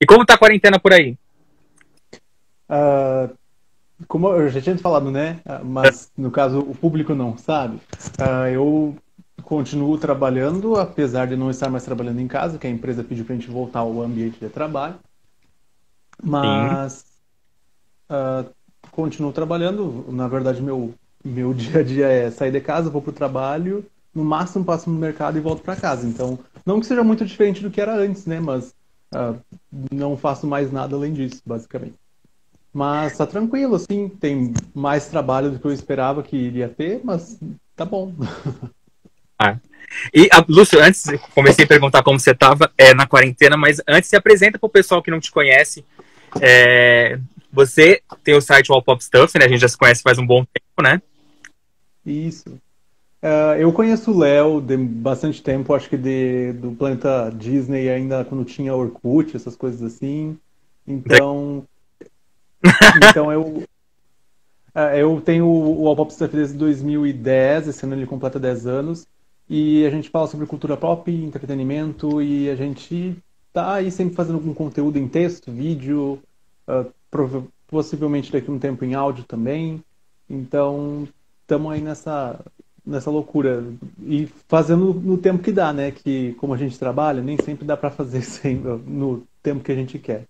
E como tá a quarentena por aí? Uh, como eu já tinha falado, né? Mas no caso o público não sabe. Uh, eu continuo trabalhando, apesar de não estar mais trabalhando em casa, que a empresa pediu para a gente voltar ao ambiente de trabalho. Mas uh, continuo trabalhando. Na verdade, meu, meu dia a dia é sair de casa, vou para o trabalho, no máximo passo no mercado e volto para casa. Então, não que seja muito diferente do que era antes, né? Mas uh, não faço mais nada além disso, basicamente. Mas tá tranquilo, assim, tem mais trabalho do que eu esperava que iria ter, mas tá bom. Ah. E, a, Lúcio, antes, comecei a perguntar como você estava é, na quarentena, mas antes se apresenta para o pessoal que não te conhece. É, você tem o site Wall Pop Stuff, né? A gente já se conhece faz um bom tempo, né? Isso. Uh, eu conheço o Léo de bastante tempo, acho que de, do planeta Disney ainda quando tinha Orkut, essas coisas assim. Então. então eu. Uh, eu tenho o All Pop Stuff desde 2010, esse ano ele completa 10 anos. E a gente fala sobre cultura pop, entretenimento e a gente tá aí sempre fazendo algum conteúdo em texto, vídeo, uh, possivelmente daqui a um tempo em áudio também. Então, estamos aí nessa, nessa loucura e fazendo no tempo que dá, né? Que como a gente trabalha, nem sempre dá para fazer sempre no tempo que a gente quer.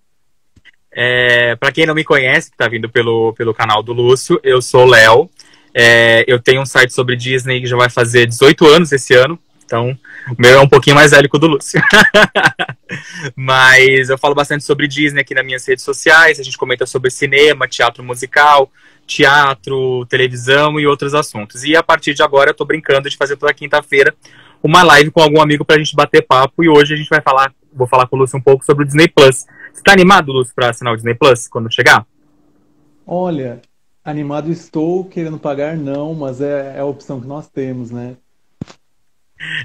É, para quem não me conhece, que está vindo pelo, pelo canal do Lúcio, eu sou o Léo. É, eu tenho um site sobre Disney que já vai fazer 18 anos esse ano. Então, o meu é um pouquinho mais velho que o do Lúcio. Mas eu falo bastante sobre Disney aqui nas minhas redes sociais. A gente comenta sobre cinema, teatro musical, teatro, televisão e outros assuntos. E a partir de agora eu tô brincando de fazer toda quinta-feira uma live com algum amigo pra gente bater papo. E hoje a gente vai falar, vou falar com o Lúcio um pouco sobre o Disney Plus. Você tá animado, Lúcio, pra assinar o Disney Plus quando chegar? Olha, Animado estou, querendo pagar não, mas é, é a opção que nós temos, né?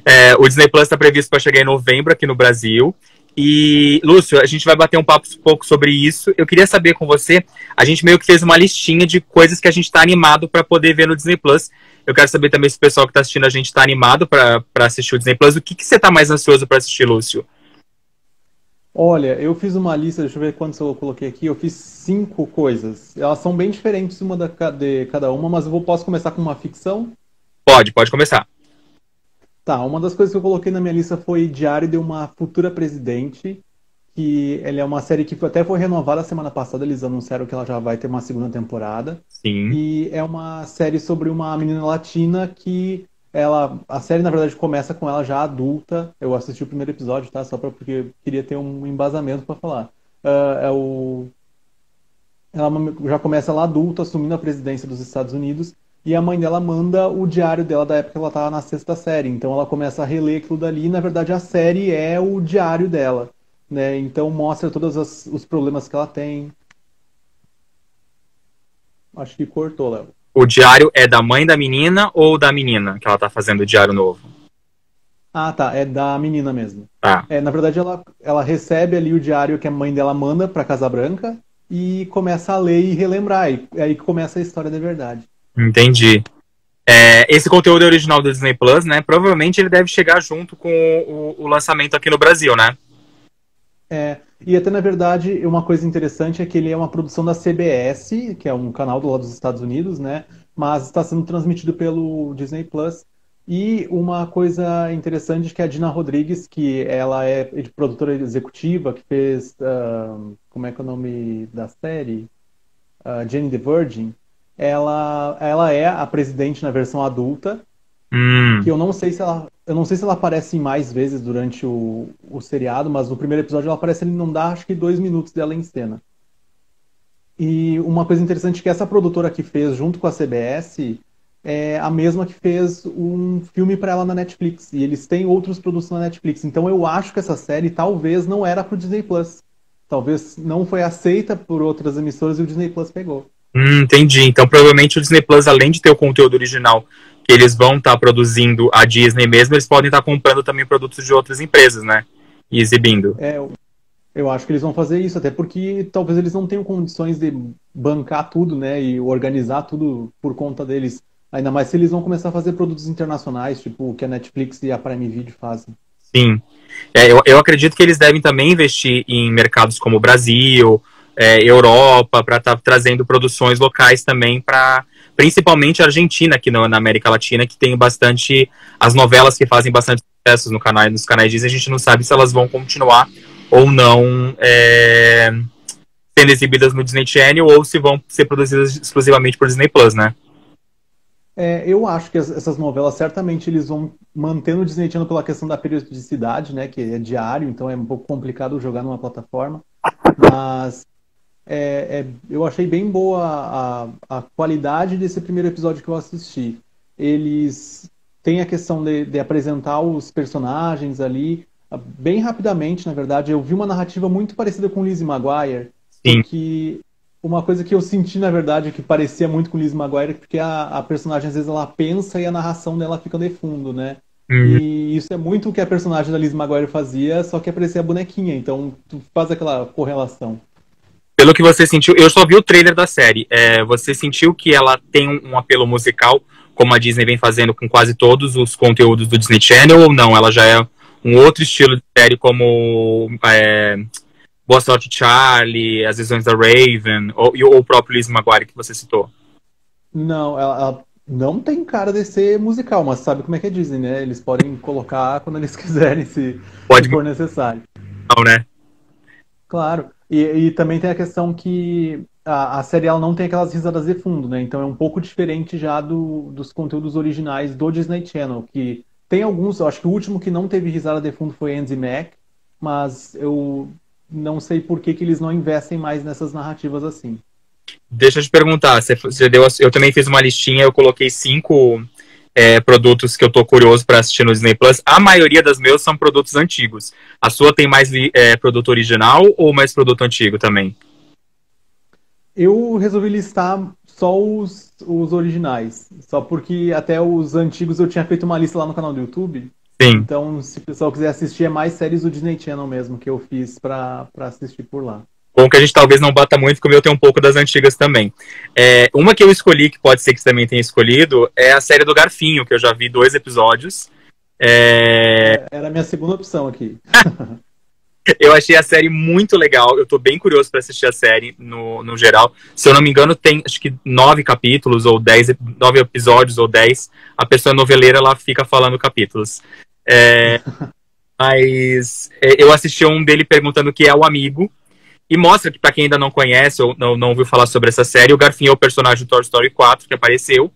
É, o Disney Plus está previsto para chegar em novembro aqui no Brasil. E, Lúcio, a gente vai bater um papo um pouco sobre isso. Eu queria saber com você, a gente meio que fez uma listinha de coisas que a gente está animado para poder ver no Disney Plus. Eu quero saber também se o pessoal que está assistindo a gente está animado para assistir o Disney Plus. O que, que você está mais ansioso para assistir, Lúcio? Olha, eu fiz uma lista, deixa eu ver quantos eu coloquei aqui. Eu fiz cinco coisas. Elas são bem diferentes uma de cada uma, mas eu vou, posso começar com uma ficção? Pode, pode começar. Tá, uma das coisas que eu coloquei na minha lista foi Diário de uma Futura Presidente, que ele é uma série que até foi renovada semana passada, eles anunciaram que ela já vai ter uma segunda temporada. Sim. E é uma série sobre uma menina latina que ela, a série na verdade começa com ela já adulta. Eu assisti o primeiro episódio, tá? Só pra, porque queria ter um embasamento para falar. Uh, é o, ela já começa lá adulta, assumindo a presidência dos Estados Unidos. E a mãe dela manda o diário dela da época que ela estava na sexta série. Então ela começa a reler aquilo dali. E, na verdade, a série é o diário dela. Né? Então mostra todos os problemas que ela tem. Acho que cortou, Léo o diário é da mãe da menina ou da menina que ela tá fazendo o diário novo? Ah, tá. É da menina mesmo. Tá. É, na verdade, ela, ela recebe ali o diário que a mãe dela manda pra Casa Branca e começa a ler e relembrar. E aí começa a história de verdade. Entendi. É, esse conteúdo é original do Disney Plus, né? Provavelmente ele deve chegar junto com o, o lançamento aqui no Brasil, né? É, e até na verdade, uma coisa interessante é que ele é uma produção da CBS, que é um canal do lado dos Estados Unidos, né? Mas está sendo transmitido pelo Disney Plus. E uma coisa interessante é que a Dina Rodrigues, que ela é produtora executiva, que fez. Uh, como é que é o nome da série? Uh, Jenny the Virgin. Ela, ela é a presidente na versão adulta. Hum. Que eu não sei se ela eu não sei se ela aparece mais vezes durante o, o seriado, mas no primeiro episódio ela aparece, ele não dá acho que dois minutos dela em cena. E uma coisa interessante é que essa produtora que fez junto com a CBS é a mesma que fez um filme para ela na Netflix. E eles têm outros produtos na Netflix. Então eu acho que essa série talvez não era pro Disney Plus. Talvez não foi aceita por outras emissoras e o Disney Plus pegou. Hum, entendi. Então provavelmente o Disney Plus, além de ter o conteúdo original eles vão estar tá produzindo a Disney mesmo, eles podem estar tá comprando também produtos de outras empresas, né? E exibindo. É, eu acho que eles vão fazer isso, até porque talvez eles não tenham condições de bancar tudo, né? E organizar tudo por conta deles. Ainda mais se eles vão começar a fazer produtos internacionais, tipo o que a Netflix e a Prime Video fazem. Sim. É, eu, eu acredito que eles devem também investir em mercados como o Brasil, é, Europa, para estar tá trazendo produções locais também para principalmente a Argentina aqui no, na América Latina, que tem bastante as novelas que fazem bastante sucesso no canal, nos canais Disney, a gente não sabe se elas vão continuar ou não é, sendo exibidas no Disney Channel ou se vão ser produzidas exclusivamente por Disney Plus, né? É, eu acho que essas novelas certamente eles vão manter no Disney Channel pela questão da periodicidade, né? Que é diário, então é um pouco complicado jogar numa plataforma. Mas é, é, eu achei bem boa a, a, qualidade desse primeiro episódio que eu assisti. Eles têm a questão de, de apresentar os personagens ali bem rapidamente, na verdade. Eu vi uma narrativa muito parecida com Lizzie McGuire. Sim. Que uma coisa que eu senti, na verdade, que parecia muito com Liz Maguire, porque a, a personagem, às vezes, ela pensa e a narração dela fica de fundo, né? Uhum. E isso é muito o que a personagem da Liz Maguire fazia, só que aparecia a bonequinha, então tu faz aquela correlação. Pelo que você sentiu, eu só vi o trailer da série. É, você sentiu que ela tem um, um apelo musical, como a Disney vem fazendo com quase todos os conteúdos do Disney Channel, ou não? Ela já é um outro estilo de série, como é, Boa Sorte Charlie, As Visões da Raven, ou, ou o próprio Liz Maguire que você citou? Não, ela, ela, não tem cara de ser musical, mas sabe como é que é Disney, né? Eles podem colocar quando eles quiserem, se, Pode... se for necessário. Não, né? Claro. E, e, também tem a questão que a, a série ela não tem aquelas risadas de fundo, né? Então é um pouco diferente já do, dos conteúdos originais do Disney Channel, que tem alguns, eu acho que o último que não teve risada de fundo foi Andy Mac, mas eu não sei por que, que eles não investem mais nessas narrativas assim. Deixa eu te perguntar, você, você deu, eu também fiz uma listinha, eu coloquei cinco é, produtos que eu tô curioso para assistir no Disney Plus. A maioria das meus são produtos antigos. A sua tem mais é, produto original ou mais produto antigo também? Eu resolvi listar só os, os originais, só porque até os antigos eu tinha feito uma lista lá no canal do YouTube. Sim. Então, se o pessoal quiser assistir, é mais séries do Disney Channel mesmo que eu fiz para assistir por lá. Bom que a gente talvez não bata muito, como eu tenho um pouco das antigas também. É, uma que eu escolhi, que pode ser que você também tenha escolhido, é a série do Garfinho, que eu já vi dois episódios. É... Era a minha segunda opção aqui. eu achei a série muito legal. Eu tô bem curioso para assistir a série no, no geral. Se eu não me engano, tem acho que nove capítulos, ou dez, nove episódios, ou dez. A pessoa noveleira ela fica falando capítulos. É, mas é, eu assisti um dele perguntando o que é o amigo. E mostra que, para quem ainda não conhece ou não, não ouviu falar sobre essa série, o Garfinho é o personagem do Toy Story 4 que apareceu.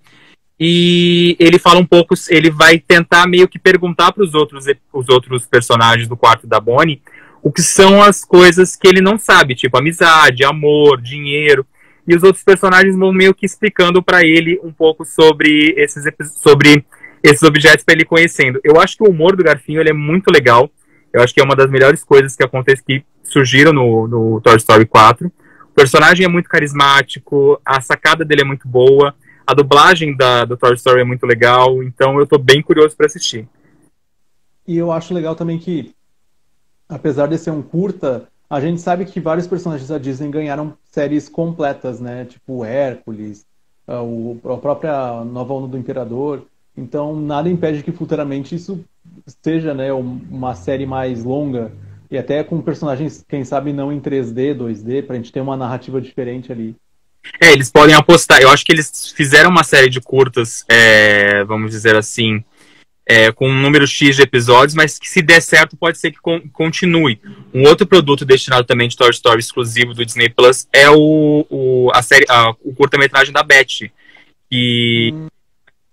E ele fala um pouco, ele vai tentar meio que perguntar para os outros, os outros personagens do quarto da Bonnie o que são as coisas que ele não sabe, tipo amizade, amor, dinheiro. E os outros personagens vão meio que explicando para ele um pouco sobre esses, sobre esses objetos para ele conhecendo. Eu acho que o humor do Garfinho ele é muito legal. Eu acho que é uma das melhores coisas que acontece que surgiram no, no Toy Story 4. O personagem é muito carismático, a sacada dele é muito boa, a dublagem da, do Toy Story é muito legal, então eu tô bem curioso para assistir. E eu acho legal também que, apesar de ser um curta, a gente sabe que vários personagens da Disney ganharam séries completas, né? Tipo Hércules, a, a própria Nova Onda do Imperador. Então, nada impede que futuramente isso seja né, uma série mais longa e até com personagens, quem sabe, não em 3D, 2D, para a gente ter uma narrativa diferente ali. É, eles podem apostar. Eu acho que eles fizeram uma série de curtas, é, vamos dizer assim, é, com um número X de episódios, mas que se der certo pode ser que con continue. Um outro produto destinado também de Toy Story exclusivo do Disney Plus é o, o a série, a, o curta-metragem da Beth, que hum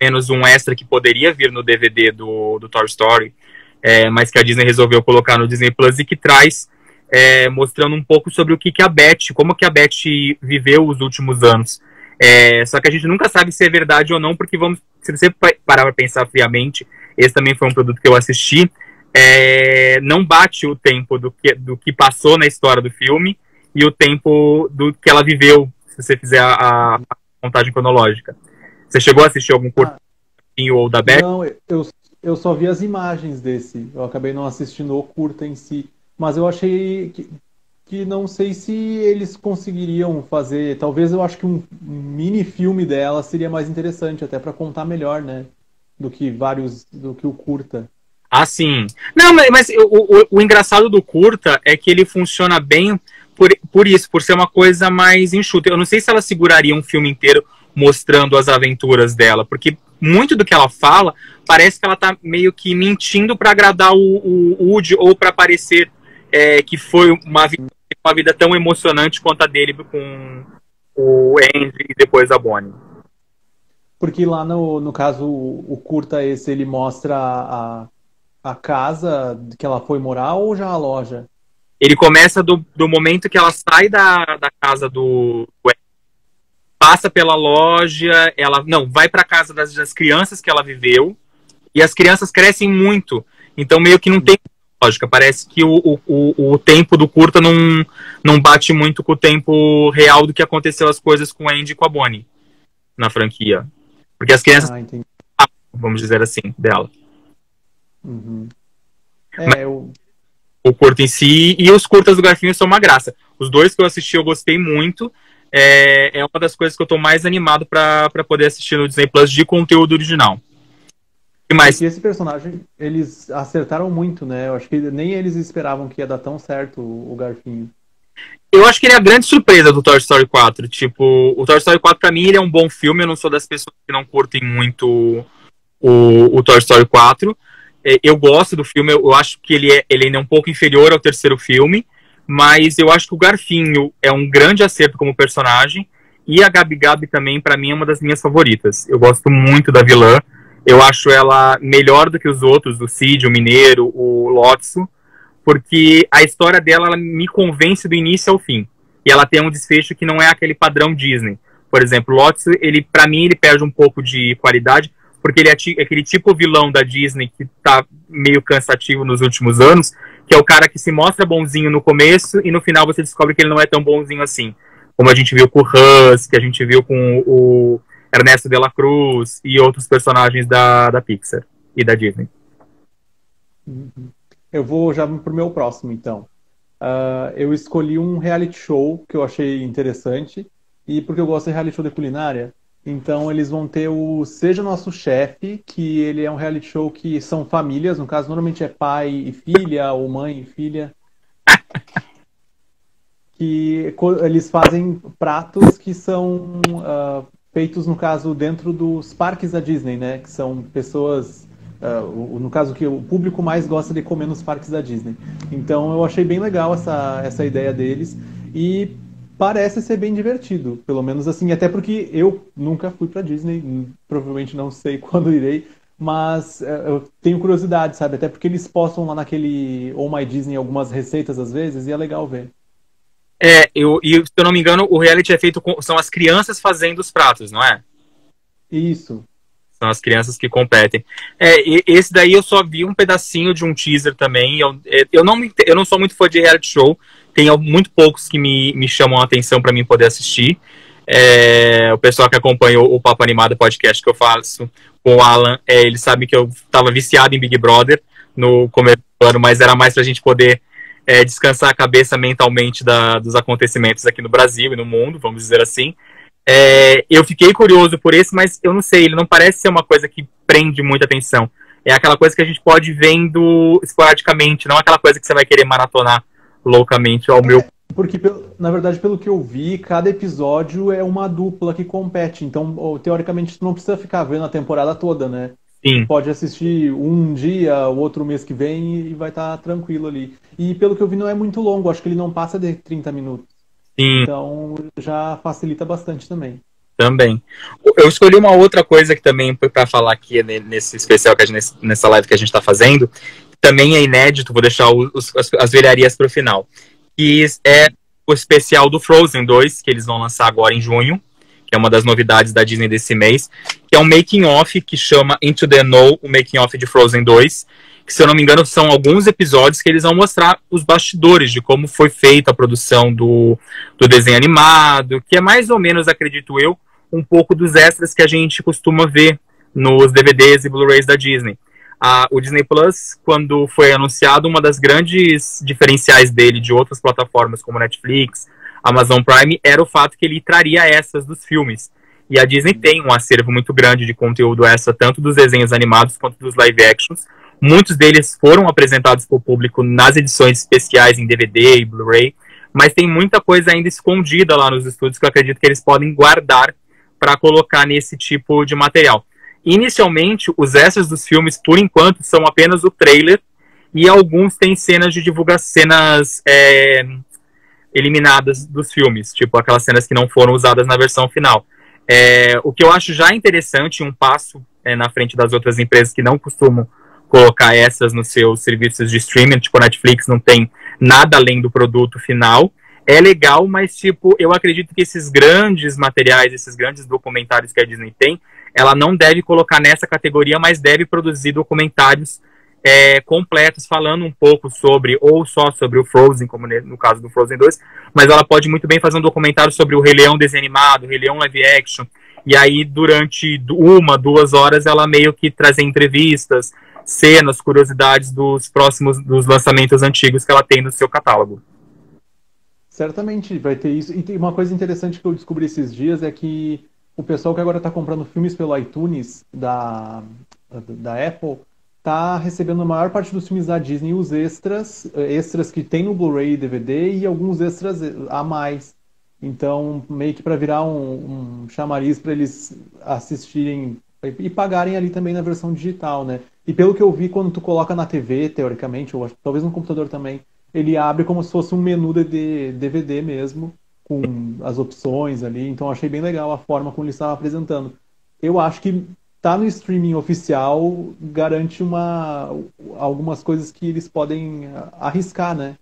menos um extra que poderia vir no DVD do, do Toy Story, é, mas que a Disney resolveu colocar no Disney Plus e que traz é, mostrando um pouco sobre o que, que a Beth, como que a Beth viveu os últimos anos. É, só que a gente nunca sabe se é verdade ou não, porque vamos, se você parar para pensar friamente, esse também foi um produto que eu assisti, é, não bate o tempo do que, do que passou na história do filme e o tempo do que ela viveu, se você fizer a, a contagem cronológica. Você chegou a assistir algum curtinho ah, ou da Beck? Não, eu, eu só vi as imagens desse. Eu acabei não assistindo o curta em si. Mas eu achei que, que não sei se eles conseguiriam fazer. Talvez eu acho que um, um mini filme dela seria mais interessante, até para contar melhor, né? Do que vários. do que o curta. Ah, sim. Não, mas, mas o, o, o, engraçado do curta é que ele funciona bem por, por isso, por ser uma coisa mais enxuta. Eu não sei se ela seguraria um filme inteiro mostrando as aventuras dela, porque muito do que ela fala parece que ela tá meio que mentindo para agradar o, o Woody ou para parecer é, que foi uma vida, uma vida tão emocionante quanto a dele com o Andy e depois a Bonnie. Porque lá no, no caso, o, o curta esse, ele mostra a, a casa que ela foi morar ou já a loja? Ele começa do, do momento que ela sai da, da casa do, do passa pela loja, ela não vai para casa das, das, crianças que ela viveu e as crianças crescem muito, então meio que não tem lógica. Parece que o, o, o tempo do curta não, não bate muito com o tempo real do que aconteceu as coisas com a Andy e com a Bonnie na franquia, porque as crianças ah, vamos dizer assim dela. Uhum. É, Mas, eu... O curto em si e os curtas do Garfinho são uma graça. Os dois que eu assisti eu gostei muito. É, é uma das coisas que eu tô mais animado para poder assistir no Disney Plus de conteúdo original. E mais? E esse personagem, eles acertaram muito, né? Eu acho que nem eles esperavam que ia dar tão certo o Garfinho. Eu acho que ele é a grande surpresa do Toy Story 4. Tipo, o Toy Story 4 pra mim ele é um bom filme. Eu não sou das pessoas que não curtem muito o, o Toy Story 4. É, eu gosto do filme, eu acho que ele é, ele é um pouco inferior ao terceiro filme, mas eu acho que o Garfinho é um grande acerto como personagem, e a Gabi Gabi também, para mim, é uma das minhas favoritas. Eu gosto muito da vilã, eu acho ela melhor do que os outros, o Cid, o Mineiro, o Lotso, porque a história dela ela me convence do início ao fim. E ela tem um desfecho que não é aquele padrão Disney. Por exemplo, Lotso, ele, para mim, ele perde um pouco de qualidade, porque ele é aquele tipo vilão da Disney que tá meio cansativo nos últimos anos, que é o cara que se mostra bonzinho no começo e no final você descobre que ele não é tão bonzinho assim. Como a gente viu com o Hus, que a gente viu com o Ernesto de la Cruz e outros personagens da, da Pixar e da Disney. Uhum. Eu vou já pro meu próximo, então. Uh, eu escolhi um reality show que eu achei interessante e porque eu gosto de reality show de culinária, então eles vão ter o Seja Nosso Chefe, que ele é um reality show que são famílias, no caso normalmente é pai e filha, ou mãe e filha. que eles fazem pratos que são uh, feitos, no caso, dentro dos parques da Disney, né? Que são pessoas. Uh, no caso que o público mais gosta de comer nos parques da Disney. Então eu achei bem legal essa, essa ideia deles. E parece ser bem divertido, pelo menos assim, até porque eu nunca fui para Disney, provavelmente não sei quando irei, mas é, eu tenho curiosidade, sabe? Até porque eles postam lá naquele Oh My Disney algumas receitas às vezes e é legal ver. É, eu, e se eu não me engano, o reality é feito com. São as crianças fazendo os pratos, não é? Isso. São as crianças que competem. É, esse daí eu só vi um pedacinho de um teaser também. Eu, é, eu, não, eu não sou muito fã de reality show, tem muito poucos que me, me chamam a atenção para mim poder assistir. É, o pessoal que acompanha o, o Papo Animado podcast que eu faço com o Alan, é, ele sabe que eu estava viciado em Big Brother no começo do ano, mas era mais para a gente poder é, descansar a cabeça mentalmente da, dos acontecimentos aqui no Brasil e no mundo, vamos dizer assim. É, eu fiquei curioso por esse, mas eu não sei, ele não parece ser uma coisa que prende muita atenção. É aquela coisa que a gente pode vendo esporadicamente, não aquela coisa que você vai querer maratonar loucamente ao meu. Porque, na verdade, pelo que eu vi, cada episódio é uma dupla que compete. Então, teoricamente, tu não precisa ficar vendo a temporada toda, né? Sim. Pode assistir um dia, o outro mês que vem e vai estar tá tranquilo ali. E pelo que eu vi, não é muito longo, acho que ele não passa de 30 minutos. Sim. Então já facilita bastante também. Também. Eu escolhi uma outra coisa que também para falar aqui nesse especial que a gente, nessa live que a gente está fazendo, também é inédito, vou deixar os, as, as velharias para o final. Que é o especial do Frozen 2, que eles vão lançar agora em junho, que é uma das novidades da Disney desse mês, que é um making off que chama Into the Know, o making off de Frozen 2, que se eu não me engano são alguns episódios que eles vão mostrar os bastidores de como foi feita a produção do, do desenho animado, que é mais ou menos, acredito eu, um pouco dos extras que a gente costuma ver nos DVDs e Blu-rays da Disney a, o Disney Plus, quando foi anunciado, uma das grandes diferenciais dele de outras plataformas como Netflix, Amazon Prime, era o fato que ele traria essas dos filmes. E a Disney tem um acervo muito grande de conteúdo essa, tanto dos desenhos animados quanto dos live actions, Muitos deles foram apresentados para o público nas edições especiais em DVD e Blu-ray, mas tem muita coisa ainda escondida lá nos estúdios que eu acredito que eles podem guardar para colocar nesse tipo de material. Inicialmente, os extras dos filmes, por enquanto, são apenas o trailer e alguns têm cenas de divulgação, cenas é, eliminadas dos filmes, tipo aquelas cenas que não foram usadas na versão final. É, o que eu acho já interessante, um passo é, na frente das outras empresas que não costumam colocar essas nos seus serviços de streaming, tipo a Netflix não tem nada além do produto final. É legal, mas tipo, eu acredito que esses grandes materiais, esses grandes documentários que a Disney tem, ela não deve colocar nessa categoria, mas deve produzir documentários é, completos falando um pouco sobre, ou só sobre o Frozen, como no caso do Frozen 2, mas ela pode muito bem fazer um documentário sobre o Rei Leão desenho o Rei Leão live action, e aí durante uma, duas horas ela meio que trazer entrevistas, cenas, curiosidades dos próximos, dos lançamentos antigos que ela tem no seu catálogo. Certamente vai ter isso. E uma coisa interessante que eu descobri esses dias é que o pessoal que agora está comprando filmes pelo iTunes da, da Apple tá recebendo a maior parte dos filmes da Disney, os extras, eh, extras que tem no Blu-ray e DVD e alguns extras eh, a mais. Então, meio que para virar um, um chamariz para eles assistirem e pagarem ali também na versão digital, né? E pelo que eu vi, quando tu coloca na TV, teoricamente, ou talvez no computador também, ele abre como se fosse um menu de DVD mesmo, com as opções ali. Então, achei bem legal a forma como ele estava apresentando. Eu acho que tá no streaming oficial garante uma algumas coisas que eles podem arriscar, né?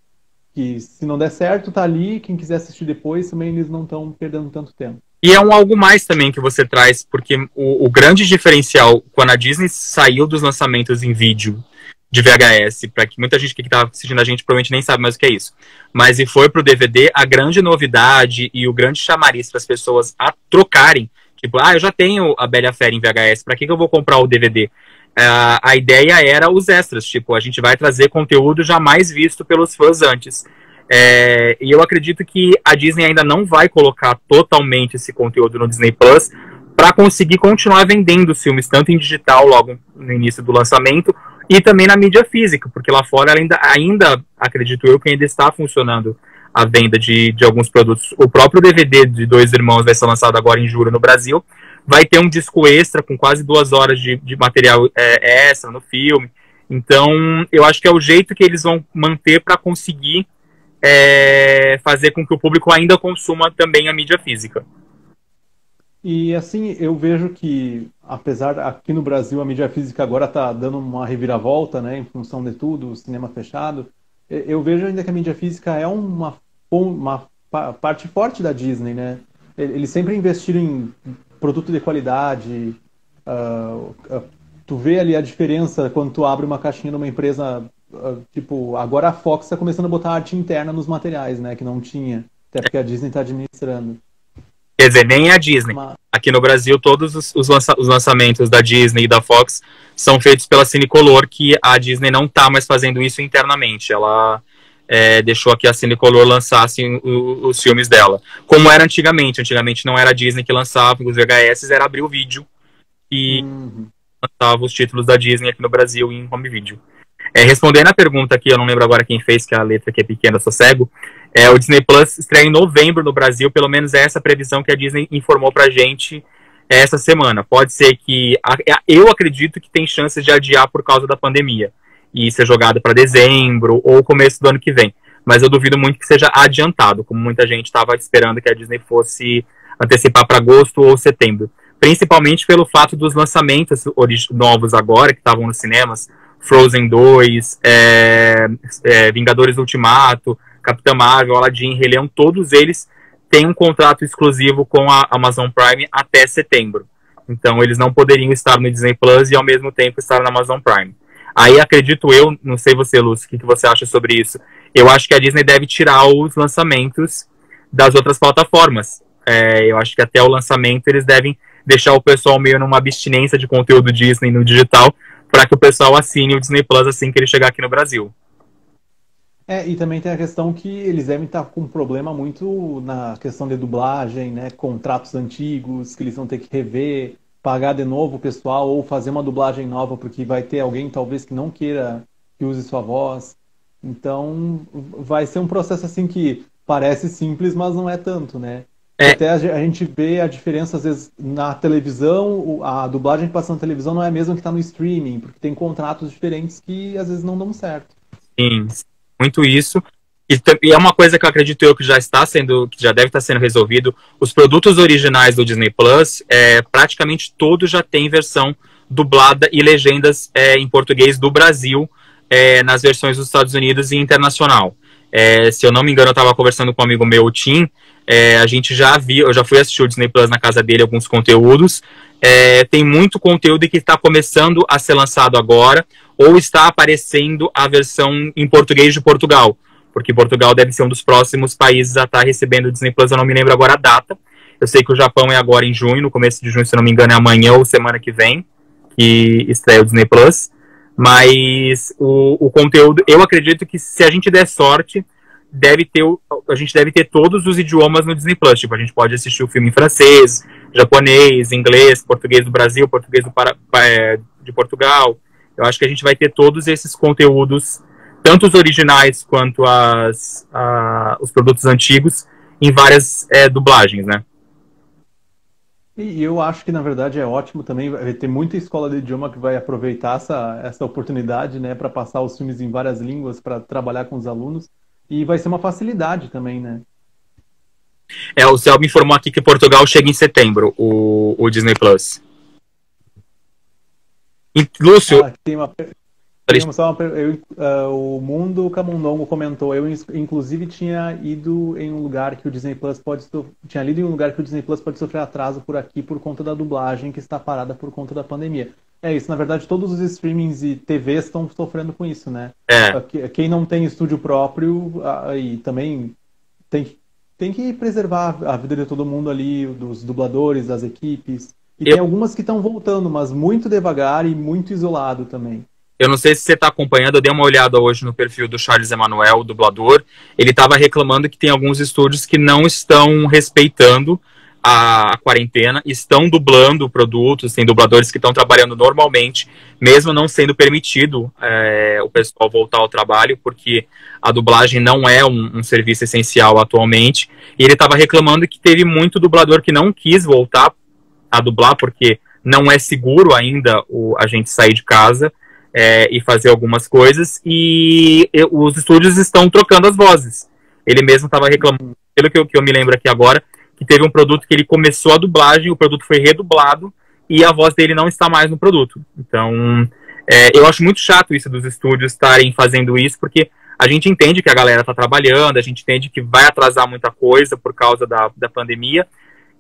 Que se não der certo, tá ali, quem quiser assistir depois também eles não estão perdendo tanto tempo. E é um algo mais também que você traz, porque o, o grande diferencial, quando a Disney saiu dos lançamentos em vídeo de VHS, para que muita gente que está assistindo a gente provavelmente nem sabe mais o que é isso, mas e foi para o DVD, a grande novidade e o grande chamariz para as pessoas a trocarem Tipo, ah, eu já tenho a Bela Fera em VHS, para que, que eu vou comprar o DVD? Uh, a ideia era os extras, tipo, a gente vai trazer conteúdo jamais visto pelos fãs antes. É, e eu acredito que a Disney ainda não vai colocar totalmente esse conteúdo no Disney Plus para conseguir continuar vendendo os filmes, tanto em digital, logo no início do lançamento, e também na mídia física, porque lá fora ainda, ainda acredito eu que ainda está funcionando a venda de, de alguns produtos. O próprio DVD de Dois Irmãos vai ser lançado agora em julho no Brasil. Vai ter um disco extra com quase duas horas de, de material é, extra no filme. Então, eu acho que é o jeito que eles vão manter para conseguir é, fazer com que o público ainda consuma também a mídia física. E assim, eu vejo que, apesar aqui no Brasil a mídia física agora está dando uma reviravolta, né, em função de tudo, o cinema fechado, eu vejo ainda que a mídia física é uma uma parte forte da Disney, né? Eles sempre investiram em produto de qualidade. Uh, tu vê ali a diferença quando tu abre uma caixinha numa empresa. Uh, tipo, agora a Fox está começando a botar arte interna nos materiais, né? Que não tinha. Até porque a Disney está administrando. Quer dizer, nem a Disney. Aqui no Brasil, todos os, os, lança os, lançamentos da Disney e da Fox são feitos pela Cinecolor, que a Disney não está mais fazendo isso internamente. Ela é, deixou que a Cinecolor lançasse o, os filmes dela. Como era antigamente. Antigamente não era a Disney que lançava os VHS, era abrir o vídeo e uhum. lançava os títulos da Disney aqui no Brasil em home video. É, respondendo a pergunta aqui, eu não lembro agora quem fez, que a letra aqui é pequena, sou cego. É, o Disney Plus estreia em novembro no Brasil, pelo menos é essa previsão que a Disney informou pra gente essa semana. Pode ser que. Eu acredito que tem chances de adiar por causa da pandemia e ser jogado para dezembro ou começo do ano que vem. Mas eu duvido muito que seja adiantado, como muita gente estava esperando que a Disney fosse antecipar para agosto ou setembro. Principalmente pelo fato dos lançamentos novos agora, que estavam nos cinemas, Frozen 2, é, é, Vingadores Ultimato, Capitã Marvel, Aladdin, Rei Leão, todos eles têm um contrato exclusivo com a Amazon Prime até setembro. Então eles não poderiam estar no Disney Plus e ao mesmo tempo estar na Amazon Prime. Aí acredito eu, não sei você, Lúcio, o que, que você acha sobre isso? Eu acho que a Disney deve tirar os lançamentos das outras plataformas. É, eu acho que até o lançamento eles devem deixar o pessoal meio numa abstinência de conteúdo Disney no digital para que o pessoal assine o Disney Plus assim que ele chegar aqui no Brasil. É, e também tem a questão que eles devem estar com um problema muito na questão de dublagem, né? Contratos antigos que eles vão ter que rever pagar de novo o pessoal ou fazer uma dublagem nova porque vai ter alguém talvez que não queira que use sua voz. Então vai ser um processo assim que parece simples, mas não é tanto, né? É. Até a gente vê a diferença, às vezes, na televisão, a dublagem que passa na televisão não é a mesma que está no streaming, porque tem contratos diferentes que às vezes não dão certo. Sim, muito isso. E, é uma coisa que eu acredito eu que já está sendo, que já deve estar sendo resolvido. Os produtos originais do Disney Plus, é, praticamente todos já têm versão dublada e legendas é, em português do Brasil é, nas versões dos Estados Unidos e internacional. É, se eu não me engano, eu estava conversando com um amigo meu, o Tim, é, a gente já viu, eu já fui assistir o Disney Plus na casa dele, alguns conteúdos. É, tem muito conteúdo que está começando a ser lançado agora, ou está aparecendo a versão em português de Portugal, porque Portugal deve ser um dos próximos países a estar tá recebendo o Disney Plus, eu não me lembro agora a data. Eu sei que o Japão é agora em junho, no começo de junho, se não me engano, é amanhã ou semana que vem, que estreia o Disney Plus. Mas o, o conteúdo, eu acredito que se a gente der sorte, deve ter a gente deve ter todos os idiomas no Disney Plus. Tipo, a gente pode assistir o filme em francês, japonês, inglês, português do Brasil, português do para, é, de Portugal. Eu acho que a gente vai ter todos esses conteúdos, tanto os originais quanto as, a, os produtos antigos, em várias é, dublagens, né? E eu acho que, na verdade, é ótimo também. Ter muita escola de idioma que vai aproveitar essa, essa oportunidade né, para passar os filmes em várias línguas, para trabalhar com os alunos. E vai ser uma facilidade também, né? É, o Céu me informou aqui que Portugal chega em setembro, o, o Disney Plus. E, Lúcio. Ah, tem uma, uma, eu, uh, o Mundo Camundongo comentou. Eu, inclusive, tinha ido em um lugar que o Disney Plus pode. Tinha lido em um lugar que o Disney Plus pode sofrer atraso por aqui por conta da dublagem que está parada por conta da pandemia. É isso, na verdade todos os streamings e TVs estão sofrendo com isso, né? É. Quem não tem estúdio próprio e também tem, tem que preservar a vida de todo mundo ali, dos dubladores, das equipes. E eu... tem algumas que estão voltando, mas muito devagar e muito isolado também. Eu não sei se você está acompanhando, eu dei uma olhada hoje no perfil do Charles Emanuel, dublador. Ele estava reclamando que tem alguns estúdios que não estão respeitando a, quarentena, estão dublando produtos, tem dubladores que estão trabalhando normalmente, mesmo não sendo permitido é, o pessoal voltar ao trabalho, porque a dublagem não é um, um serviço essencial atualmente. E ele estava reclamando que teve muito dublador que não quis voltar a dublar, porque não é seguro ainda o, a gente sair de casa é, e fazer algumas coisas, e, e os estúdios estão trocando as vozes. Ele mesmo estava reclamando, pelo que eu, que eu me lembro aqui agora, que teve um produto que ele começou a dublagem, o produto foi redublado e a voz dele não está mais no produto. Então, é, eu acho muito chato isso dos estúdios estarem fazendo isso, porque a gente entende que a galera está trabalhando, a gente entende que vai atrasar muita coisa por causa da, da pandemia.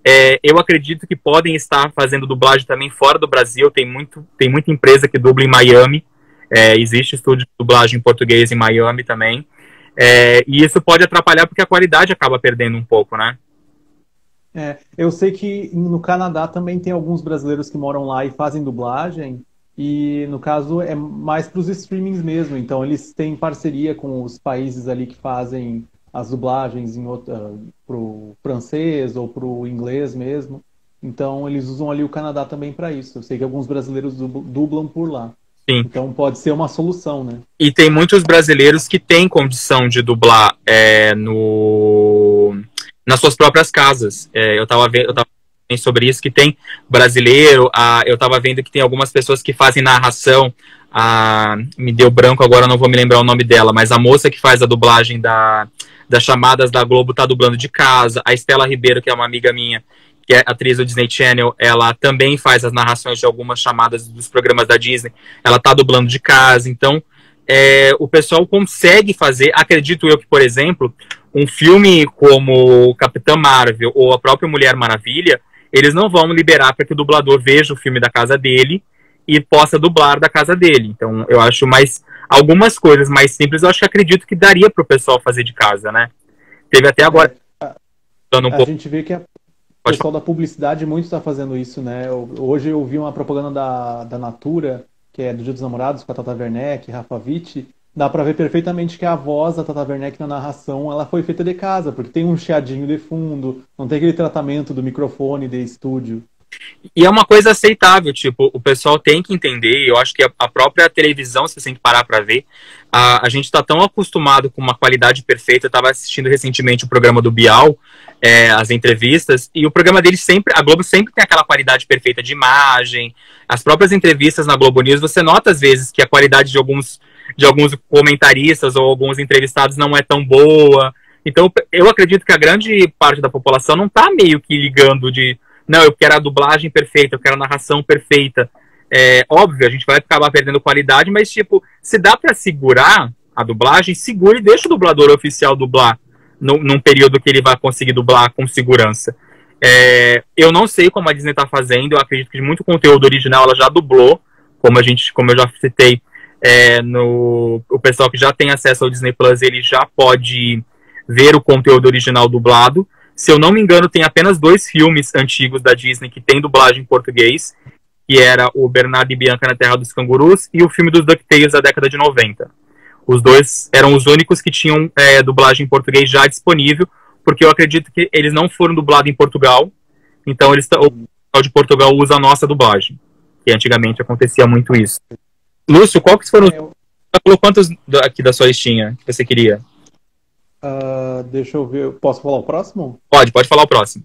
É, eu acredito que podem estar fazendo dublagem também fora do Brasil. Tem, muito, tem muita empresa que dubla em Miami. É, existe estúdio de dublagem em português em Miami também. É, e isso pode atrapalhar porque a qualidade acaba perdendo um pouco, né? É, eu sei que no Canadá também tem alguns brasileiros que moram lá e fazem dublagem, e no caso é mais para os streamings mesmo. Então eles têm parceria com os países ali que fazem as dublagens em outra, pro francês ou pro inglês mesmo. Então eles usam ali o Canadá também para isso. Eu sei que alguns brasileiros dublam por lá. Sim. Então pode ser uma solução, né? E tem muitos brasileiros que têm condição de dublar é, no nas suas próprias casas. É, eu estava vendo, eu tava vendo sobre isso que tem brasileiro. A, eu estava vendo que tem algumas pessoas que fazem narração. A, me deu branco agora, não vou me lembrar o nome dela, mas a moça que faz a dublagem da, das chamadas da Globo tá dublando de casa. A Estela Ribeiro, que é uma amiga minha, que é atriz do Disney Channel, ela também faz as narrações de algumas chamadas dos programas da Disney. Ela tá dublando de casa. Então, é, o pessoal consegue fazer. Acredito eu que, por exemplo, um filme como Capitã Marvel ou a própria Mulher Maravilha, eles não vão liberar para que o dublador veja o filme da casa dele e possa dublar da casa dele. Então, eu acho mais algumas coisas mais simples, eu acho que acredito que daria para o pessoal fazer de casa, né? Teve até agora é, a, um a gente vê que a, o pessoal da publicidade muito está fazendo isso, né? Hoje eu vi uma propaganda da, da Natura, que é do Dia dos Namorados, com a Tata Werneck, Rafa Witt, dá para ver perfeitamente que a voz da Tata Werneck na narração ela foi feita de casa, porque tem um chiadinho de fundo, não tem aquele tratamento do microfone de estúdio. E é uma coisa aceitável, tipo, o pessoal tem que entender, eu acho que a própria televisão, se você tem que parar para ver, a, a gente está tão acostumado com uma qualidade perfeita, eu estava assistindo recentemente o programa do Bial, é, as entrevistas, e o programa dele sempre, a Globo sempre tem aquela qualidade perfeita de imagem, as próprias entrevistas na Globo News, você nota às vezes que a qualidade de alguns, de alguns comentaristas ou alguns entrevistados não é tão boa, então eu acredito que a grande parte da população não está meio que ligando de não, eu quero a dublagem perfeita, eu quero a narração perfeita. É óbvio, a gente vai acabar perdendo qualidade, mas tipo, se dá para segurar a dublagem, segure e deixa o dublador oficial dublar no, num período que ele vai conseguir dublar com segurança. É, eu não sei como a Disney está fazendo, eu acredito que muito conteúdo original ela já dublou, como a gente, como eu já citei, é, no, o pessoal que já tem acesso ao Disney Plus, ele já pode ver o conteúdo original dublado. Se eu não me engano, tem apenas dois filmes antigos da Disney que tem dublagem em português, que era o Bernardo e Bianca na Terra dos Cangurus e o filme dos DuckTales da década de 90. Os dois eram os únicos que tinham é, dublagem em português já disponível, porque eu acredito que eles não foram dublados em Portugal, então eles, o pessoal de Portugal usa a nossa dublagem, que antigamente acontecia muito isso. Lúcio, qual que foram os... Você falou quantos aqui da sua listinha que você queria? Uh, deixa eu ver. Posso falar o próximo? Pode, pode falar o próximo.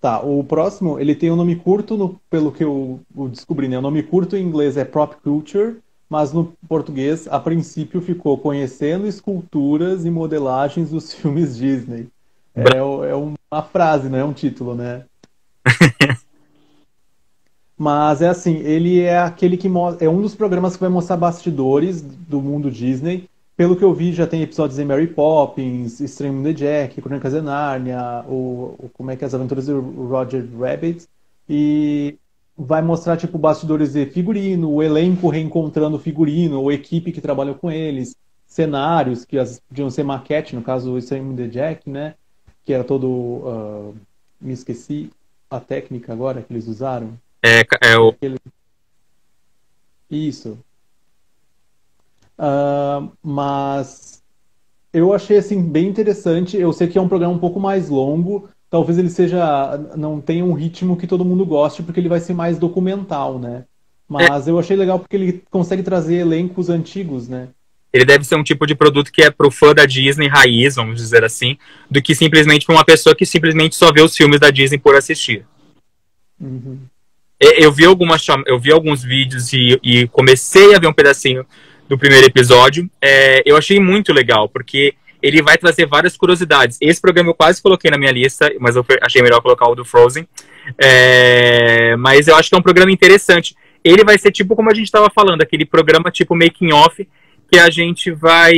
Tá, o próximo, ele tem um nome curto, no, pelo que eu, eu, descobri, né? O nome curto em inglês é Prop Culture, mas no português, a princípio, ficou Conhecendo Esculturas e Modelagens dos Filmes Disney. É, é uma frase, não é um título, né? mas é assim, ele é aquele que é um dos programas que vai mostrar bastidores do mundo Disney pelo que eu vi, já tem episódios em Mary Poppins, Extreme the Jack, Crônicas de Narnia, o, o, como é que é as aventuras do Roger Rabbit. E vai mostrar, tipo, bastidores de figurino, o elenco reencontrando o figurino, ou equipe que trabalhou com eles, cenários que as, podiam ser maquete, no caso o Extreme the Jack, né? Que era todo... Uh, me esqueci a técnica agora que eles usaram. É, é o... Aquele... Isso. Uh, mas eu achei assim bem interessante. Eu sei que é um programa um pouco mais longo. Talvez ele seja não tenha um ritmo que todo mundo goste, porque ele vai ser mais documental, né? Mas é. eu achei legal porque ele consegue trazer elencos antigos, né? Ele deve ser um tipo de produto que é pro fã da Disney raiz, vamos dizer assim, do que simplesmente para uma pessoa que simplesmente só vê os filmes da Disney por assistir. Uhum. Eu vi algumas, eu vi alguns vídeos e, e comecei a ver um pedacinho do primeiro episódio. É, eu achei muito legal, porque ele vai trazer várias curiosidades. Esse programa eu quase coloquei na minha lista, mas eu achei melhor colocar o do Frozen. É, mas eu acho que é um programa interessante. Ele vai ser tipo como a gente estava falando, aquele programa tipo making off que a gente vai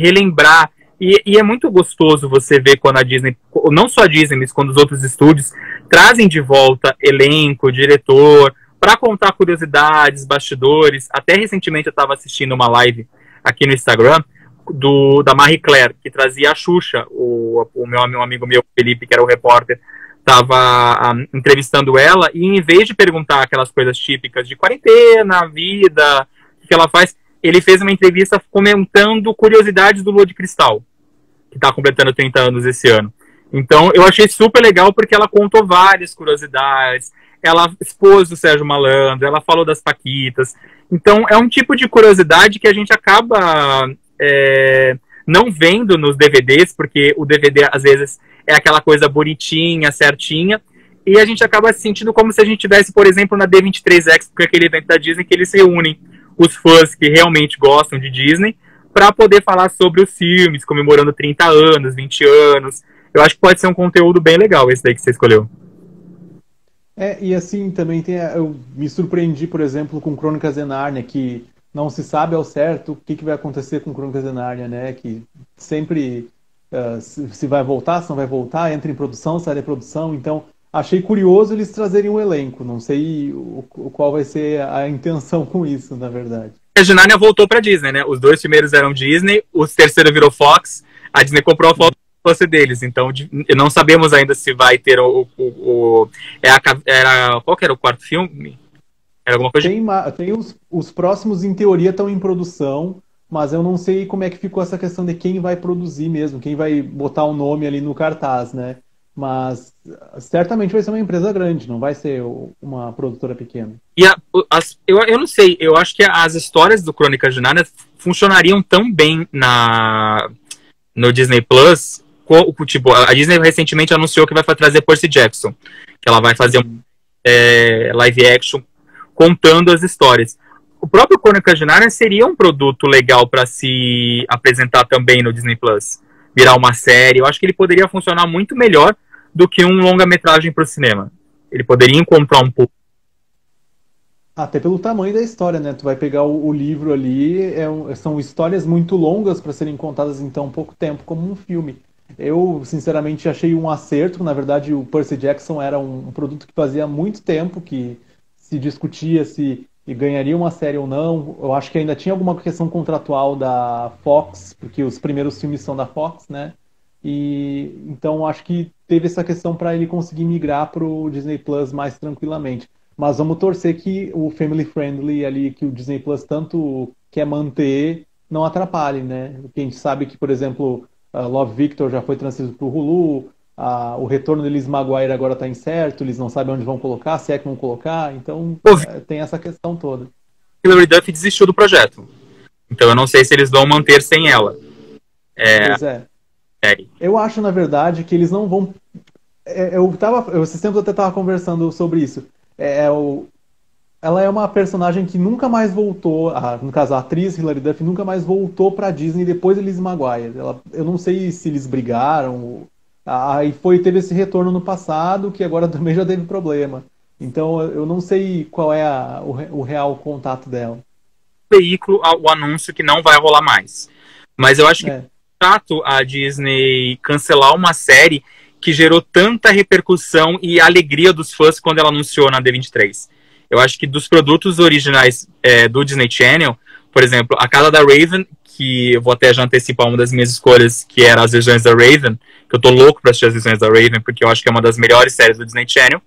relembrar. E, e, é muito gostoso você ver quando a Disney, não só a Disney, mas quando os outros estúdios trazem de volta elenco, diretor, para contar curiosidades, bastidores. Até recentemente eu estava assistindo uma live aqui no Instagram do da Marie Claire, que trazia a Xuxa, o, o meu um amigo meu, Felipe, que era o repórter, estava um, ah, entrevistando ela, e em vez de perguntar aquelas coisas típicas de quarentena, vida, o que ela faz, ele fez uma entrevista comentando curiosidades do Lua de Cristal, que está completando 30 anos esse ano. Então, eu achei super legal porque ela contou várias curiosidades, ela expôs o Sérgio Malandro, ela falou das Paquitas. Então, é um tipo de curiosidade que a gente acaba é, não vendo nos DVDs, porque o DVD, às vezes, é aquela coisa bonitinha, certinha, e a gente acaba se sentindo como se a gente tivesse, por exemplo, na D23X, que é aquele evento da Disney, que eles reúnem os fãs que realmente gostam de Disney, para poder falar sobre os filmes, comemorando 30 anos, 20 anos. Eu acho que pode ser um conteúdo bem legal esse daí que você escolheu. É, e assim, também tem. Eu me surpreendi, por exemplo, com Crônicas de Nárnia, que não se sabe ao certo o que, que vai acontecer com Crônicas de Nárnia, né? Que sempre uh, se, se, vai voltar, se não vai voltar, entra em produção, sai da produção. Então, achei curioso eles trazerem um elenco. Não sei o, o qual vai ser a intenção com isso, na verdade. A Nárnia voltou para Disney, né? Os dois primeiros eram Disney, o terceiro virou Fox. A Disney comprou a Fox fosse deles. Então, de, não sabemos ainda se vai ter o. o, o é a, era, qual era o quarto filme? Era alguma coisa? Tem, tem os, os próximos, em teoria, estão em produção, mas eu não sei como é que ficou essa questão de quem vai produzir mesmo, quem vai botar o um nome ali no cartaz, né? Mas certamente vai ser uma empresa grande, não vai ser uma produtora pequena. E a, as, eu, eu não sei, eu acho que as histórias do Crônicas de Nárnia funcionariam tão bem na no Disney Plus. Tipo, a Disney recentemente anunciou que vai trazer Percy Jackson, que ela vai fazer um é, live action contando as histórias. O próprio Crônicas de Nárnia seria um produto legal para se apresentar também no Disney Plus, virar uma série. Eu acho que ele poderia funcionar muito melhor do que um longa-metragem para o cinema. Ele poderia encontrar um pouco. Até pelo tamanho da história, né? Tu vai pegar o, o livro ali, é são histórias muito longas para serem contadas em tão pouco tempo, como um filme. Eu, sinceramente, achei um acerto. Na verdade, o Percy Jackson era um, um produto que fazia muito tempo que se discutia se ganharia uma série ou não. Eu acho que ainda tinha alguma questão contratual da Fox, porque os primeiros filmes são da Fox, né? E então acho que teve essa questão para ele conseguir migrar para o Disney Plus mais tranquilamente. Mas vamos torcer que o family friendly ali que o Disney Plus tanto quer manter não atrapalhe, né? Porque a gente sabe que, por exemplo, Love Victor já foi transferido para o Hulu, o retorno de Liz Maguire agora está incerto, eles não sabem onde vão colocar, se é que vão colocar, então é, tem essa questão toda. Hilary Duff desistiu do projeto, então eu não sei se eles vão manter sem ela. É, pois é série. Eu acho, na verdade, que eles não vão. É, eu tava. Eu, esses tempos até tava conversando sobre isso. É, é, o... Ela é uma personagem que nunca mais voltou. A, no caso, a atriz Hilary Duff nunca mais voltou pra Disney depois de Liz Maguire. Ela, eu não sei se eles brigaram. Aí foi, teve esse retorno no passado, que agora também já teve problema. Então eu não sei qual é a, o, o real contato dela. Veículo, o anúncio que não vai rolar mais. Mas eu acho que é chato a Disney cancelar uma série que gerou tanta repercussão e alegria dos fãs quando ela anunciou na D23. Eu acho que dos produtos originais é, do Disney Channel, por exemplo, a Casa da Raven, que eu vou até já antecipar uma das minhas escolhas, que era As Visões da Raven, que eu tô louco pra assistir As Visões da Raven, porque eu acho que é uma das melhores séries do Disney Channel.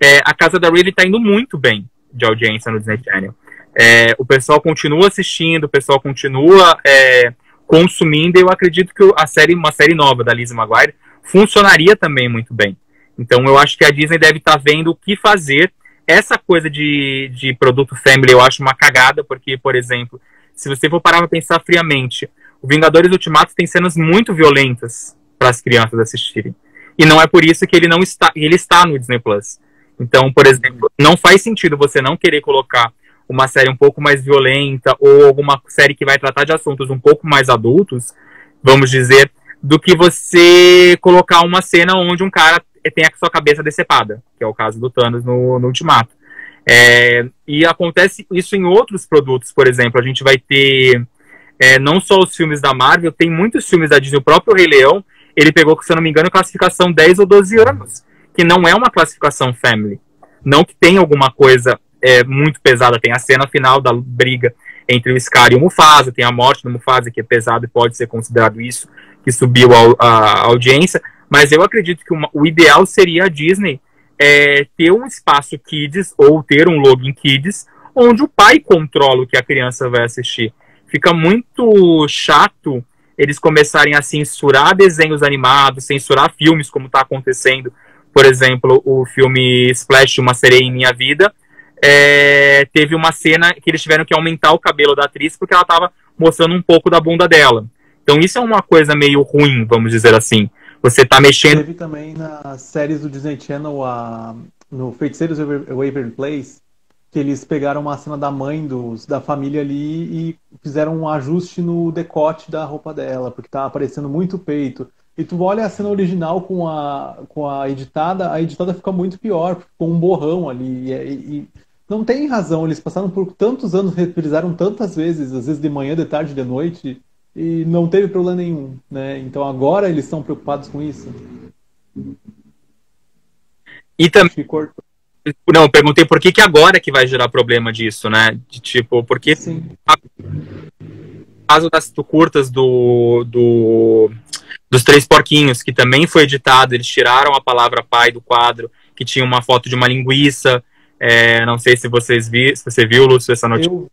É, a Casa da Raven tá indo muito bem de audiência no Disney Channel. É, o pessoal continua assistindo, o pessoal continua é, consumindo, eu acredito que a série, uma série nova da Lizzie Maguire, funcionaria também muito bem. Então eu acho que a Disney deve estar tá vendo o que fazer. Essa coisa de, de produto family eu acho uma cagada, porque, por exemplo, se você for parar para pensar friamente, o Vingadores Ultimato tem cenas muito violentas para as crianças assistirem. E não é por isso que ele não está, ele está no Disney Plus. Então, por exemplo, não faz sentido você não querer colocar uma série um pouco mais violenta ou alguma série que vai tratar de assuntos um pouco mais adultos, vamos dizer, do que você colocar uma cena onde um cara tem a sua cabeça decepada, que é o caso do Thanos no, no Ultimato. É, e acontece isso em outros produtos, por exemplo, a gente vai ter é, não só os filmes da Marvel, tem muitos filmes da Disney, o próprio Rei Leão, ele pegou, se eu não me engano, classificação 10 ou 12 anos, que não é uma classificação family. Não que tenha alguma coisa é muito pesada. Tem a cena final da briga entre o Scar e o Mufasa, tem a morte do Mufasa, que é pesado e pode ser considerado isso, que subiu a, a audiência. Mas eu acredito que uma, o ideal seria a Disney é, ter um espaço Kids ou ter um login Kids, onde o pai controla o que a criança vai assistir. Fica muito chato eles começarem a censurar desenhos animados, censurar filmes, como está acontecendo. Por exemplo, o filme Splash, Uma Sereia em Minha Vida, é, teve uma cena que eles tiveram que aumentar o cabelo da atriz porque ela estava mostrando um pouco da bunda dela. Então isso é uma coisa meio ruim, vamos dizer assim. Você tá mexendo. Teve também nas séries do Disney Channel, a, no Feiticeiros Waverly Place, que eles pegaram uma cena da mãe dos, da família ali e fizeram um ajuste no decote da roupa dela, porque tá aparecendo muito peito. E tu olha a cena original com a, com a editada, a editada fica muito pior, com um borrão ali. E, e, não tem razão. Eles passaram por tantos anos, reprisaram tantas vezes, às vezes de manhã, de tarde, de noite, e não teve problema nenhum, né? Então agora eles estão preocupados com isso. E também. Não, eu perguntei por que, que agora que vai gerar problema disso, né? De tipo, porque Sim. A... caso das curtas do, do dos três porquinhos, que também foi editado, eles tiraram a palavra pai do quadro, que tinha uma foto de uma linguiça, é, não sei se vocês vi, se você viu, Lúcio, essa notícia. Eu,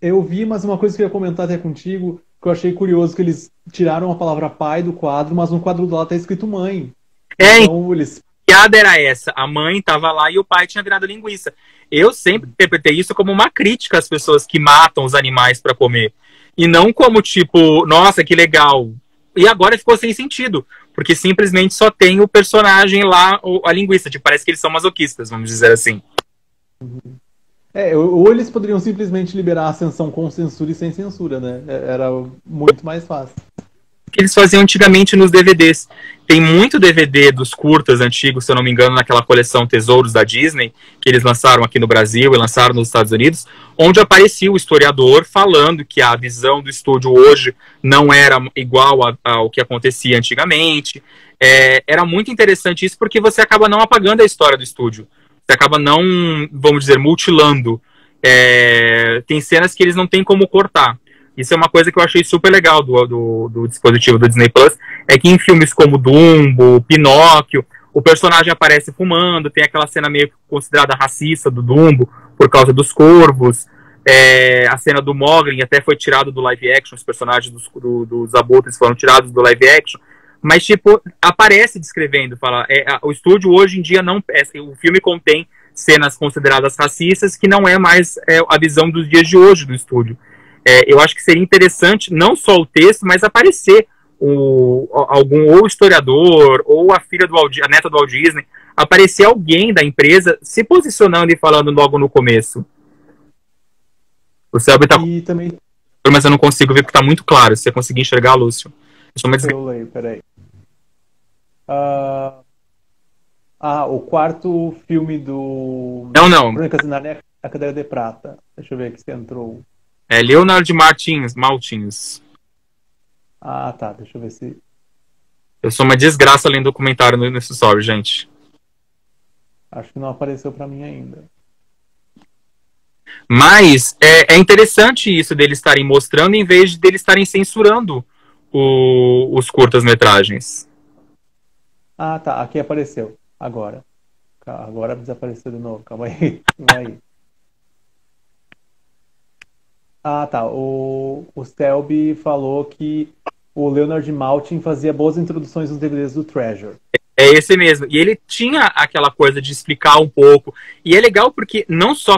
eu vi, mas uma coisa que eu ia comentar até contigo, que eu achei curioso, que eles tiraram a palavra pai do quadro, mas no quadro do lado tá escrito mãe. É, então, eles... a piada era essa. A mãe estava lá e o pai tinha virado linguiça. Eu sempre interpretei isso como uma crítica às pessoas que matam os animais para comer. E não como tipo, nossa, que legal. E agora ficou sem sentido. Porque simplesmente só tem o personagem lá, a linguiça. Tipo, parece que eles são masoquistas, vamos dizer assim. É, ou eles poderiam simplesmente liberar a ascensão com censura e sem censura, né? É, era muito mais fácil que eles faziam antigamente nos DVDs. Tem muito DVD dos curtas antigos, se eu não me engano, naquela coleção Tesouros da Disney, que eles lançaram aqui no Brasil e lançaram nos Estados Unidos, onde aparecia o historiador falando que a visão do estúdio hoje não era igual ao que acontecia antigamente. É, era muito interessante isso porque você acaba não apagando a história do estúdio. Você acaba não, vamos dizer, mutilando. É, tem cenas que eles não têm como cortar. Isso é uma coisa que eu achei super legal do, do, do, dispositivo do Disney Plus, é que em filmes como Dumbo, Pinóquio, o personagem aparece fumando, tem aquela cena meio considerada racista do Dumbo, por causa dos corvos, é, a cena do Mogli até foi tirado do live action, os personagens dos, do, dos abutres foram tirados do live action, mas tipo, aparece descrevendo, fala, é, a, o estúdio hoje em dia não, é, o filme contém cenas consideradas racistas que não é mais é, a visão dos dias de hoje do estúdio é, eu acho que seria interessante não só o texto, mas aparecer o, algum ou historiador ou a filha do Walt, a neta do Walt Disney, aparecer alguém da empresa se posicionando e falando logo no começo. O Selby tá. E também. Mas eu não consigo ver porque tá muito claro. Se você conseguir enxergar, Lúcio. Deixa eu leio, peraí. Uh... Ah, o quarto filme do. Não, não. Crônicas de a cadeira de prata. Deixa eu ver aqui se entrou. É Leonard Martins, Maltins. Ah, tá. Deixa eu ver se. Eu sou uma desgraça além do comentário nesse story, gente. Acho que não apareceu para mim ainda. Mas é, é, interessante isso deles estarem mostrando em vez de deles estarem censurando o, os curtas-metragens. Ah, tá. Aqui apareceu. Agora. Agora desapareceu de novo. Calma aí. Vai aí. Ah, tá. O, o Stelby falou que o Leonard Maltin fazia boas introduções nos DVDs do Treasure. É esse mesmo. E ele tinha aquela coisa de explicar um pouco. E é legal porque não só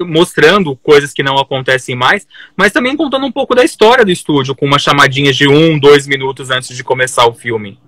mostrando coisas que não acontecem mais, mas também contando um pouco da história do estúdio, com uma chamadinha de um, dois minutos antes de começar o filme.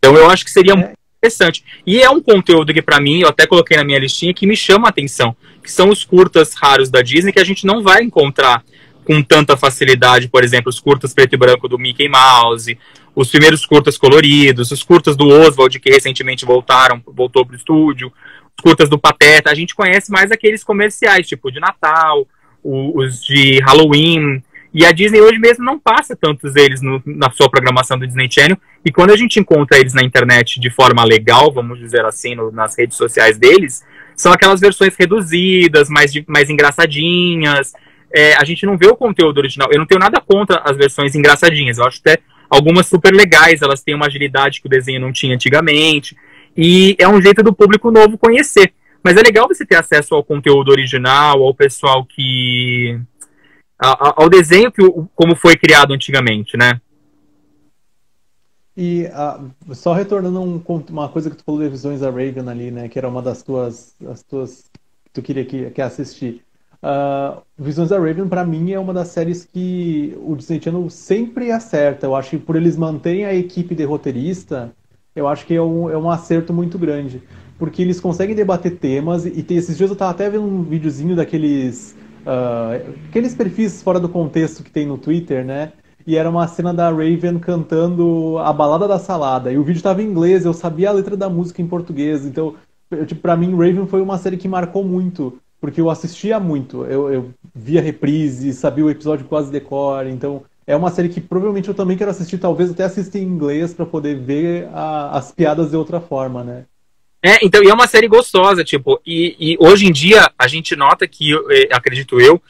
Então eu acho que seria é interessante. E é um conteúdo que, para mim, eu até coloquei na minha listinha, que me chama a atenção. Que são os curtas raros da Disney que a gente não vai encontrar com tanta facilidade. Por exemplo, os curtas preto e branco do Mickey Mouse, os primeiros curtas coloridos, os curtas do Oswald, que recentemente voltaram, voltou pro estúdio, os curtas do Pateta. A gente conhece mais aqueles comerciais, tipo de Natal, os de Halloween, e a Disney hoje mesmo não passa tantos deles no, na sua programação do Disney Channel. E quando a gente encontra eles na internet de forma legal, vamos dizer assim, no, nas redes sociais deles, são aquelas versões reduzidas, mais, mais engraçadinhas. É, a gente não vê o conteúdo original. Eu não tenho nada contra as versões engraçadinhas. Eu acho até algumas super legais. Elas têm uma agilidade que o desenho não tinha antigamente. E é um jeito do público novo conhecer. Mas é legal você ter acesso ao conteúdo original, ao pessoal que ao desenho que, como foi criado antigamente, né? E uh, só retornando um, uma coisa que tu falou de Visões da Raven ali, né? Que era uma das tuas, as tuas que tu queria que, que assistir. Uh, Visões da Raven, para mim, é uma das séries que o Disney Channel sempre acerta. Eu acho que por eles manterem a equipe de roteirista, eu acho que é um, é um acerto muito grande. Porque eles conseguem debater temas, e, e esses dias eu tava até vendo um videozinho daqueles uh, aqueles perfis fora do contexto que tem no Twitter, né? E era uma cena da Raven cantando a balada da salada. E o vídeo estava em inglês, eu sabia a letra da música em português. Então, tipo, pra mim, Raven foi uma série que marcou muito. Porque eu assistia muito. Eu, eu via reprise, sabia o episódio quase decore. Então, é uma série que provavelmente eu também quero assistir, talvez até assistir em inglês para poder ver a, as piadas de outra forma, né? É, então, e é uma série gostosa, tipo, e, e hoje em dia a gente nota que, é, acredito eu,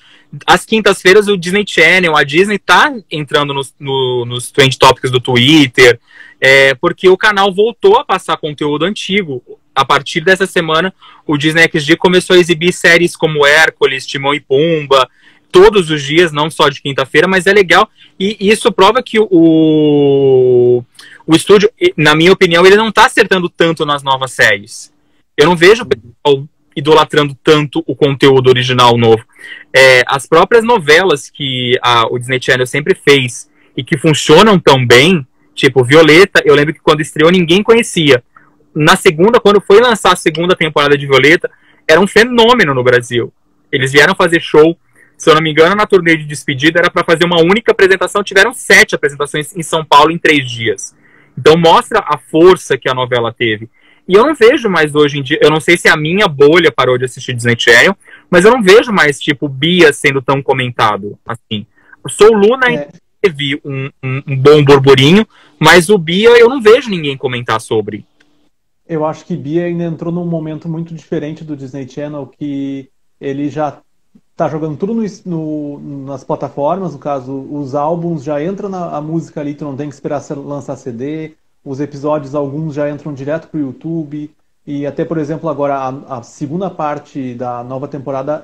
às quintas-feiras o Disney Channel, a Disney tá entrando nos, no, nos trend topics do Twitter, é, porque o canal voltou a passar conteúdo antigo. A partir dessa semana, o Disney XD começou a exibir séries como Hércules, Timão e Pumba, todos os dias, não só de quinta-feira, mas é legal. E, e isso prova que o, o estúdio, na minha opinião, ele não tá acertando tanto nas novas séries. Eu não vejo o pessoal idolatrando tanto o conteúdo original novo. É, as próprias novelas que a, o Disney Channel sempre fez e que funcionam tão bem, tipo Violeta, eu lembro que quando estreou ninguém conhecia. Na segunda, quando foi lançar a segunda temporada de Violeta, era um fenômeno no Brasil. Eles vieram fazer show, se eu não me engano, na turnê de despedida era para fazer uma única apresentação, tiveram sete apresentações em São Paulo em três dias. Então mostra a força que a novela teve. E eu não vejo mais hoje em dia, eu não sei se a minha bolha parou de assistir Disney Channel, mas eu não vejo mais, tipo, Bia sendo tão comentado assim. O Sou Luna é. teve um, um, um, bom burburinho, mas o Bia eu não vejo ninguém comentar sobre. Eu acho que Bia ainda entrou num momento muito diferente do Disney Channel, que ele já tá jogando tudo no, no, nas plataformas, no caso, os álbuns já entra na a música ali, tu não tem que esperar lançar CD, os episódios, alguns já entram direto para o YouTube. E até, por exemplo, agora a, a, segunda parte da nova temporada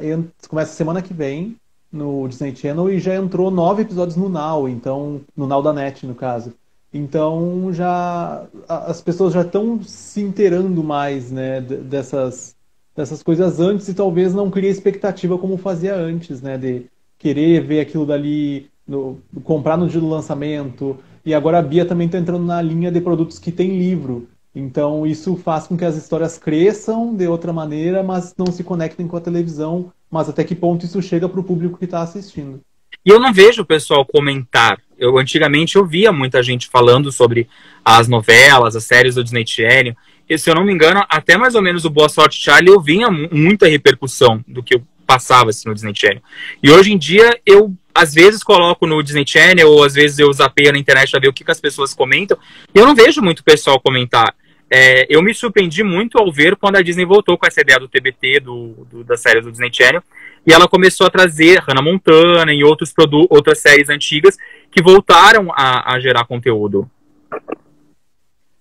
começa semana que vem no Disney Channel e já entrou nove episódios no Now, então no Now da Net, no caso. Então já as pessoas já estão se inteirando mais, né, dessas dessas coisas antes e talvez não crie expectativa como fazia antes, né, de querer ver aquilo dali, no, comprar no dia do lançamento, e agora a Bia também está entrando na linha de produtos que tem livro. Então isso faz com que as histórias cresçam de outra maneira, mas não se conectem com a televisão. Mas até que ponto isso chega para o público que está assistindo? E eu não vejo o pessoal comentar. Eu antigamente eu via muita gente falando sobre as novelas, as séries do Disney Channel. Se eu não me engano, até mais ou menos o Boa Sorte Charlie eu vinha muita repercussão do que eu passava assim, no Disney Channel. E hoje em dia eu às vezes coloco no Disney Channel, ou às vezes eu zapeio na internet para ver o que, que, as pessoas comentam, e eu não vejo muito pessoal comentar. É, eu me surpreendi muito ao ver quando a Disney voltou com essa ideia do TBT, do, do da série do Disney Channel, e ela começou a trazer Hannah Montana e outros outras séries antigas que voltaram a, a gerar conteúdo.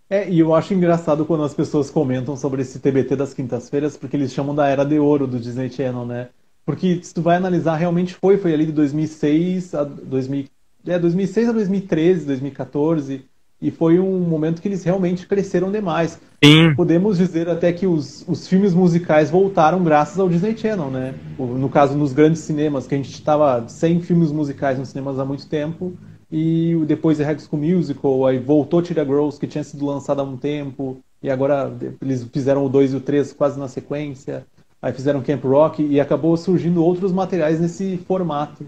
É, e eu acho engraçado quando as pessoas comentam sobre esse TBT das quintas-feiras, porque eles chamam da era de ouro do Disney Channel, né? Porque se tu vai analisar, realmente foi, foi ali de 2006 a 2000, é, 2006 a 2013, 2014, e foi um momento que eles realmente cresceram demais. Sim. Podemos dizer até que os, os filmes musicais voltaram graças ao Disney Channel, né? No caso, nos grandes cinemas, que a gente estava sem filmes musicais nos cinemas há muito tempo, e depois de High School Musical, aí voltou Tira Girls, que tinha sido lançado há um tempo, e agora eles fizeram o 2 e o 3 quase na sequência aí fizeram Camp Rock e acabou surgindo outros materiais nesse formato.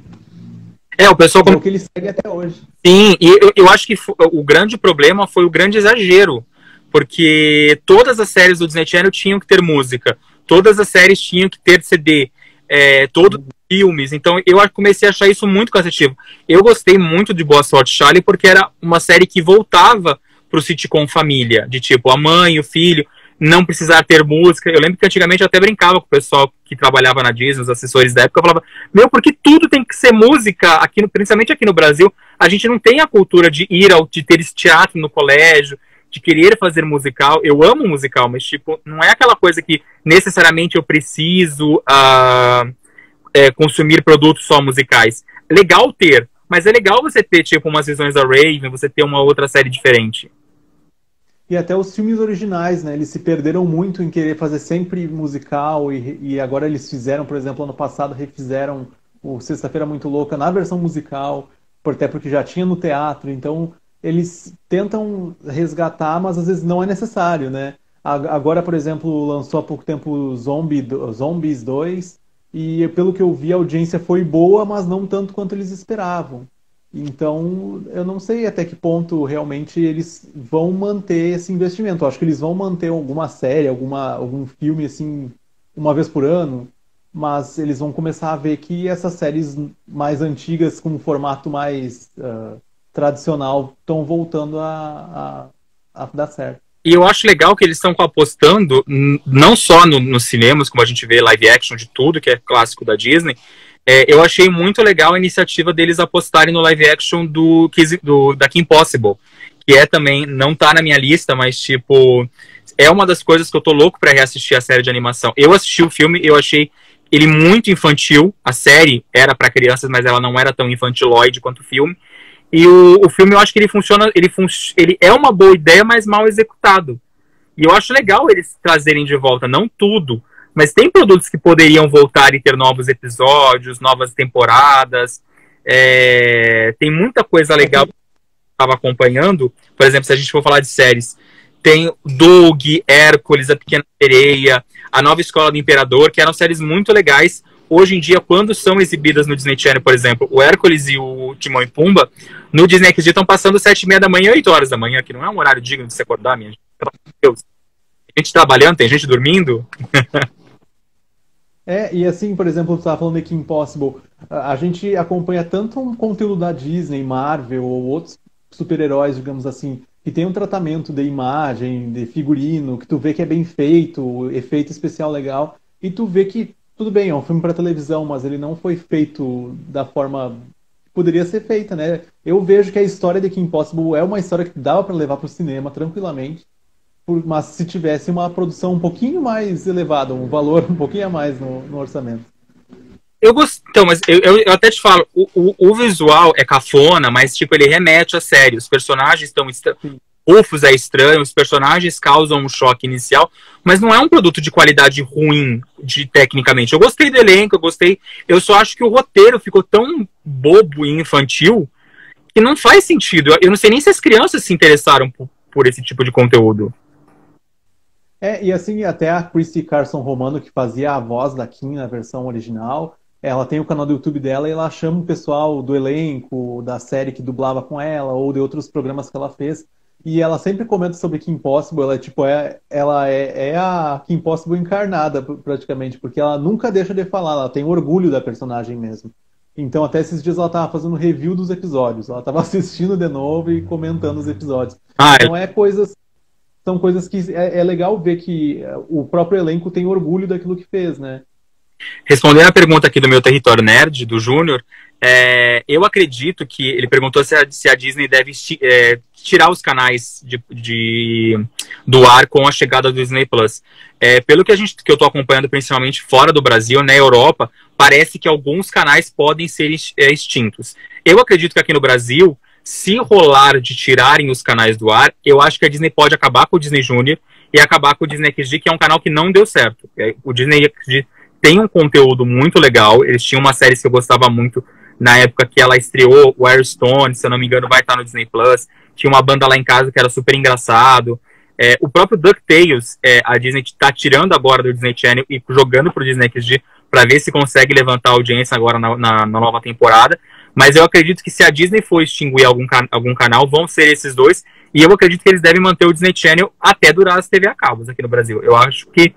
É, o pessoal. É o que ele segue até hoje. Sim, e eu, eu acho que o grande problema foi o grande exagero. Porque todas as séries do Disney Channel tinham que ter música, todas as séries tinham que ter CD, é, todos os filmes. Então eu comecei a achar isso muito cansativo. Eu gostei muito de Boa Sorte Charlie porque era uma série que voltava pro sitcom família, de tipo a mãe, o filho não precisar ter música. Eu lembro que antigamente eu até brincava com o pessoal que trabalhava na Disney, os assessores da época, eu falava, meu, porque tudo tem que ser música, aqui no, principalmente aqui no Brasil, a gente não tem a cultura de ir ao, de ter esse teatro no colégio, de querer fazer musical. Eu amo musical, mas tipo, não é aquela coisa que necessariamente eu preciso uh, é, consumir produtos só musicais. Legal ter, mas é legal você ter, tipo, umas visões da Raven, você ter uma outra série diferente. E até os filmes originais, né? Eles se perderam muito em querer fazer sempre musical e, e agora eles fizeram, por exemplo, ano passado refizeram o Sexta-feira Muito Louca na versão musical, até porque já tinha no teatro. Então eles tentam resgatar, mas às vezes não é necessário, né? Agora, por exemplo, lançou há pouco tempo Zombie, Zombies 2 e pelo que eu vi a audiência foi boa, mas não tanto quanto eles esperavam. Então, eu não sei até que ponto realmente eles vão manter esse investimento. Eu acho que eles vão manter alguma série, alguma, algum filme assim, uma vez por ano, mas eles vão começar a ver que essas séries mais antigas, com um formato mais uh, tradicional, estão voltando a, a, a, dar certo. E eu acho legal que eles estão apostando não só no, nos cinemas, como a gente vê live action de tudo, que é clássico da Disney, é, eu achei muito legal a iniciativa deles apostarem no live action do, do da Kim Possible, que é também, não tá na minha lista, mas tipo, é uma das coisas que eu tô louco para reassistir a série de animação. Eu assisti o filme, eu achei ele muito infantil, a série era para crianças, mas ela não era tão infantiloide quanto o filme. E o, o filme eu acho que ele funciona, ele, fun ele é uma boa ideia, mas mal executado. E eu acho legal eles trazerem de volta, não tudo, mas tem produtos que poderiam voltar e ter novos episódios, novas temporadas. É, tem muita coisa legal que eu estava acompanhando. Por exemplo, se a gente for falar de séries, tem Doug, Hércules, A Pequena Sereia, A Nova Escola do Imperador, que eram séries muito legais. Hoje em dia, quando são exibidas no Disney Channel, por exemplo, o Hércules e o Timão e Pumba, no Disney XD estão passando sete e meia da manhã e oito horas da manhã, que não é um horário digno de se acordar, minha gente. Pelo Deus. Tem gente trabalhando, tem gente dormindo. É, e assim, por exemplo, você estava falando de Kim Possible, a gente acompanha tanto um conteúdo da Disney, Marvel ou outros super-heróis, digamos assim, que tem um tratamento de imagem, de figurino, que tu vê que é bem feito, efeito especial legal, e tu vê que, tudo bem, é um filme para televisão, mas ele não foi feito da forma que poderia ser feita, né? Eu vejo que a história de Kim Possible é uma história que dava para levar para o cinema tranquilamente, mas se tivesse uma produção um pouquinho mais elevada, um valor um pouquinho a mais no, no orçamento. Eu gosto, então, mas eu, eu, eu, até te falo, o, o, o, visual é cafona, mas tipo, ele remete a sério. Os personagens estão Ufos é estranho, os personagens causam um choque inicial, mas não é um produto de qualidade ruim de tecnicamente. Eu gostei do elenco, eu gostei. Eu só acho que o roteiro ficou tão bobo e infantil que não faz sentido. Eu não sei nem se as crianças se interessaram por, por esse tipo de conteúdo. É, e assim, até a Christy Carson Romano, que fazia a voz da Kim na versão original, ela tem o canal do YouTube dela e ela chama o pessoal do elenco, da série que dublava com ela, ou de outros programas que ela fez. E ela sempre comenta sobre Kim Possible, ela, tipo, é, ela é, é a Kim Possible encarnada, praticamente, porque ela nunca deixa de falar, ela tem orgulho da personagem mesmo. Então, até esses dias ela estava fazendo review dos episódios, ela estava assistindo de novo e comentando os episódios. Ah, então, é coisas são coisas que é, é, legal ver que é, o próprio elenco tem orgulho daquilo que fez, né? Respondendo a pergunta aqui do meu território nerd, do Júnior, é, eu acredito que ele perguntou se a, se a Disney deve é, tirar os canais de, de, do ar com a chegada do Disney Plus. É, pelo que a gente que eu estou acompanhando, principalmente fora do Brasil, na Europa, parece que alguns canais podem ser é, extintos. Eu acredito que aqui no Brasil se rolar de tirarem os canais do ar, eu acho que a Disney pode acabar com o Disney Junior e acabar com o Disney XD, que é um canal que não deu certo. É, o Disney XD tem um conteúdo muito legal. Eles tinham uma série que eu gostava muito na época que ela estreou, o Airstone, se eu não me engano, vai estar no Disney Plus. Tinha uma banda lá em casa que era super engraçado. É, o próprio DuckTales, é, a Disney está tirando agora do Disney Channel e jogando para o Disney XD para ver se consegue levantar a audiência agora na, na, na nova temporada. Mas eu acredito que se a Disney for extinguir algum, algum canal, vão ser esses dois. E eu acredito que eles devem manter o Disney Channel até durar as TV a cabos aqui no Brasil. Eu acho que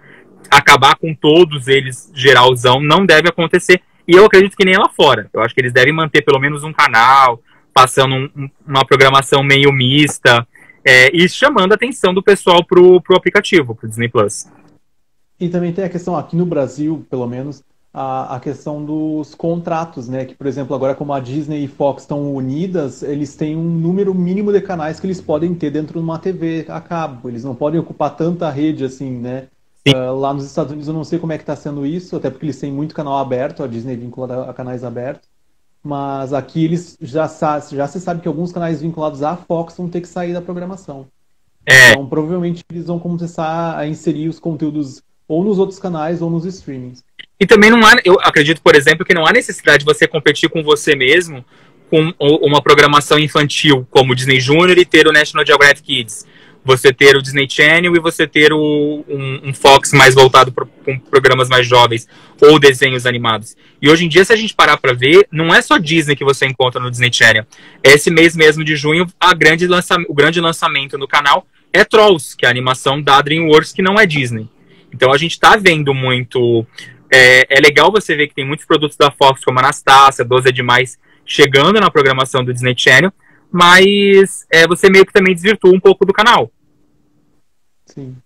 acabar com todos eles geralzão não deve acontecer. E eu acredito que nem lá fora. Eu acho que eles devem manter pelo menos um canal, passando um, uma programação meio mista é, e chamando a atenção do pessoal pro, pro aplicativo, pro Disney Plus. E também tem a questão aqui no Brasil, pelo menos, a, a questão dos contratos, né? Que, por exemplo, agora como a Disney e Fox estão unidas, eles têm um número mínimo de canais que eles podem ter dentro de uma TV a cabo. Eles não podem ocupar tanta rede assim, né? Uh, lá nos Estados Unidos eu não sei como é que está sendo isso, até porque eles têm muito canal aberto, a Disney vinculada a canais abertos. Mas aqui eles já, já se sabe que alguns canais vinculados à Fox vão ter que sair da programação. É. Então provavelmente eles vão começar a inserir os conteúdos ou nos outros canais ou nos streamings. E também não há, eu acredito, por exemplo, que não há necessidade de você competir com você mesmo com uma programação infantil como o Disney Junior e ter o National Geographic Kids. Você ter o Disney Channel e você ter o, um, um Fox mais voltado para programas mais jovens ou desenhos animados. E hoje em dia, se a gente parar para ver, não é só Disney que você encontra no Disney Channel. Esse mês mesmo de junho, a grande lança, o grande lançamento no canal é Trolls, que é a animação da DreamWorks, que não é Disney. Então a gente está vendo muito. É, é, legal você ver que tem muitos produtos da Fox, como Anastácia, 12 é Demais, chegando na programação do Disney Channel, mas é, você meio que também desvirtua um pouco do canal. Sim.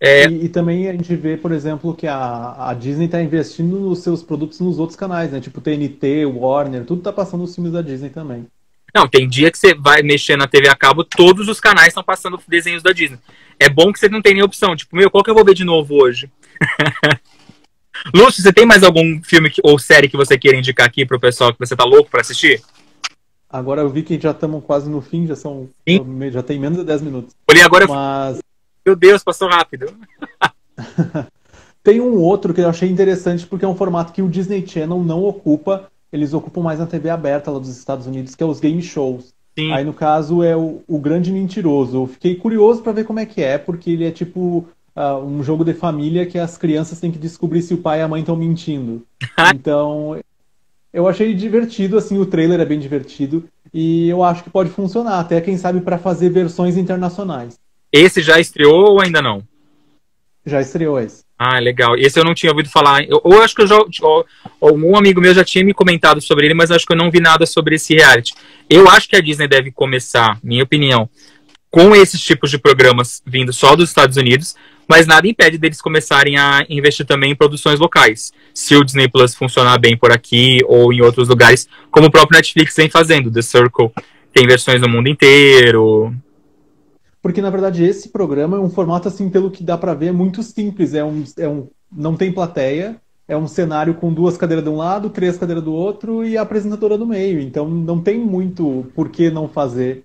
É... E, e, também a gente vê, por exemplo, que a, a Disney está investindo nos seus produtos nos outros canais, né? Tipo TNT, Warner, tudo está passando os filmes da Disney também. Não, tem dia que você vai mexer na TV a cabo, todos os canais estão passando desenhos da Disney. É bom que você não tem nem opção. Tipo, meu, qual que eu vou ver de novo hoje? Lúcio, você tem mais algum filme que, ou série que você queira indicar aqui pro pessoal que você tá louco para assistir? Agora eu vi que já estamos quase no fim, já são. Sim. Já tem menos de 10 minutos. Olhei agora. Mas. Meu Deus, passou rápido. tem um outro que eu achei interessante porque é um formato que o Disney Channel não ocupa. Eles ocupam mais na TV aberta lá dos Estados Unidos, que é os game shows. Sim. Aí no caso é o, o Grande Mentiroso. Eu fiquei curioso para ver como é que é, porque ele é tipo uh, um jogo de família que as crianças têm que descobrir se o pai e a mãe estão mentindo. então eu achei divertido, assim, o trailer é bem divertido e eu acho que pode funcionar, até quem sabe para fazer versões internacionais. Esse já estreou ou ainda não? Já estreou esse. Ah, legal. Esse eu não tinha ouvido falar. Eu, eu acho que eu já, um amigo meu já tinha me comentado sobre ele, mas acho que eu não vi nada sobre esse reality. Eu acho que a Disney deve começar, minha opinião, com esses tipos de programas vindo só dos Estados Unidos, mas nada impede deles começarem a investir também em produções locais. Se o Disney Plus funcionar bem por aqui ou em outros lugares, como o próprio Netflix vem fazendo. The Circle tem versões no mundo inteiro. Porque, na verdade, esse programa é um formato, assim, pelo que dá para ver, é muito simples. É um, é um, não tem plateia, é um cenário com duas cadeiras de um lado, três cadeiras do outro e a apresentadora no meio. Então, não tem muito por que não fazer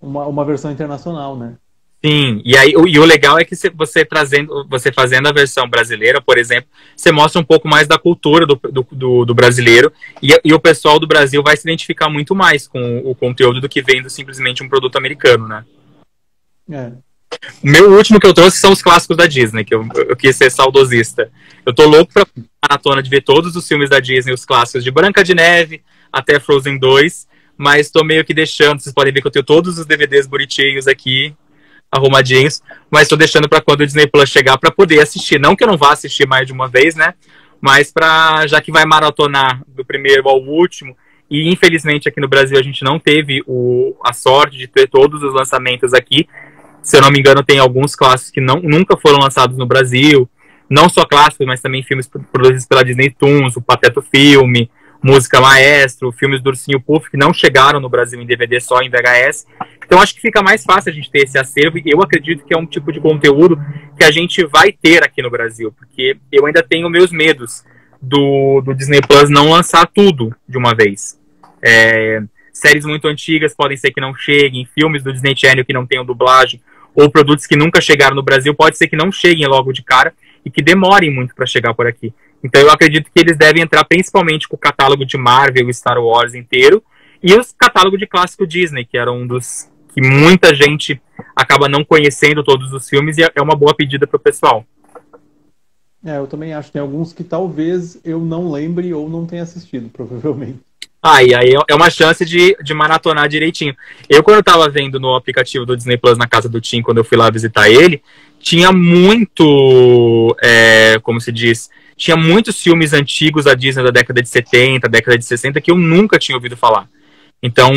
uma, uma versão internacional, né? Sim, e aí e o legal é que você trazendo, você fazendo a versão brasileira, por exemplo, você mostra um pouco mais da cultura do, do, do, do brasileiro e, e, o pessoal do Brasil vai se identificar muito mais com o conteúdo do que vendo simplesmente um produto americano, né? É. O meu último que eu trouxe são os clássicos da Disney, que eu, eu quis ser saudosista. Eu tô louco pra maratona de ver todos os filmes da Disney, os clássicos de Branca de Neve até Frozen 2, mas tô meio que deixando, vocês podem ver que eu tenho todos os DVDs bonitinhos aqui, arrumadinhos, mas tô deixando para quando o Disney Plus chegar para poder assistir. Não que eu não vá assistir mais de uma vez, né? Mas para já que vai maratonar do primeiro ao último, e infelizmente aqui no Brasil a gente não teve o, a sorte de ter todos os lançamentos aqui. Se eu não me engano, tem alguns clássicos que não, nunca foram lançados no Brasil. Não só clássicos, mas também filmes produzidos pela Disney Toons, o Pateta Filme, Música Maestro, filmes do Ursinho Puff, que não chegaram no Brasil em DVD, só em VHS. Então acho que fica mais fácil a gente ter esse acervo e eu acredito que é um tipo de conteúdo que a gente vai ter aqui no Brasil, porque eu ainda tenho meus medos do, do Disney Plus não lançar tudo de uma vez. É, séries muito antigas podem ser que não cheguem, filmes do Disney Channel que não tenham dublagem, ou produtos que nunca chegaram no Brasil, pode ser que não cheguem logo de cara e que demorem muito para chegar por aqui. Então eu acredito que eles devem entrar principalmente com o catálogo de Marvel e Star Wars inteiro e os catálogos de clássico Disney, que era um dos que muita gente acaba não conhecendo todos os filmes e é uma boa pedida para o pessoal. É, eu também acho. Tem alguns que talvez eu não lembre ou não tenha assistido, provavelmente. Ah, e aí é uma chance de, de maratonar direitinho. Eu, quando eu tava vendo no aplicativo do Disney Plus na casa do Tim, quando eu fui lá visitar ele, tinha muito, é, como se diz, tinha muitos filmes antigos da Disney da década de 70, década de 60, que eu nunca tinha ouvido falar. Então,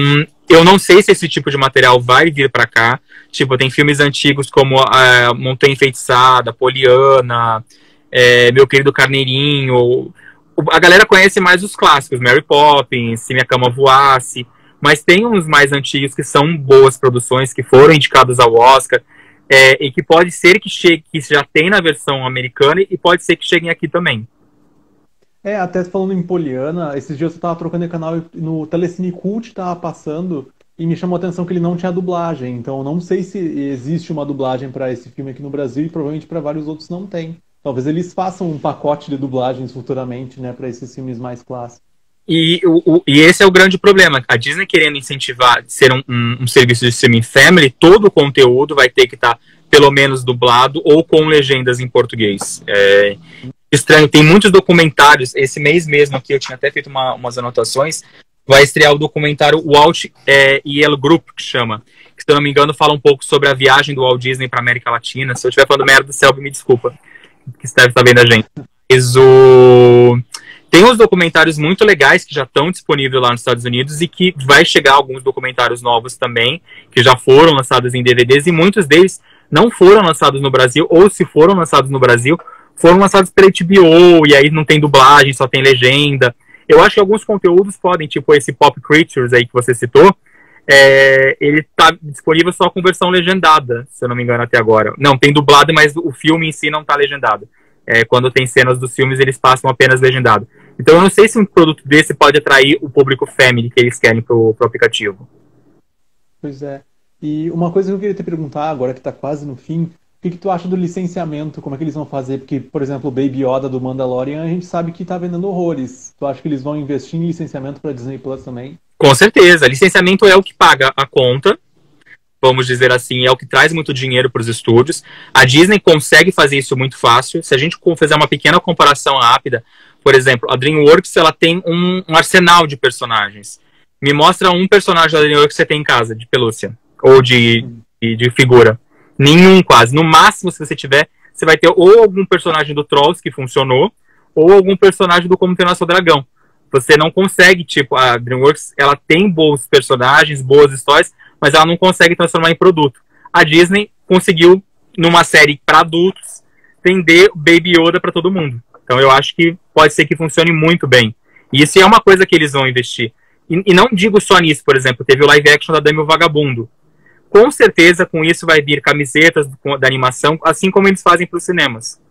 eu não sei se esse tipo de material vai vir para cá. Tipo, tem filmes antigos como a Montanha Enfeitiçada, Poliana, é, Meu Querido Carneirinho, a galera conhece mais os clássicos, Mary Poppins, Se Minha Cama Voasse, mas tem uns mais antigos que são boas produções, que foram indicados ao Oscar, é, e que pode ser que chegue, que já tem na versão americana, e pode ser que cheguem aqui também. É, até falando em Poliana, esses dias eu tava trocando de canal no Telecine Cult tava passando e me chamou a atenção que ele não tinha dublagem. Então não sei se existe uma dublagem para esse filme aqui no Brasil e provavelmente para vários outros não tem. Talvez eles façam um pacote de dublagens futuramente, né, para esses filmes mais clássicos. E, o, e esse é o grande problema. A Disney querendo incentivar ser um, um, um serviço de streaming family, todo o conteúdo vai ter que estar tá, pelo menos dublado ou com legendas em português. É estranho, tem muitos documentários. Esse mês mesmo aqui eu tinha até feito uma, umas anotações. Vai estrear o documentário Walt é, Yellow Group, que chama. Que, se eu não me engano, fala um pouco sobre a viagem do Walt Disney para América Latina. Se eu estiver falando merda céu, me desculpa que deve estar vendo a gente. Mas o... Tem uns documentários muito legais que já estão disponíveis lá nos Estados Unidos e que vai chegar alguns documentários novos também, que já foram lançados em DVDs e muitos deles não foram lançados no Brasil, ou se foram lançados no Brasil, foram lançados pela HBO e aí não tem dublagem, só tem legenda. Eu acho que alguns conteúdos podem, tipo esse Pop Creatures aí que você citou, é, ele está disponível só com versão legendada, se eu não me engano, até agora. Não, tem dublado, mas o filme em si não está legendado. É, quando tem cenas dos filmes, eles passam apenas legendado. Então eu não sei se um produto desse pode atrair o público family que eles querem pro, pro aplicativo. Pois é. E uma coisa que eu queria te perguntar agora que está quase no fim, o que, que, tu acha do licenciamento? Como é que eles vão fazer? Porque, por exemplo, o Baby Yoda do Mandalorian, a gente sabe que está vendendo horrores. Tu acha que eles vão investir em licenciamento para Disney Plus também? Com certeza. Licenciamento é o que paga a conta, vamos dizer assim, é o que traz muito dinheiro para os estúdios. A Disney consegue fazer isso muito fácil. Se a gente fizer uma pequena comparação rápida, por exemplo, a DreamWorks ela tem um, um arsenal de personagens. Me mostra um personagem da DreamWorks que você tem em casa, de pelúcia ou de, de, de figura. Nenhum, quase. No máximo, se você tiver, você vai ter ou algum personagem do Trolls que funcionou, ou algum personagem do Como Treinar Seu Dragão. Você não consegue, tipo, a DreamWorks, ela tem bons personagens, boas histórias, mas ela não consegue transformar em produto. A Disney conseguiu, numa série para adultos, vender Baby Yoda para todo mundo. Então eu acho que pode ser que funcione muito bem. E isso é uma coisa que eles vão investir. E, e não digo só nisso, por exemplo, teve o live action da Dami o Vagabundo. Com certeza, com isso vai vir camisetas da animação, assim como eles fazem para os cinemas.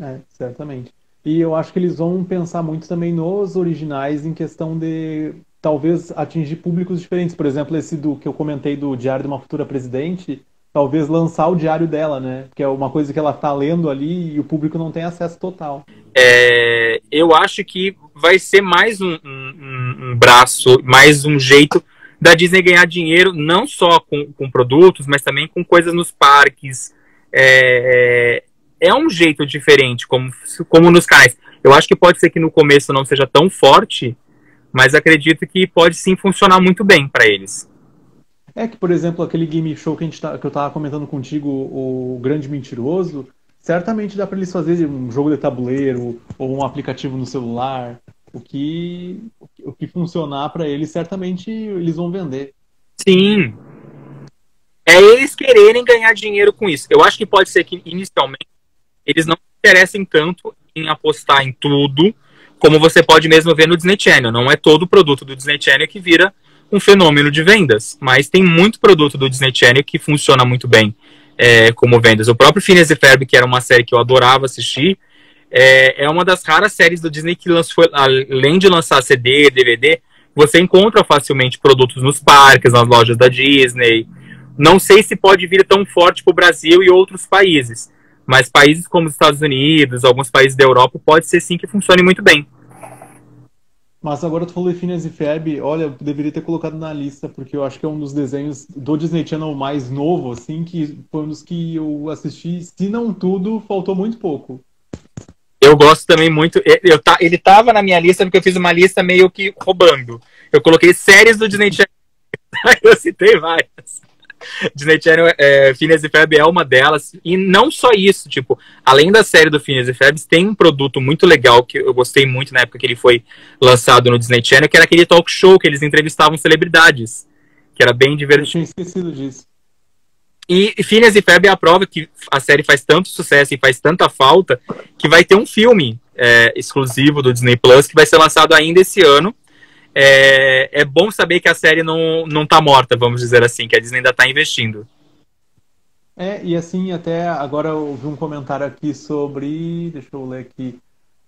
É, certamente. E eu acho que eles vão pensar muito também nos originais em questão de talvez atingir públicos diferentes. Por exemplo, esse do que eu comentei do Diário de uma Futura Presidente, talvez lançar o diário dela, né? Que é uma coisa que ela está lendo ali e o público não tem acesso total. É, eu acho que vai ser mais um, um, um, braço, mais um jeito da Disney ganhar dinheiro, não só com, com produtos, mas também com coisas nos parques. É, é, é um jeito diferente, como, como nos canais. Eu acho que pode ser que no começo não seja tão forte, mas acredito que pode sim funcionar muito bem para eles. É que, por exemplo, aquele game show que, a gente tá, que eu estava comentando contigo, o Grande Mentiroso, certamente dá para eles fazerem um jogo de tabuleiro ou um aplicativo no celular. O que, o que funcionar para eles, certamente eles vão vender. Sim. É eles quererem ganhar dinheiro com isso. Eu acho que pode ser que, inicialmente, eles não se interessem tanto em apostar em tudo como você pode mesmo ver no Disney Channel. Não é todo produto do Disney Channel que vira um fenômeno de vendas, mas tem muito produto do Disney Channel que funciona muito bem é, como vendas. O próprio Phineas e Ferb, que era uma série que eu adorava assistir, é, é uma das raras séries do Disney que lançou, além de lançar CD, DVD, você encontra facilmente produtos nos parques, nas lojas da Disney. Não sei se pode vir tão forte para o Brasil e outros países, mas países como os Estados Unidos, alguns países da Europa, pode ser sim que funcione muito bem. Mas agora tu falou de Phineas e Ferb, olha, eu deveria ter colocado na lista, porque eu acho que é um dos desenhos do Disney Channel mais novo, assim, que foi um dos que eu assisti, se não tudo, faltou muito pouco. Eu gosto também muito, eu, tá, ele tava na minha lista porque eu fiz uma lista meio que roubando. Eu coloquei séries do Disney Channel, eu citei várias. Disney Channel, é, Phineas e Ferb é uma delas. E não só isso, tipo, além da série do Phineas e Ferb, tem um produto muito legal que eu gostei muito na época que ele foi lançado no Disney Channel, que era aquele talk show que eles entrevistavam celebridades. Que era bem divertido. Eu tinha esquecido disso. E Phineas e Ferb é a prova que a série faz tanto sucesso e faz tanta falta que vai ter um filme é, exclusivo do Disney Plus que vai ser lançado ainda esse ano é, é bom saber que a série não, não tá morta, vamos dizer assim, que a Disney ainda está investindo. É, e assim, até agora eu vi um comentário aqui sobre. Deixa eu ler aqui.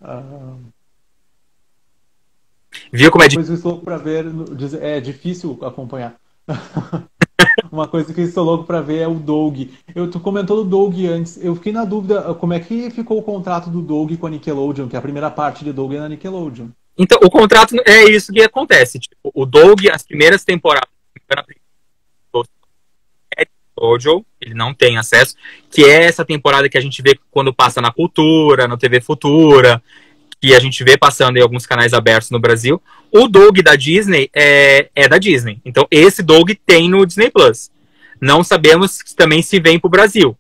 Uh... Viu como é difícil? Estou louco para ver. É difícil acompanhar. Uma coisa que estou louco para ver é o Doug. Eu, tu comentou do Doug antes. Eu fiquei na dúvida como é que ficou o contrato do Doug com a Nickelodeon, que a primeira parte de Doug é na Nickelodeon. Então, o contrato é isso que acontece. Tipo, o Doug, as primeiras temporadas, é Dojo, ele não tem acesso, que é essa temporada que a gente vê quando passa na Cultura, no TV Futura, que a gente vê passando em alguns canais abertos no Brasil. O Doug da Disney é, é da Disney. Então, esse Doug tem no Disney Plus. Não sabemos também se vem para o Brasil.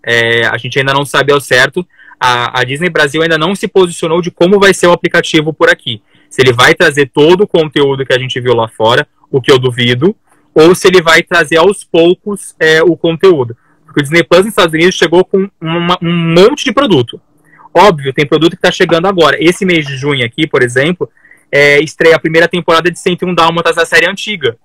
É, a gente ainda não sabe ao certo a, a Disney Brasil ainda não se posicionou de como vai ser o aplicativo por aqui. Se ele vai trazer todo o conteúdo que a gente viu lá fora, o que eu duvido, ou se ele vai trazer aos poucos é, o conteúdo. Porque o Disney Plus nos Estados Unidos chegou com uma, um monte de produto. Óbvio, tem produto que está chegando agora. Esse mês de junho aqui, por exemplo, é, estreia a primeira temporada de 101 Dálmatas da série antiga.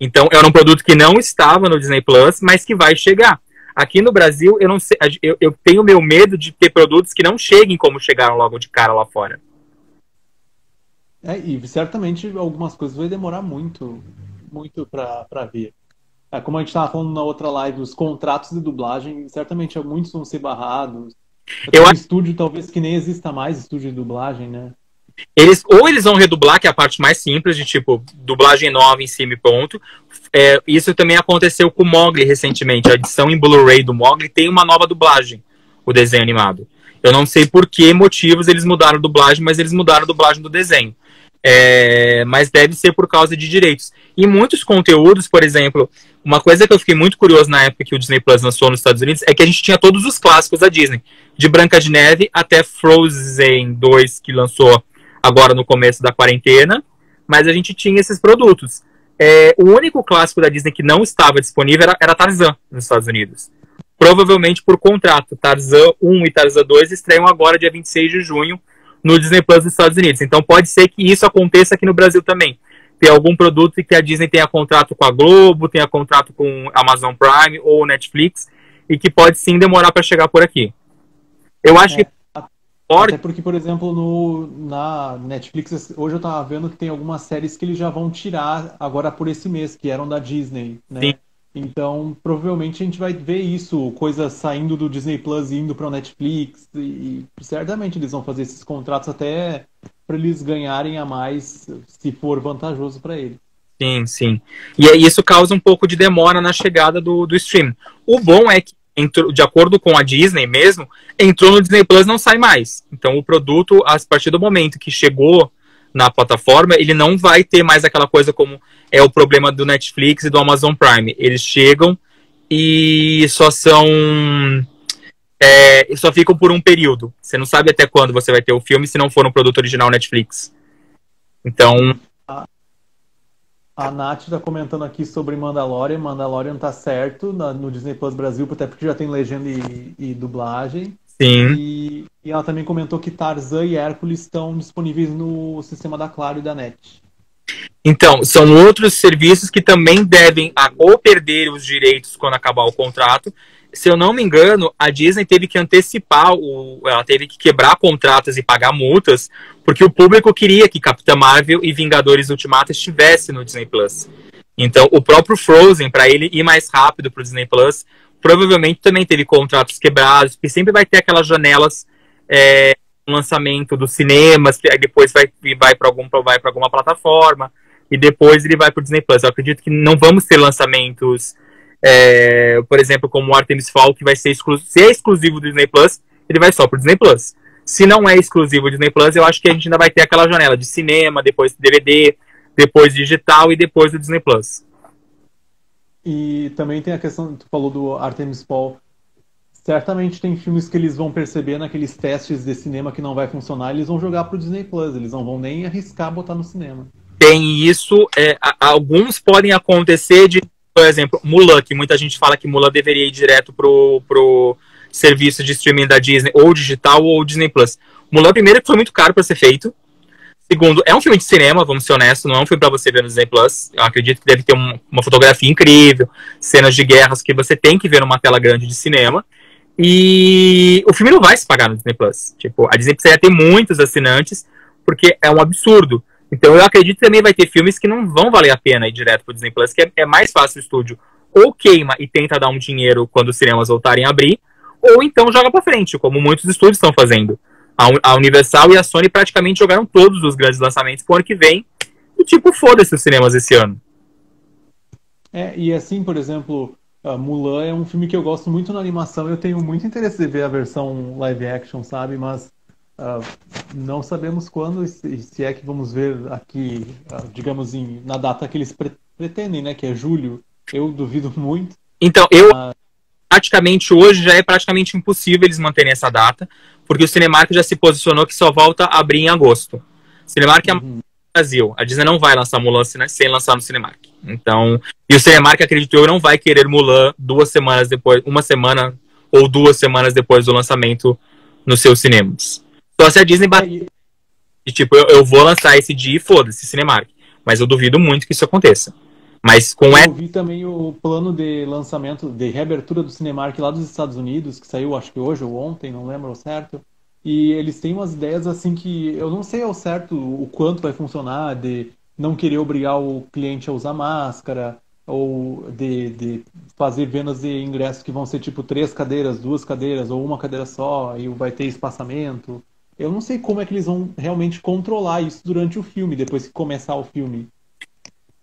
Então, era um produto que não estava no Disney Plus, mas que vai chegar. Aqui no Brasil, eu não sei, eu, eu tenho meu medo de ter produtos que não cheguem como chegaram logo de cara lá fora. É, e certamente algumas coisas vai demorar muito, muito para ver. É, como a gente estava falando na outra live, os contratos de dublagem, certamente muitos vão ser barrados. Eu acho... estúdio talvez que nem exista mais estúdio de dublagem, né? Eles, ou eles vão redublar, que é a parte mais simples, de tipo, dublagem nova em cima e ponto. É, isso também aconteceu com o Mogli recentemente. A edição em Blu-ray do Mogli tem uma nova dublagem, o desenho animado. Eu não sei por que motivos eles mudaram a dublagem, mas eles mudaram a dublagem do desenho. É, mas deve ser por causa de direitos. E muitos conteúdos, por exemplo, uma coisa que eu fiquei muito curioso na época que o Disney Plus lançou nos Estados Unidos é que a gente tinha todos os clássicos da Disney, de Branca de Neve até Frozen 2, que lançou agora no começo da quarentena, mas a gente tinha esses produtos. É, o único clássico da Disney que não estava disponível era, era Tarzan nos Estados Unidos. Provavelmente por contrato. Tarzan 1 e Tarzan 2 estreiam agora, dia 26 de junho, no Disney Plus dos Estados Unidos. Então pode ser que isso aconteça aqui no Brasil também. Ter algum produto que a Disney tenha contrato com a Globo, tenha contrato com a Amazon Prime ou Netflix, e que pode sim demorar para chegar por aqui. Eu acho é. que até porque, por exemplo, no, na Netflix, hoje eu tava vendo que tem algumas séries que eles já vão tirar agora por esse mês, que eram da Disney, né? Sim. Então, provavelmente a gente vai ver isso, coisas saindo do Disney Plus e indo para o Netflix, e, e certamente eles vão fazer esses contratos até para eles ganharem a mais, se for vantajoso para eles. Sim, sim. E isso causa um pouco de demora na chegada do, do stream. O bom é que entrou, de acordo com a Disney mesmo, entrou no Disney Plus não sai mais. Então o produto, a partir do momento que chegou na plataforma, ele não vai ter mais aquela coisa como é o problema do Netflix e do Amazon Prime. Eles chegam e só são. É, só ficam por um período. Você não sabe até quando você vai ter o filme se não for um produto original Netflix. Então, a Nath está comentando aqui sobre Mandalorian. Mandalorian tá certo na, no Disney Plus Brasil, até porque já tem legenda e, e dublagem. Sim. E, e, ela também comentou que Tarzan e Hércules estão disponíveis no sistema da Claro e da NET. Então, são outros serviços que também devem a, ou perder os direitos quando acabar o contrato. Se eu não me engano, a Disney teve que antecipar, o, ela teve que quebrar contratos e pagar multas porque o público queria que Capitã Marvel e Vingadores Ultimato estivessem no Disney Plus. Então, o próprio Frozen, para ele ir mais rápido para o Disney Plus, provavelmente também teve contratos quebrados, porque sempre vai ter aquelas janelas é, lançamento dos cinemas, depois vai, vai para algum, alguma plataforma, e depois ele vai para o Disney Plus. Eu acredito que não vamos ter lançamentos, é, por exemplo, como o Artemis Fall, que vai ser exclusivo, se é exclusivo do Disney Plus, ele vai só para o Disney Plus. Se não é exclusivo Disney Plus, eu acho que a gente ainda vai ter aquela janela de cinema, depois DVD, depois digital e depois do Disney Plus. E também tem a questão, tu falou do Artemis Paul. Certamente tem filmes que eles vão perceber naqueles testes de cinema que não vai funcionar, eles vão jogar pro Disney Plus, eles não vão nem arriscar botar no cinema. Tem isso, é, alguns podem acontecer de, por exemplo, Mulan, que muita gente fala que Mulan deveria ir direto pro, pro serviço de streaming da Disney, ou digital, ou Disney Plus. Mulan, primeiro, que foi muito caro para ser feito. Segundo, é um filme de cinema, vamos ser honestos, não é um filme para você ver no Disney Plus. Eu acredito que deve ter um, uma fotografia incrível, cenas de guerras que você tem que ver numa tela grande de cinema. E o filme não vai se pagar no Disney Plus. Tipo, a Disney precisa ter muitos assinantes, porque é um absurdo. Então eu acredito que também vai ter filmes que não vão valer a pena ir direto pro Disney Plus, que é, é mais fácil o estúdio ou queima e tenta dar um dinheiro quando os cinemas voltarem a abrir, ou então joga para frente, como muitos estúdios estão fazendo. A Universal e a Sony praticamente jogaram todos os grandes lançamentos pro ano que vem, e tipo, foda-se os cinemas esse ano. É, e assim, por exemplo, Mulan é um filme que eu gosto muito na animação, eu tenho muito interesse de ver a versão live action, sabe? Mas uh, não sabemos quando, se é que vamos ver aqui, uh, digamos, em, na data que eles pretendem, né? Que é julho. Eu duvido muito. Então, eu, praticamente hoje já é praticamente impossível eles manterem essa data, porque o Cinemark já se posicionou que só volta a abrir em agosto. Cinemark é uhum. é Brasil. A Disney não vai lançar Mulan sem lançar no Cinemark. Então, e o Cinemark acreditou não vai querer Mulan duas semanas depois, uma semana ou duas semanas depois do lançamento nos seus cinemas. Só se a Disney bater. E tipo, eu, eu vou lançar esse dia e foda-se, Cinemark. Mas eu duvido muito que isso aconteça. Mas com Eu vi também o plano de lançamento, de reabertura do Cinemark lá dos Estados Unidos, que saiu acho que hoje ou ontem, não lembro certo. E eles têm umas ideias assim que eu não sei ao certo o quanto vai funcionar, de não querer obrigar o cliente a usar máscara, ou de, de fazer vendas de ingressos que vão ser tipo três cadeiras, duas cadeiras, ou uma cadeira só, e vai ter espaçamento. Eu não sei como é que eles vão realmente controlar isso durante o filme, depois que começar o filme.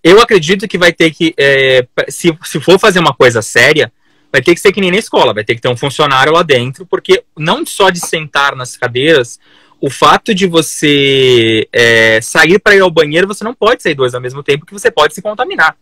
Eu acredito que vai ter que, é, se, se for fazer uma coisa séria, vai ter que ser que nem na escola, vai ter que ter um funcionário lá dentro, porque não só de sentar nas cadeiras, o fato de você é, sair para ir ao banheiro, você não pode sair dois ao mesmo tempo, que você pode se contaminar.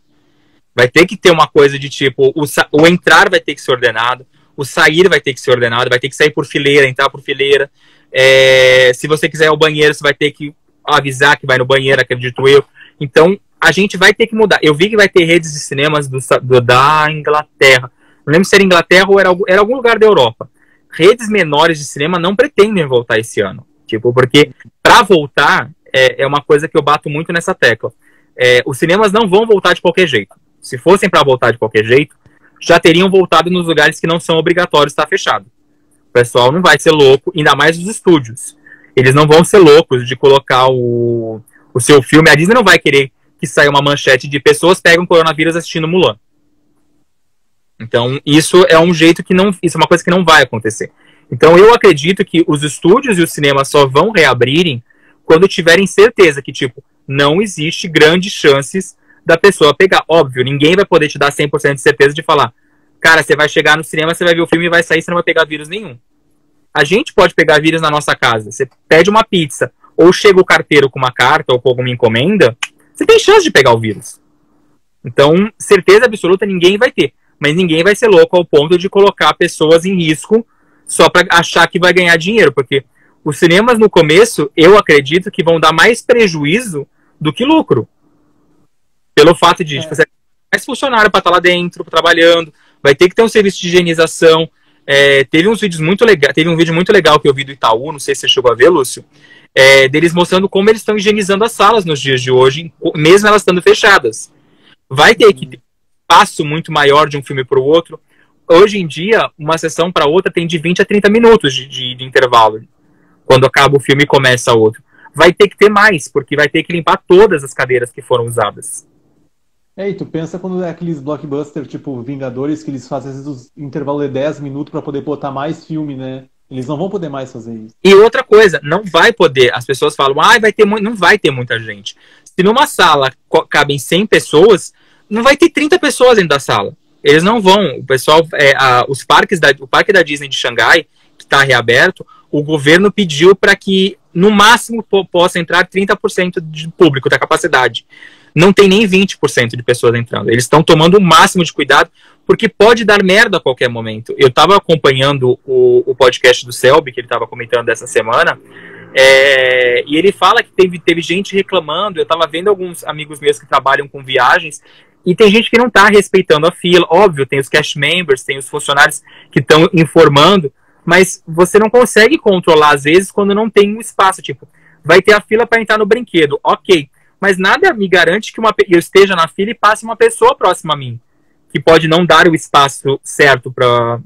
Vai ter que ter uma coisa de tipo, o, o entrar vai ter que ser ordenado, o sair vai ter que ser ordenado, vai ter que sair por fileira, entrar por fileira. É, se você quiser ir ao banheiro, você vai ter que avisar que vai no banheiro, acredito eu. Então, a gente vai ter que mudar. Eu vi que vai ter redes de cinemas do, do, da Inglaterra. Não lembro se era Inglaterra ou era, era algum lugar da Europa. Redes menores de cinema não pretendem voltar esse ano. Tipo, porque para voltar é, é, uma coisa que eu bato muito nessa tecla. É, os cinemas não vão voltar de qualquer jeito se fossem para voltar de qualquer jeito, já teriam voltado nos lugares que não são obrigatórios estar fechado. O pessoal não vai ser louco, ainda mais os estúdios. Eles não vão ser loucos de colocar o, o seu filme. A Disney não vai querer que saia uma manchete de pessoas pegam coronavírus assistindo Mulan. Então, isso é um jeito que não. Isso é uma coisa que não vai acontecer. Então, eu acredito que os estúdios e os cinemas só vão reabrirem quando tiverem certeza que, tipo, não existe grandes chances da pessoa pegar. Óbvio, ninguém vai poder te dar 100% de certeza de falar, cara, você vai chegar no cinema, você vai ver o filme e vai sair, você não vai pegar vírus nenhum. A gente pode pegar vírus na nossa casa. Você pede uma pizza, ou chega o carteiro com uma carta ou com alguma encomenda, você tem chance de pegar o vírus. Então, certeza absoluta ninguém vai ter. Mas ninguém vai ser louco ao ponto de colocar pessoas em risco só para achar que vai ganhar dinheiro. Porque os cinemas, no começo, eu acredito que vão dar mais prejuízo do que lucro. Pelo fato de é. tipo, mais funcionário para estar tá lá dentro, trabalhando, vai ter que ter um serviço de higienização. É, teve uns vídeos muito legais, teve um vídeo muito legal que eu vi do Itaú, não sei se você chegou a ver, Lúcio, é, deles mostrando como eles estão higienizando as salas nos dias de hoje, mesmo elas estando fechadas. Vai ter que ter um passo muito maior de um filme para o outro. Hoje em dia, uma sessão para outra tem de 20 a 30 minutos de, de, de intervalo. Quando acaba o filme e começa outro. Vai ter que ter mais, porque vai ter que limpar todas as cadeiras que foram usadas. É, e tu pensa quando é aqueles blockbusters tipo Vingadores, que eles fazem às vezes intervalo de 10 minutos para poder botar mais filme, né? Eles não vão poder mais fazer isso. E outra coisa, não vai poder. As pessoas falam, ah, vai ter. Não vai ter muita gente. Se numa sala cabem 100 pessoas, não vai ter 30 pessoas dentro da sala. Eles não vão. O pessoal, é, a, os parques da, o parque da Disney de Xangai, que está reaberto, o governo pediu para que no máximo possa entrar 30% de público da capacidade não tem nem 20% de pessoas entrando. Eles estão tomando o máximo de cuidado, porque pode dar merda a qualquer momento. Eu estava acompanhando o, o, podcast do Selby, que ele estava comentando dessa semana, é, e ele fala que teve, teve gente reclamando. Eu estava vendo alguns amigos meus que trabalham com viagens, e tem gente que não está respeitando a fila. Óbvio, tem os cash members, tem os funcionários que estão informando, mas você não consegue controlar, às vezes, quando não tem um espaço. Tipo, vai ter a fila para entrar no brinquedo. Ok mas nada me garante que uma, eu esteja na fila e passe uma pessoa próxima a mim, que pode não dar o espaço certo para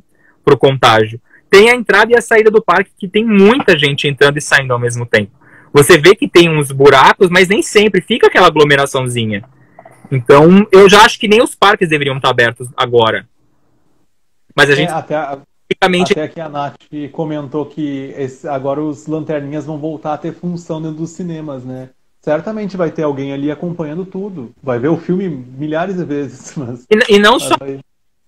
o contágio. Tem a entrada e a saída do parque, que tem muita gente entrando e saindo ao mesmo tempo. Você vê que tem uns buracos, mas nem sempre fica aquela aglomeraçãozinha. Então, eu já acho que nem os parques deveriam estar abertos agora. Mas a é, gente. Até, até que a Nath comentou que esse, agora os lanterninhas vão voltar a ter função dentro dos cinemas, né? Certamente vai ter alguém ali acompanhando tudo. Vai ver o filme milhares de vezes. Mas... E, e não só.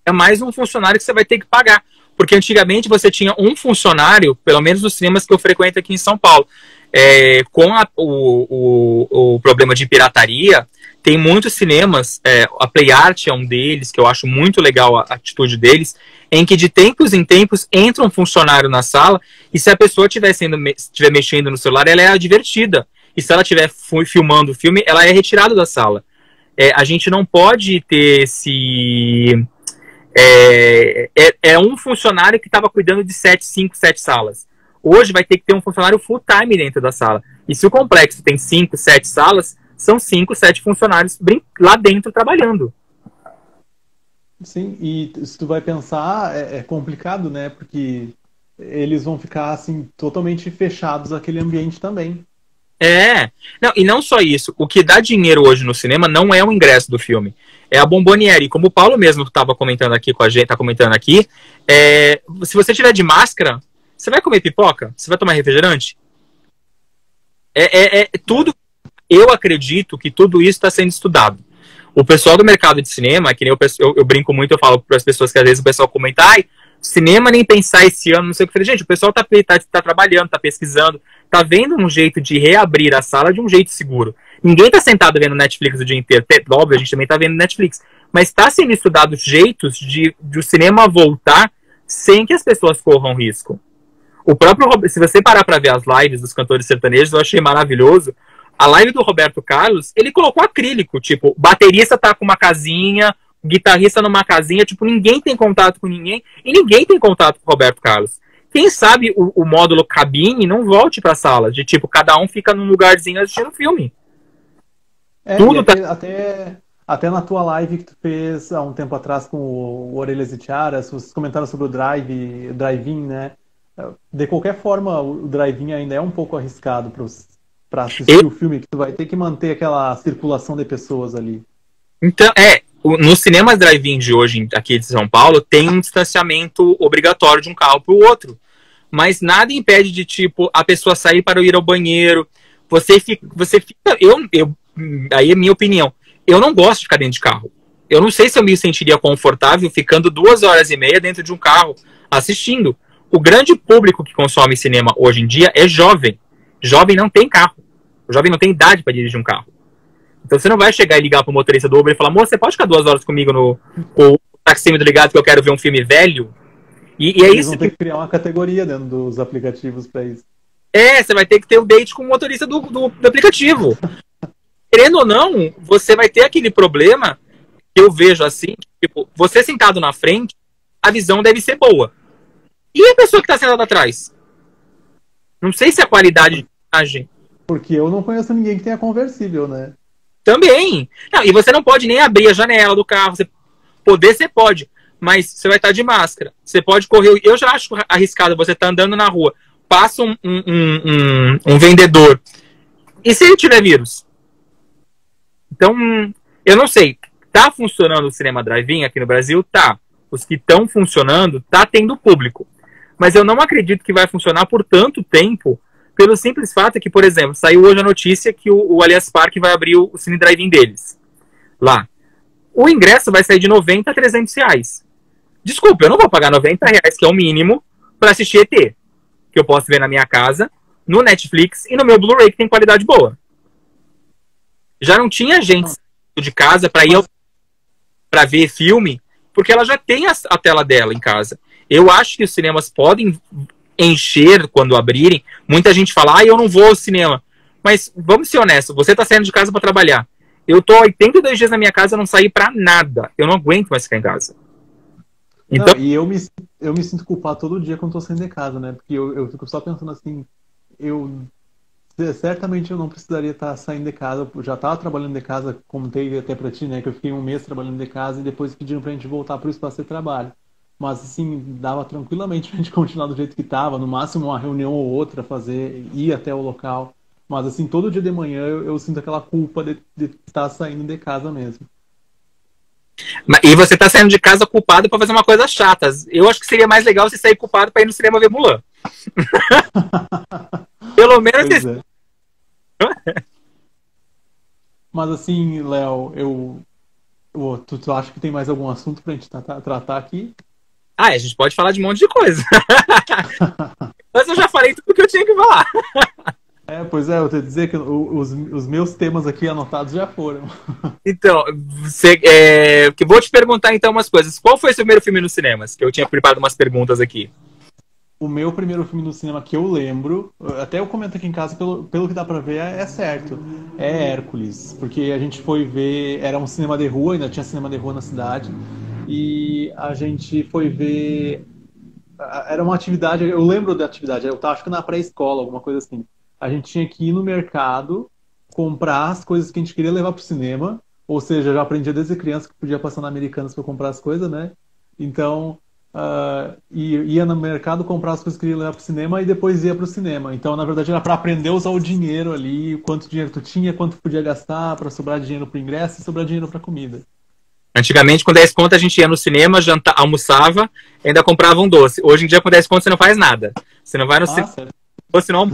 É mais um funcionário que você vai ter que pagar. Porque antigamente você tinha um funcionário, pelo menos nos cinemas que eu frequento aqui em São Paulo. É, com a, o, o, o, problema de pirataria, tem muitos cinemas, é, a Play Art é um deles, que eu acho muito legal a, a atitude deles, em que de tempos em tempos entra um funcionário na sala e se a pessoa estiver estiver mexendo no celular, ela é advertida e se ela estiver filmando o filme, ela é retirada da sala. É, a gente não pode ter esse. É, é, é um funcionário que estava cuidando de sete, cinco, sete salas. Hoje vai ter que ter um funcionário full time dentro da sala. E se o complexo tem cinco, sete salas, são cinco, sete funcionários lá dentro trabalhando. Sim, e se tu vai pensar, é, é complicado, né? Porque eles vão ficar assim totalmente fechados aquele ambiente também. É, não, e não só isso. O que dá dinheiro hoje no cinema não é o ingresso do filme, é a bomboniere. Como o Paulo mesmo estava comentando aqui com a gente, tá comentando aqui, é, se você tiver de máscara, você vai comer pipoca? Você vai tomar refrigerante? É, é, é tudo. Eu acredito que tudo isso está sendo estudado. O pessoal do mercado de cinema, que nem eu, eu, eu brinco muito, eu falo para as pessoas que às vezes o pessoal comenta, ai, cinema nem pensar esse ano, não sei o que. Falei, gente, o pessoal tá, tá, tá trabalhando, tá pesquisando, tá vendo um jeito de reabrir a sala de um jeito seguro. Ninguém tá sentado vendo Netflix o dia inteiro. Óbvio, a gente também tá vendo Netflix. Mas está sendo estudado jeitos de, de o cinema voltar sem que as pessoas corram risco. O próprio, se você parar para ver as lives dos cantores sertanejos, eu achei maravilhoso. A live do Roberto Carlos, ele colocou acrílico, tipo, baterista tá com uma casinha, guitarrista numa casinha, tipo, ninguém tem contato com ninguém e ninguém tem contato com o Roberto Carlos quem sabe o, o módulo cabine não volte para a sala, de tipo, cada um fica num lugarzinho assistindo filme. É, Tudo até, tá... até, até na tua live que tu fez há um tempo atrás com o Orelhas e Tiaras, vocês comentaram sobre o drive, drive-in, né? De qualquer forma, o drive-in ainda é um pouco arriscado para assistir o filme, que tu vai ter que manter aquela circulação de pessoas ali. Então, é, nos cinemas drive-in de hoje, aqui de São Paulo, tem um distanciamento obrigatório de um carro para o outro mas nada impede de, tipo, a pessoa sair para ir ao banheiro. Você fica. Você fica eu, eu, aí é minha opinião. Eu não gosto de ficar dentro de carro. Eu não sei se eu me sentiria confortável ficando duas horas e meia dentro de um carro assistindo. O grande público que consome cinema hoje em dia é jovem. Jovem não tem carro. O jovem não tem idade para dirigir um carro. Então você não vai chegar e ligar pro motorista do Uber e falar, moça, você pode ficar duas horas comigo no com o taxímetro ligado que eu quero ver um filme velho? E, e é isso vão ter que... criar uma categoria dentro dos aplicativos para isso. É, você vai ter que ter um date com o motorista do, do, do aplicativo. Querendo ou não, você vai ter aquele problema que eu vejo assim, tipo, você sentado na frente, a visão deve ser boa. E a pessoa que está sentada atrás? Não sei se a qualidade de imagem. Porque eu não conheço ninguém que tenha conversível, né? Também. Não, e você não pode nem abrir a janela do carro. Você poder, você pode mas você vai estar de máscara. Você pode correr. Eu já acho arriscado você estar tá andando na rua, passa um, um, um, um vendedor. E se ele tiver vírus? Então, eu não sei. Tá funcionando o cinema drive-in aqui no Brasil? Tá. Os que estão funcionando, tá tendo público. Mas eu não acredito que vai funcionar por tanto tempo, pelo simples fato que, por exemplo, saiu hoje a notícia que o, o Alias Park vai abrir o, o cine drive-in deles. Lá. O ingresso vai sair de 90 a 300 reais. Desculpa, eu não vou pagar 90 reais, que é o mínimo, para assistir ET. Que eu posso ver na minha casa, no Netflix e no meu Blu-ray, que tem qualidade boa. Já não tinha gente de casa para ir para ver filme, porque ela já tem a, a tela dela em casa. Eu acho que os cinemas podem encher quando abrirem. Muita gente fala, ah, eu não vou ao cinema. Mas vamos ser honestos, você está saindo de casa para trabalhar. Eu tô 82 dias na minha casa, não saí para nada. Eu não aguento mais ficar em casa. Então... Não, e eu me, eu me sinto culpado todo dia quando estou saindo de casa, né? Porque eu, eu fico só pensando assim, eu certamente eu não precisaria estar saindo de casa, eu já estava trabalhando de casa, contei até para ti, né, que eu fiquei um mês trabalhando de casa e depois pediram para a gente voltar para o espaço de trabalho. Mas assim, dava tranquilamente para a gente continuar do jeito que estava, no máximo uma reunião ou outra fazer, ir até o local. Mas assim, todo dia de manhã eu, eu sinto aquela culpa de, estar saindo de casa mesmo. E você tá saindo de casa culpado para fazer uma coisa chata. Eu acho que seria mais legal você sair culpado para ir no cinema ver Mulan. Pelo menos. Esse... É. Mas assim, Léo, eu. Tu, tu acha que tem mais algum assunto pra gente tratar aqui? Ah, a gente pode falar de um monte de coisa. Mas eu já falei tudo que eu tinha que falar. É, pois é, eu te dizer que os, os meus temas aqui anotados já foram. Então, você, é, que vou te perguntar então umas coisas. Qual foi o seu primeiro filme nos cinemas? Que eu tinha preparado umas perguntas aqui. O meu primeiro filme no cinema que eu lembro, até eu comento aqui em casa, pelo, pelo que dá pra ver, é, é certo. É Hércules. Porque a gente foi ver. Era um cinema de rua, ainda tinha cinema de rua na cidade. E a gente foi ver. Era uma atividade, eu lembro da atividade, eu tava acho que na pré-escola, alguma coisa assim a gente tinha que ir no mercado, comprar as coisas que a gente queria levar para o cinema. Ou seja, já aprendia desde criança que podia passar na Americanas para comprar as coisas, né? Então, uh, ia no mercado comprar as coisas que ia levar pro cinema e depois ia pro cinema. Então, na verdade, era para aprender a usar o dinheiro ali, quanto dinheiro tu tinha, quanto podia gastar para sobrar dinheiro pro ingresso e sobrar dinheiro pra comida. Antigamente, com 10 contas, a gente ia no cinema, janta, almoçava, ainda comprava um doce. Hoje em dia, com 10 contas, você não faz nada. Você não vai no cinema. Você não...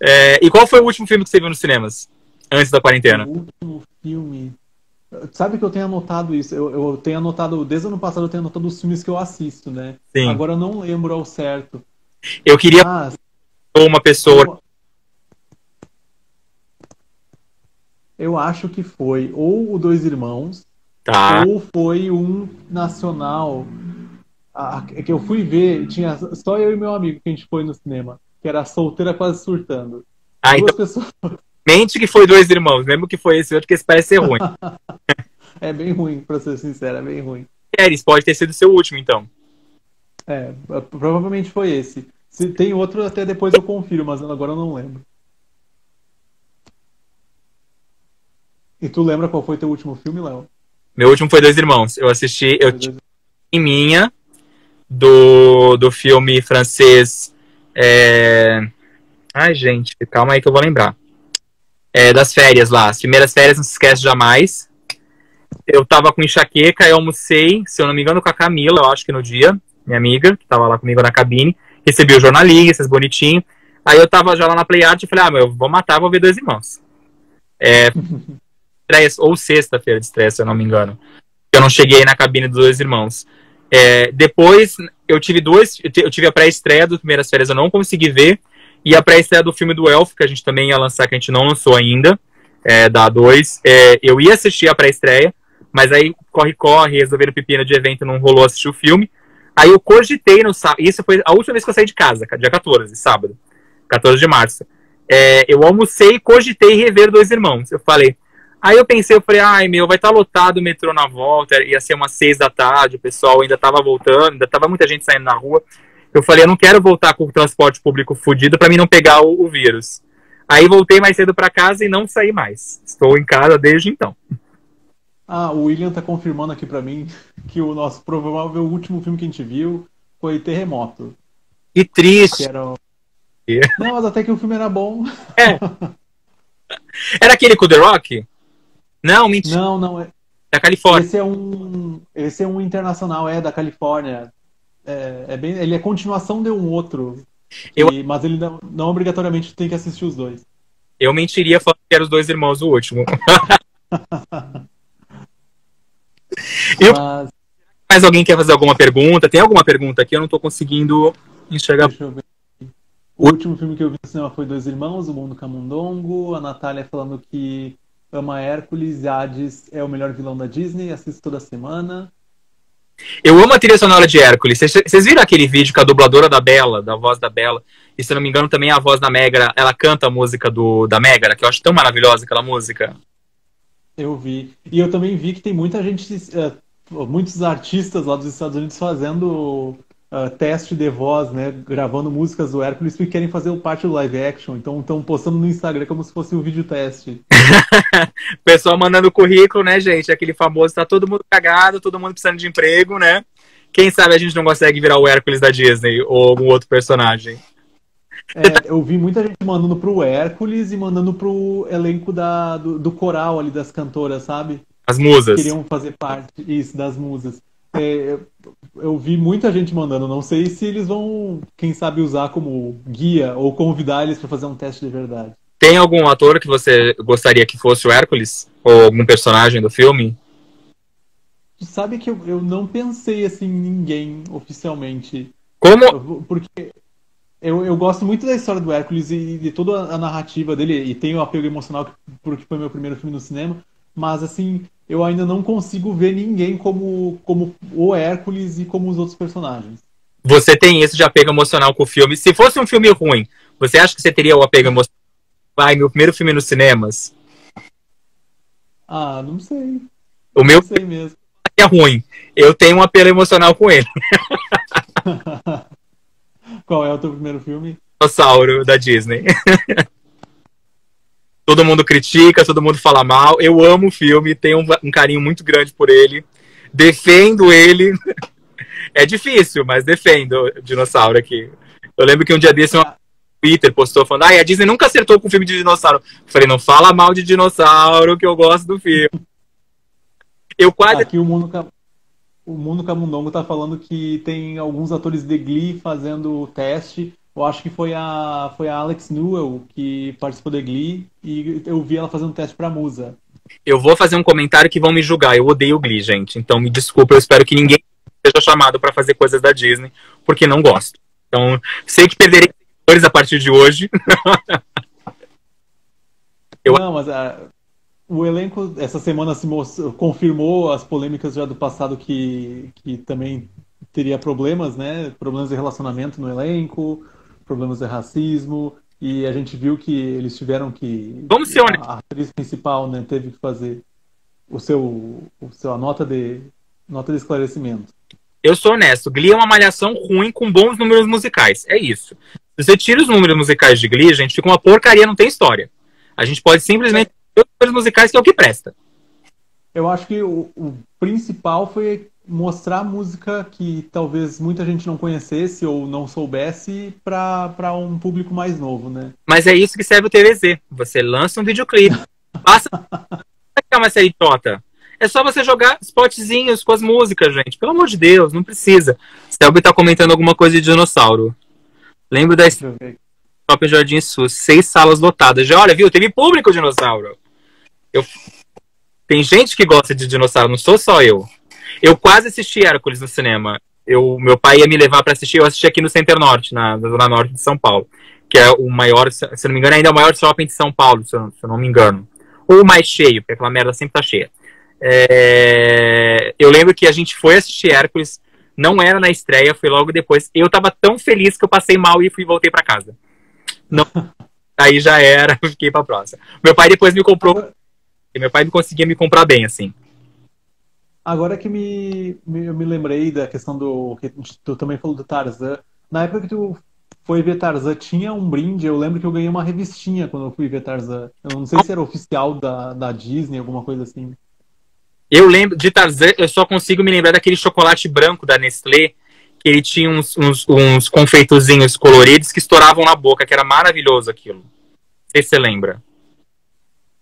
é, e qual foi o último filme que você viu nos cinemas? Antes da quarentena? O último filme. Sabe que eu tenho anotado isso? Eu, eu tenho anotado, desde o ano passado, eu tenho anotado os filmes que eu assisto, né? Sim. Agora eu não lembro ao certo. Eu queria ah, uma pessoa. Eu acho que foi ou o Dois Irmãos, tá. ou foi um nacional. Ah, que eu fui ver, tinha só eu e meu amigo que a gente foi no cinema, que era solteira quase surtando. Ah, Duas então... pessoas Mente que foi dois irmãos, mesmo que foi esse outro, que esse parece ser ruim. é bem ruim, pra ser sincero, é bem ruim. Eris, pode ter sido seu último, então. É, provavelmente foi esse. Se tem outro, até depois eu confiro, mas agora eu não lembro. E tu lembra qual foi teu último filme, Léo? Meu último foi Dois Irmãos. Eu assisti eu em minha do, do filme francês. É... Ai, gente, calma aí que eu vou lembrar é, das férias lá. As primeiras férias não se esquece jamais. Eu tava com enxaqueca, eu almocei, se eu não me engano, com a Camila, eu acho que no dia, minha amiga, que tava lá comigo na cabine. Recebi os jornalistas, bonitinho. Aí eu tava já lá na Play Art e falei, ah, meu, vou matar, vou ver dois irmãos. É, ou sexta-feira de estresse, se eu não me engano. Eu não cheguei na cabine dos dois irmãos. É, depois, eu tive duas, eu tive a pré-estreia das primeiras férias, eu não consegui ver. E a pré-estreia do filme do Elf, que a gente também ia lançar, que a gente não lançou ainda, é, da A2. É, eu ia assistir a pré-estreia, mas aí corre-corre, resolveram pepino de evento, não rolou assistir o filme. Aí eu cogitei no sábado. Isso foi a última vez que eu saí de casa, dia 14, sábado. 14 de março. É, eu almocei cogitei rever Dois Irmãos. Eu falei. Aí eu pensei, eu falei, ai meu, vai estar tá lotado o metrô na volta, ia ser umas seis da tarde, o pessoal ainda tava voltando, ainda tava muita gente saindo na rua. Eu falei, eu não quero voltar com o transporte público fudido para mim não pegar o, o vírus. Aí voltei mais cedo para casa e não saí mais. Estou em casa desde então. Ah, o William tá confirmando aqui para mim que o nosso provável último filme que a gente viu foi Terremoto. Que triste. Que era... Não, mas até que o filme era bom. É. Era aquele com The Rock? Não, mentira. Não, não. É... Da Califórnia. Esse é um, esse é um internacional, é da Califórnia. É, é bem, ele é continuação de um outro. Eu... E, mas ele não, não, obrigatoriamente tem que assistir os dois. Eu mentiria falando que eram os dois irmãos do último. eu... Mas... Mais alguém quer fazer alguma pergunta? Tem alguma pergunta aqui? Eu não estou conseguindo enxergar. O último filme que eu vi no cinema foi Dois Irmãos, O Mundo Camundongo. A Natália falando que ama Hércules e Hades é o melhor vilão da Disney, assisto toda semana. Eu amo a trilha sonora de Hércules. Vocês viram aquele vídeo com a dubladora da Bela, da voz da Bela? E se não me engano, também a voz da Megra, ela canta a música do, da Megra, que eu acho tão maravilhosa aquela música. Eu vi. E eu também vi que tem muita gente, uh, muitos artistas lá dos Estados Unidos fazendo uh, teste de voz, né? Gravando músicas do Hércules que querem fazer parte do live action. Então estão postando no Instagram como se fosse um vídeo teste. Pessoal mandando currículo, né, gente? Aquele famoso, tá todo mundo cagado, todo mundo precisando de emprego, né? Quem sabe a gente não consegue virar o Hércules da Disney ou algum outro personagem. É, eu vi muita gente mandando pro Hércules e mandando pro elenco da, do, do coral ali das cantoras, sabe? As musas. Queriam fazer parte, isso, das musas. É, eu vi muita gente mandando, não sei se eles vão, quem sabe, usar como guia ou convidar eles para fazer um teste de verdade. Tem algum ator que você gostaria que fosse o Hércules? Ou algum personagem do filme? Sabe que eu, eu não pensei assim em ninguém oficialmente. Como? Porque eu, eu gosto muito da história do Hércules e de toda a narrativa dele, e tenho apego emocional porque foi meu primeiro filme no cinema, mas assim, eu ainda não consigo ver ninguém como, como o Hércules e como os outros personagens. Você tem isso de apego emocional com o filme. Se fosse um filme ruim, você acha que você teria o apego emocional? Vai, meu primeiro filme nos cinemas? Ah, não sei. O meu não sei mesmo. é ruim. Eu tenho um apelo emocional com ele. Qual é o teu primeiro filme? Dinossauro da Disney. todo mundo critica, todo mundo fala mal. Eu amo o filme, tenho um, um carinho muito grande por ele. defendo ele. É difícil, mas defendo o dinossauro aqui. Eu lembro que um dia desse um Twitter postou falando: ah, a Disney nunca acertou com filme de dinossauro. Eu falei, não fala mal de dinossauro que eu gosto do filme. Eu quase. Aqui o mundo, o mundo Camundongo tá falando que tem alguns atores de Glee fazendo o teste. Eu acho que foi a, foi a Alex Newell que participou de Glee e eu vi ela fazendo teste pra Musa. Eu vou fazer um comentário que vão me julgar. Eu odeio Glee, gente. Então me desculpa, eu espero que ninguém seja chamado para fazer coisas da Disney, porque não gosto. Então, sei que perderei seguidores a partir de hoje. eu... Não, mas a, o elenco essa semana se mostrou, confirmou as polêmicas já do passado que, que também teria problemas, né? Problemas de relacionamento no elenco, problemas de racismo. E a gente viu que eles tiveram que. Vamos ser honestos. A atriz principal né, teve que fazer o seu, o seu a nota de, nota de esclarecimento. Eu sou honesto, Glee é uma malhação ruim com bons números musicais. É isso. Se você tira os números musicais de Glee, gente, fica uma porcaria, não tem história. A gente pode simplesmente os números musicais que é o que presta. Eu acho que o, o principal foi mostrar música que talvez muita gente não conhecesse ou não soubesse para um público mais novo, né? Mas é isso que serve o TVZ. Você lança um videoclipe, passa é uma série tota. É só você jogar spotzinhos com as músicas, gente. Pelo amor de Deus, não precisa. Selby tá comentando alguma coisa de dinossauro. Lembro da Shopping Jardim Sul, seis salas lotadas. Já olha, viu? Teve público dinossauro. Eu... Tem gente que gosta de dinossauro, não sou só eu. Eu quase assisti Hércules no cinema. Eu, meu pai ia me levar para assistir, eu assisti aqui no Center Norte, na, na Zona Norte de São Paulo. Que é o maior, se não me engano, ainda é o maior shopping de São Paulo, se eu, se eu não me engano. Ou o mais cheio, porque aquela merda sempre tá cheia. É, eu lembro que a gente foi assistir Hércules, não era na estreia, foi logo depois. Eu tava tão feliz que eu passei mal e fui voltei para casa. Não, aí já era, fiquei pra próxima. Meu pai depois me comprou. Meu pai conseguia me comprar bem, assim. Agora que me, me, eu me lembrei da questão do. que tu também falou do Tarzan. Na época que tu foi ver Tarzan, tinha um brinde. Eu lembro que eu ganhei uma revistinha quando eu fui ver Tarzan. Eu não sei se era oficial da, da Disney, alguma coisa assim. Eu lembro de Tarzan, eu só consigo me lembrar daquele chocolate branco da Nestlé, que ele tinha uns, uns, uns confeitozinhos coloridos que estouravam na boca, que era maravilhoso aquilo. Não sei se você lembra.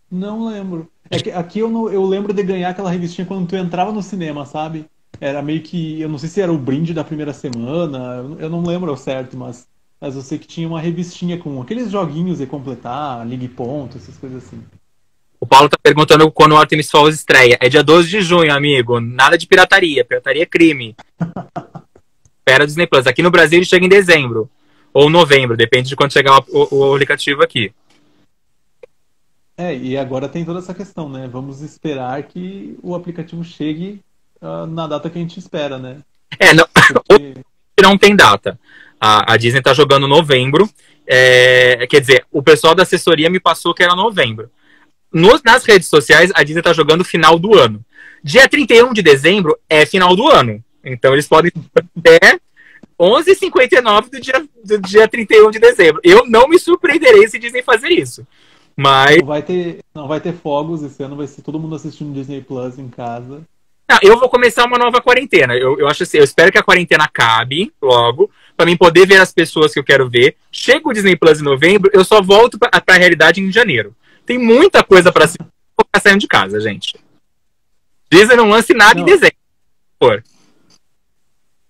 Não lembro. É que aqui eu, não, eu lembro de ganhar aquela revistinha quando tu entrava no cinema, sabe? Era meio que. Eu não sei se era o brinde da primeira semana, eu não lembro ao certo, mas, mas eu sei que tinha uma revistinha com aqueles joguinhos de completar, ligue ponto, essas coisas assim. O Paulo tá perguntando quando o Artemis Falls estreia. É dia 12 de junho, amigo. Nada de pirataria. Pirataria é crime. Espera Disney Plus. Aqui no Brasil ele chega em dezembro. Ou novembro, depende de quando chegar o, o, o aplicativo aqui. É, e agora tem toda essa questão, né? Vamos esperar que o aplicativo chegue uh, na data que a gente espera, né? É, não, Porque... não tem data. A, a Disney tá jogando novembro. É, quer dizer, o pessoal da assessoria me passou que era novembro. Nos, nas redes sociais, a Disney tá jogando final do ano. Dia 31 de dezembro é final do ano. Então eles podem até 11h59 do dia, do dia 31 de dezembro. Eu não me surpreenderei se Disney fazer isso. Mas. Não vai ter, não vai ter fogos esse ano, vai ser todo mundo assistindo Disney Plus em casa. Não, eu vou começar uma nova quarentena. Eu, eu acho assim, eu espero que a quarentena acabe logo, para mim poder ver as pessoas que eu quero ver. Chega o Disney Plus em novembro, eu só volto pra, pra realidade em janeiro. Tem muita coisa para se ficar saindo de casa, gente. Disney não lance nada não. em dezembro. Por.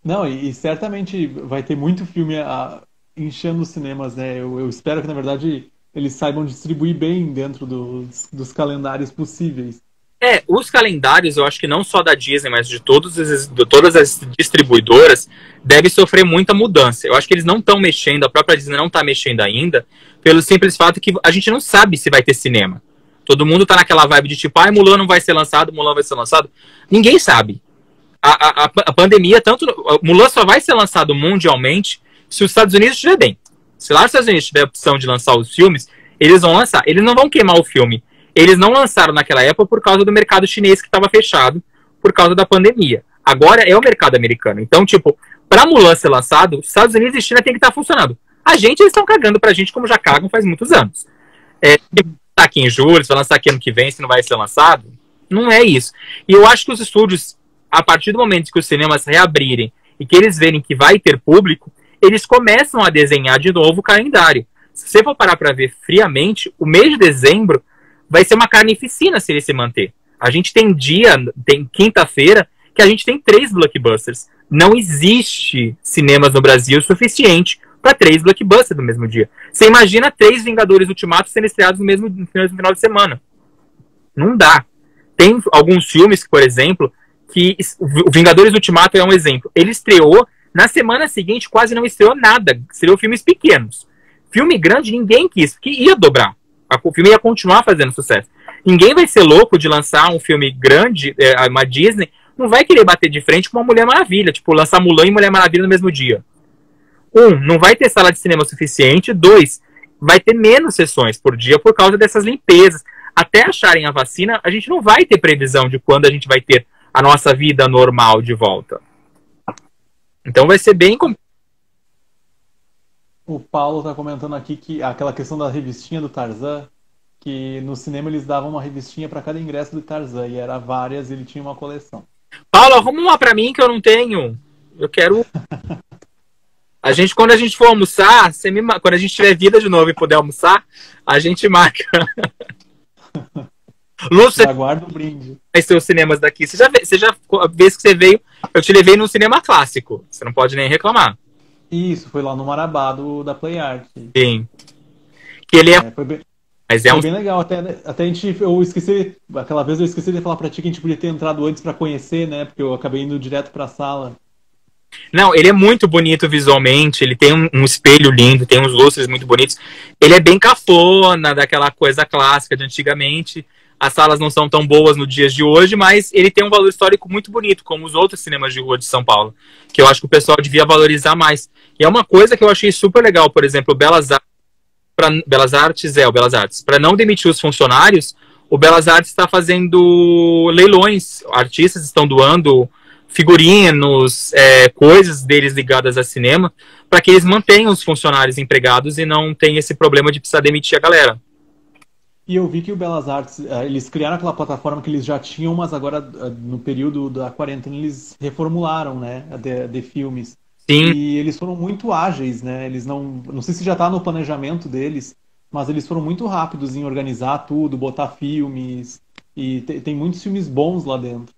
Não, e, e, certamente vai ter muito filme a, enchendo os cinemas, né? Eu, eu espero que, na verdade, eles saibam distribuir bem dentro dos, dos calendários possíveis. É, os calendários, eu acho que não só da Disney, mas de, todos as, de todas as distribuidoras, devem sofrer muita mudança. Eu acho que eles não estão mexendo, a própria Disney não está mexendo ainda, pelo simples fato que a gente não sabe se vai ter cinema. Todo mundo está naquela vibe de tipo, ah, Mulan não vai ser lançado, Mulan vai ser lançado. Ninguém sabe. A, a, a pandemia, tanto. Mulan só vai ser lançado mundialmente se os Estados Unidos estiver bem. Se lá nos Estados Unidos tiver a opção de lançar os filmes, eles vão lançar. Eles não vão queimar o filme. Eles não lançaram naquela época por causa do mercado chinês que estava fechado por causa da pandemia. Agora é o mercado americano. Então, tipo, para Mulan ser lançado, Estados Unidos e China tem que estar tá funcionando. A gente, eles estão cagando pra gente como já cagam faz muitos anos. É, tá aqui em julho, se vai lançar aqui ano que vem, se não vai ser lançado. Não é isso. E eu acho que os estúdios, a partir do momento que os cinemas reabrirem e que eles verem que vai ter público, eles começam a desenhar de novo o calendário. Se você for parar para ver friamente, o mês de dezembro vai ser uma carnificina se ele se manter. A gente tem dia, tem quinta-feira, que a gente tem três blockbusters. Não existe cinemas no Brasil suficiente para três blockbusters no mesmo dia. Você imagina três Vingadores Ultimato sendo estreados no mesmo, no mesmo final de semana. Não dá. Tem alguns filmes, por exemplo, que o Vingadores Ultimato é um exemplo. Ele estreou, na semana seguinte quase não estreou nada. Estreou filmes pequenos. Filme grande ninguém quis, porque ia dobrar. O filme ia continuar fazendo sucesso. Ninguém vai ser louco de lançar um filme grande, é, uma Disney, não vai querer bater de frente com uma Mulher Maravilha, tipo, lançar Mulan e Mulher Maravilha no mesmo dia. Um, não vai ter sala de cinema suficiente. Dois, vai ter menos sessões por dia por causa dessas limpezas. Até acharem a vacina, a gente não vai ter previsão de quando a gente vai ter a nossa vida normal de volta. Então vai ser bem o Paulo está comentando aqui que aquela questão da revistinha do Tarzan, que no cinema eles davam uma revistinha para cada ingresso do Tarzan, e era várias, e ele tinha uma coleção. Paulo, arruma uma para mim que eu não tenho. Eu quero. A gente, quando a gente for almoçar, você me... quando a gente tiver vida de novo e puder almoçar, a gente marca. Lúcio, aguardo o brinde. Esses seus cinemas daqui. Você já, você já, a vez que você veio, eu te levei num cinema clássico. Você não pode nem reclamar. Isso, foi lá no Marabá do, da Play Art. Sim. Que ele é. é foi bem, Mas é foi um... bem legal. Até, até a gente. Eu esqueci. Aquela vez eu esqueci de falar pra ti que a gente podia ter entrado antes pra conhecer, né? Porque eu acabei indo direto pra sala. Não, ele é muito bonito visualmente, ele tem um, um, espelho lindo, tem uns lustres muito bonitos. Ele é bem cafona, daquela coisa clássica de antigamente. As salas não são tão boas no dias de hoje, mas ele tem um valor histórico muito bonito, como os outros cinemas de rua de São Paulo, que eu acho que o pessoal devia valorizar mais. E é uma coisa que eu achei super legal, por exemplo, Belas Artes, pra, Belas Artes é o Belas Artes, para não demitir os funcionários, o Belas Artes está fazendo leilões, artistas estão doando figurinos, é, coisas deles ligadas a cinema, para que eles mantenham os funcionários empregados e não tenham esse problema de precisar demitir a galera. E eu vi que o Belas Artes, é, eles criaram aquela plataforma que eles já tinham, mas agora, é, no período da quarentena, eles reformularam, né, de, de filmes. Sim. E eles foram muito ágeis, né, eles não, não sei se já está no planejamento deles, mas eles foram muito rápidos em organizar tudo, botar filmes, e tem, tem muitos filmes bons lá dentro.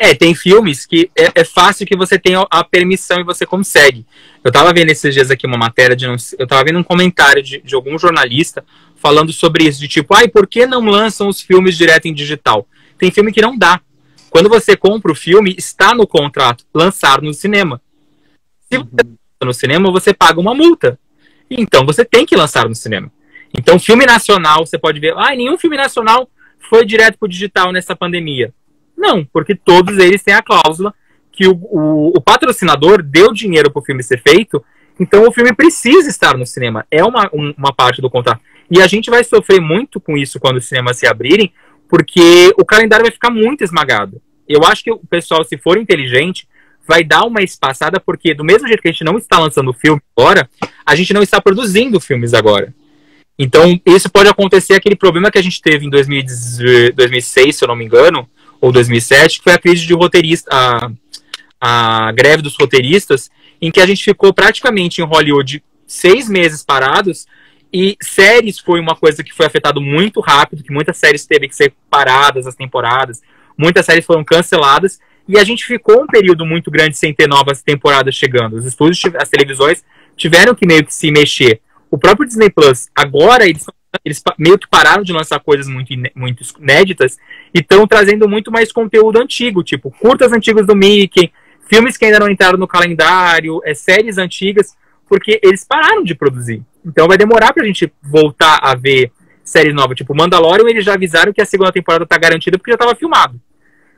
É, tem filmes que é, é, fácil que você tenha a permissão e você consegue. Eu tava vendo esses dias aqui uma matéria de. Eu tava vendo um comentário de, de algum jornalista falando sobre isso, de tipo, ai, por que não lançam os filmes direto em digital? Tem filme que não dá. Quando você compra o filme, está no contrato lançar no cinema. Se você uhum. no cinema, você paga uma multa. Então você tem que lançar no cinema. Então, filme nacional, você pode ver, ai, nenhum filme nacional foi direto pro digital nessa pandemia. Não, porque todos eles têm a cláusula que o, o, o patrocinador deu dinheiro para o filme ser feito, então o filme precisa estar no cinema. É uma, um, uma parte do contrato. E a gente vai sofrer muito com isso quando os cinemas se abrirem, porque o calendário vai ficar muito esmagado. Eu acho que o pessoal, se for inteligente, vai dar uma espaçada, porque do mesmo jeito que a gente não está lançando filme agora, a gente não está produzindo filmes agora. Então, isso pode acontecer aquele problema que a gente teve em 2006, se eu não me engano, ou 2007, que foi a crise de roteirista, a, a greve dos roteiristas, em que a gente ficou praticamente em Hollywood seis meses parados e séries foi uma coisa que foi afetado muito rápido, que muitas séries teve que ser paradas as temporadas, muitas séries foram canceladas e a gente ficou um período muito grande sem ter novas temporadas chegando. Os estúdios, as televisões tiveram que meio que se mexer. O próprio Disney Plus, agora eles eles meio que pararam de lançar coisas muito, muito inéditas e estão trazendo muito mais conteúdo antigo, tipo curtas antigas do Mickey, filmes que ainda não entraram no calendário, é, séries antigas, porque eles pararam de produzir. Então vai demorar pra gente voltar a ver séries novas. Tipo, Mandalorian, eles já avisaram que a segunda temporada tá garantida porque já estava filmado.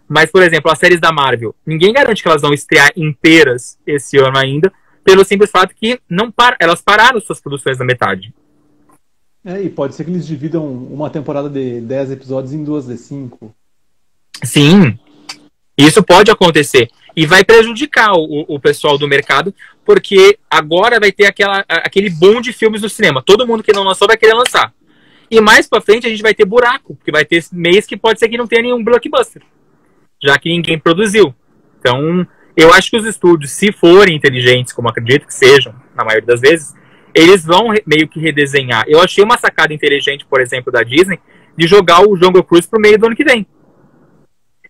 Mas, por exemplo, as séries da Marvel, ninguém garante que elas vão estrear inteiras esse ano ainda, pelo simples fato que não par elas pararam suas produções na metade. É, e pode ser que eles dividam uma temporada de 10 episódios em duas de 5. Sim, isso pode acontecer. E vai prejudicar o, o pessoal do mercado, porque agora vai ter aquela, aquele boom de filmes no cinema. Todo mundo que não lançou vai querer lançar. E mais pra frente a gente vai ter buraco, porque vai ter mês que pode ser que não tenha nenhum blockbuster. Já que ninguém produziu. Então, eu acho que os estúdios, se forem inteligentes, como acredito que sejam, na maioria das vezes, eles vão meio que redesenhar. Eu achei uma sacada inteligente, por exemplo, da Disney, de jogar o Jungle Cruise pro meio do ano que vem.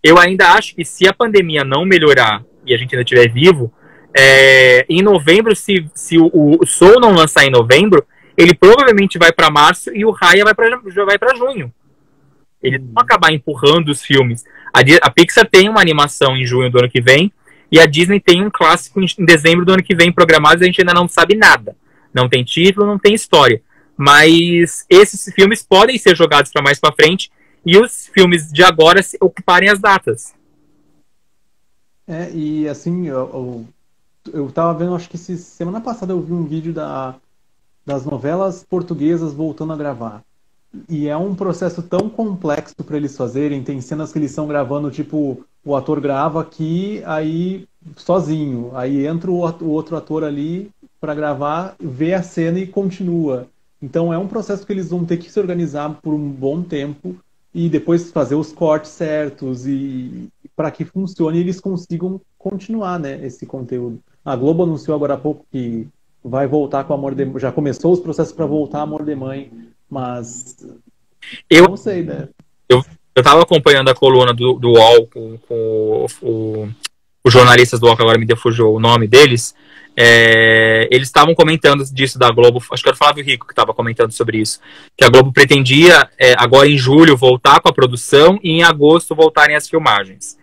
Eu ainda acho que se a pandemia não melhorar e a gente ainda estiver vivo, é, em novembro, se, se o, o Soul não lançar em novembro, ele provavelmente vai para março e o Raya vai para vai para junho. Eles vão acabar empurrando os filmes. A, a, Pixar tem uma animação em junho do ano que vem e a Disney tem um clássico em, em dezembro do ano que vem programado e a gente ainda não sabe nada. Não tem título, não tem história. Mas esses filmes podem ser jogados para mais para frente e os filmes de agora ocuparem as datas. É, e assim, eu, eu, eu tava vendo, acho que semana passada eu vi um vídeo da, das novelas portuguesas voltando a gravar. E é um processo tão complexo para eles fazerem. Tem cenas que eles estão gravando, tipo, o ator grava aqui, aí sozinho. Aí entra o, o outro ator ali para gravar, vê a cena e continua. Então é um processo que eles vão ter que se organizar por um bom tempo e depois fazer os cortes certos e para que funcione e eles consigam continuar, né, esse conteúdo. A Globo anunciou agora há pouco que vai voltar com Amor de já começou os processos para voltar Amor de Mãe, mas eu não sei, né? Eu eu estava acompanhando a coluna do, do UOL com, com o, os jornalistas do UOL, que agora me defugiu o nome deles, é, eles estavam comentando disso da Globo, acho que era o Flávio Rico que estava comentando sobre isso, que a Globo pretendia é, agora em julho voltar com a produção e em agosto voltarem as filmagens.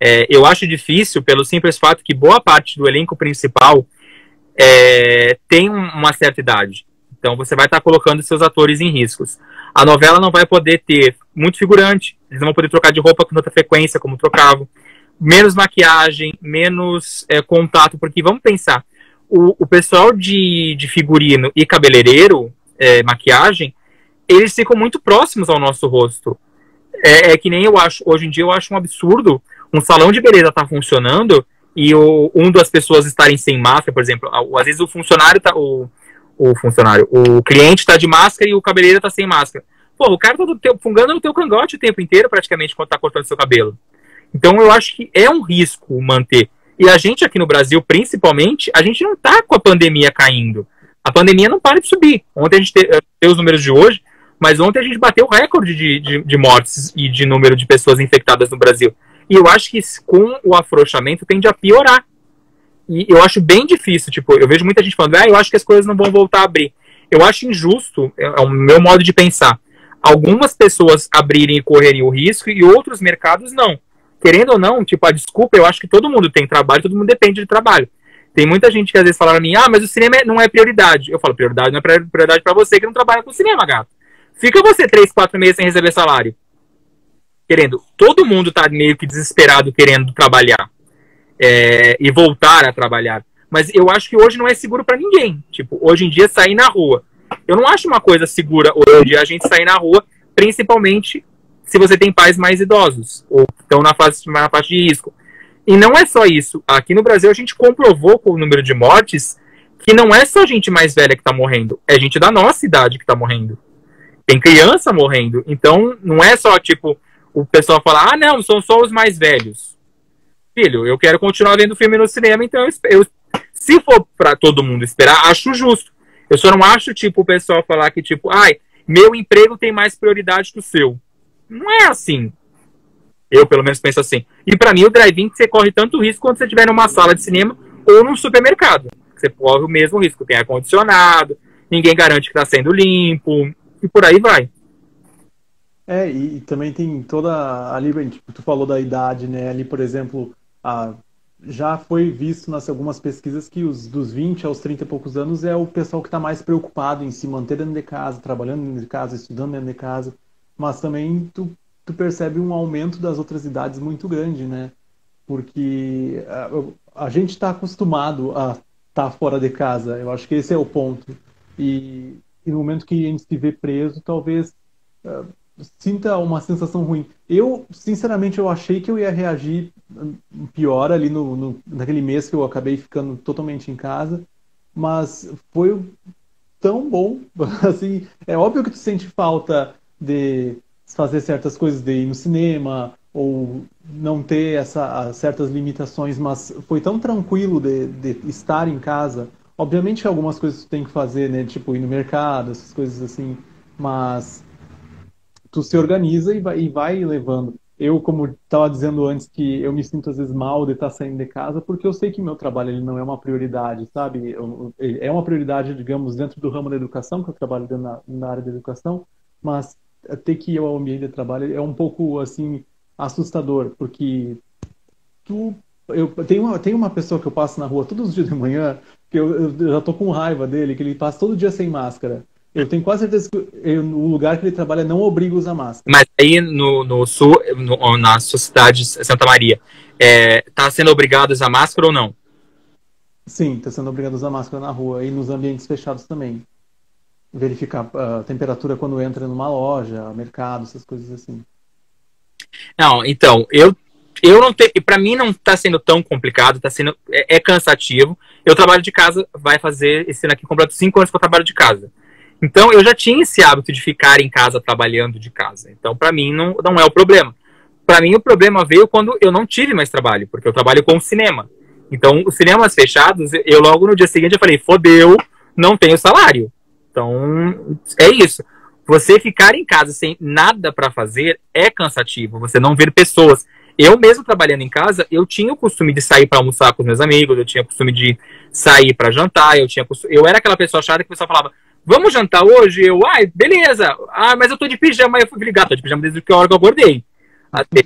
É, eu acho difícil pelo simples fato que boa parte do elenco principal é, tem uma certa idade. Então você vai estar tá colocando seus atores em riscos. A novela não vai poder ter muito figurante, eles não vão poder trocar de roupa com outra frequência, como trocavam menos maquiagem, menos é, contato, porque vamos pensar, o, o pessoal de, de figurino e cabeleireiro, é, maquiagem, eles ficam muito próximos ao nosso rosto. É, é, que nem eu acho, hoje em dia eu acho um absurdo um salão de beleza tá funcionando e o, um das pessoas estarem sem máscara, por exemplo, às vezes o funcionário tá, o, o funcionário, o cliente está de máscara e o cabeleireiro está sem máscara. Pô, o cara tá teu, fungando no teu cangote o tempo inteiro praticamente quando tá cortando seu cabelo. Então eu acho que é um risco manter. E a gente aqui no Brasil, principalmente, a gente não está com a pandemia caindo. A pandemia não para de subir. Ontem a gente teve os números de hoje, mas ontem a gente bateu o recorde de, de, de, mortes e de número de pessoas infectadas no Brasil. E eu acho que com o afrouxamento tende a piorar. E eu acho bem difícil, tipo, eu vejo muita gente falando, ah, eu acho que as coisas não vão voltar a abrir. Eu acho injusto, é, é o meu modo de pensar, algumas pessoas abrirem e correrem o risco e outros mercados não querendo ou não, tipo, a desculpa, eu acho que todo mundo tem trabalho, todo mundo depende de trabalho. Tem muita gente que às vezes fala pra mim, ah, mas o cinema é, não é prioridade. Eu falo, prioridade não é prioridade para você que não trabalha com cinema, gato. Fica você três, quatro meses sem receber salário. Querendo. Todo mundo tá meio que desesperado querendo trabalhar. É, e voltar a trabalhar. Mas eu acho que hoje não é seguro para ninguém. Tipo, hoje em dia sair na rua. Eu não acho uma coisa segura hoje em dia a gente sair na rua, principalmente se você tem pais mais idosos, ou estão na fase, na faixa de risco. E não é só isso. Aqui no Brasil a gente comprovou com o número de mortes que não é só gente mais velha que está morrendo, é gente da nossa idade que está morrendo. Tem criança morrendo. Então não é só tipo o pessoal falar, ah, não, são só os mais velhos. Filho, eu quero continuar vendo filme no cinema, então eu, eu se for para todo mundo esperar, acho justo. Eu só não acho tipo o pessoal falar que tipo, ai, meu emprego tem mais prioridade que o seu. Não é assim. Eu, pelo menos, penso assim. E para mim, o drive-in você corre tanto risco quando você estiver numa sala de cinema ou num supermercado. Você corre o mesmo risco. Tem ar-condicionado, ninguém garante que está sendo limpo, e por aí vai. É, e, e, também tem toda ali, tipo, tu falou da idade, né? Ali, por exemplo, a, já foi visto nas algumas pesquisas que os dos 20 aos 30 e poucos anos é o pessoal que está mais preocupado em se manter dentro de casa, trabalhando dentro de casa, estudando dentro de casa mas também tu, tu percebe um aumento das outras idades muito grande, né? Porque a, a gente está acostumado a estar tá fora de casa, eu acho que esse é o ponto. E, e no momento que a gente se vê preso, talvez uh, sinta uma sensação ruim. Eu, sinceramente, eu achei que eu ia reagir hum, pior ali no, no, naquele mês que eu acabei ficando totalmente em casa, mas foi tão bom, assim, é óbvio que tu sente falta de fazer certas coisas, de ir no cinema, ou não ter essa, certas limitações, mas foi tão tranquilo de, de estar em casa. Obviamente algumas coisas tu tem que fazer, né? Tipo, ir no mercado, essas coisas assim, mas tu se organiza e vai, e vai levando. Eu, como estava dizendo antes, que eu me sinto às vezes mal de estar saindo de casa, porque eu sei que meu trabalho ele não é uma prioridade, sabe? É uma prioridade, digamos, dentro do ramo da educação, que eu trabalho na, na área da educação, mas ter que ir ao ambiente de trabalho é um pouco, assim, assustador, porque tu... Eu tenho uma, tenho uma pessoa que eu passo na rua todos os dias de manhã, que eu, eu já tô com raiva dele, que ele passa todo dia sem máscara. Eu tenho quase certeza que eu, o lugar que ele trabalha não obriga a usar máscara. Mas aí no, no sul, no, na sociedade Santa Maria, é, tá sendo obrigado a usar máscara ou não? Sim, está sendo obrigado a usar máscara na rua e nos ambientes fechados também. Verificar a temperatura quando entra numa loja, mercado, essas coisas assim. Não, então, eu eu não tenho, para mim não está sendo tão complicado, está sendo é, é, cansativo. Eu trabalho de casa, vai fazer esse ano aqui completo cinco anos que eu trabalho de casa. Então eu já tinha esse hábito de ficar em casa trabalhando de casa. Então para mim não, não é o problema. Para mim o problema veio quando eu não tive mais trabalho, porque eu trabalho com cinema. Então os cinemas fechados, eu logo no dia seguinte eu falei, fodeu, não tenho salário. Então é isso. Você ficar em casa sem nada para fazer é cansativo. Você não ver pessoas. Eu mesmo trabalhando em casa, eu tinha o costume de sair para almoçar com os meus amigos, eu tinha o costume de sair para jantar, eu tinha costume... eu era aquela pessoa chata que o pessoal falava: Vamos jantar hoje? Eu, ai, beleza. Ah, mas eu tô de pijama. Eu fui ligado, tô de pijama desde que a hora que eu acordei. Até,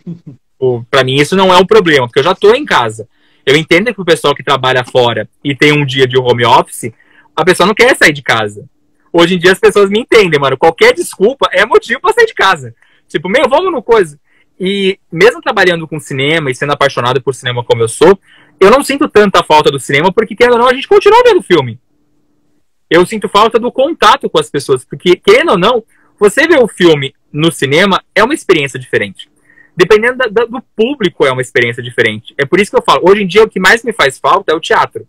pra mim isso não é um problema, porque eu já tô em casa. Eu entendo que o pessoal que trabalha fora e tem um dia de home office, a pessoa não quer sair de casa. Hoje em dia as pessoas me entendem, mano. Qualquer desculpa é motivo pra sair de casa. Tipo, meu, vamos no coisa. E mesmo trabalhando com cinema e sendo apaixonado por cinema como eu sou, eu não sinto tanta falta do cinema, porque querendo ou não, a gente continua vendo filme eu sinto falta do contato com as pessoas, porque, querendo ou não, você ver o filme no cinema é uma experiência diferente. Dependendo da, da, do público, é uma experiência diferente. É por isso que eu falo, hoje em dia o que mais me faz falta é o teatro.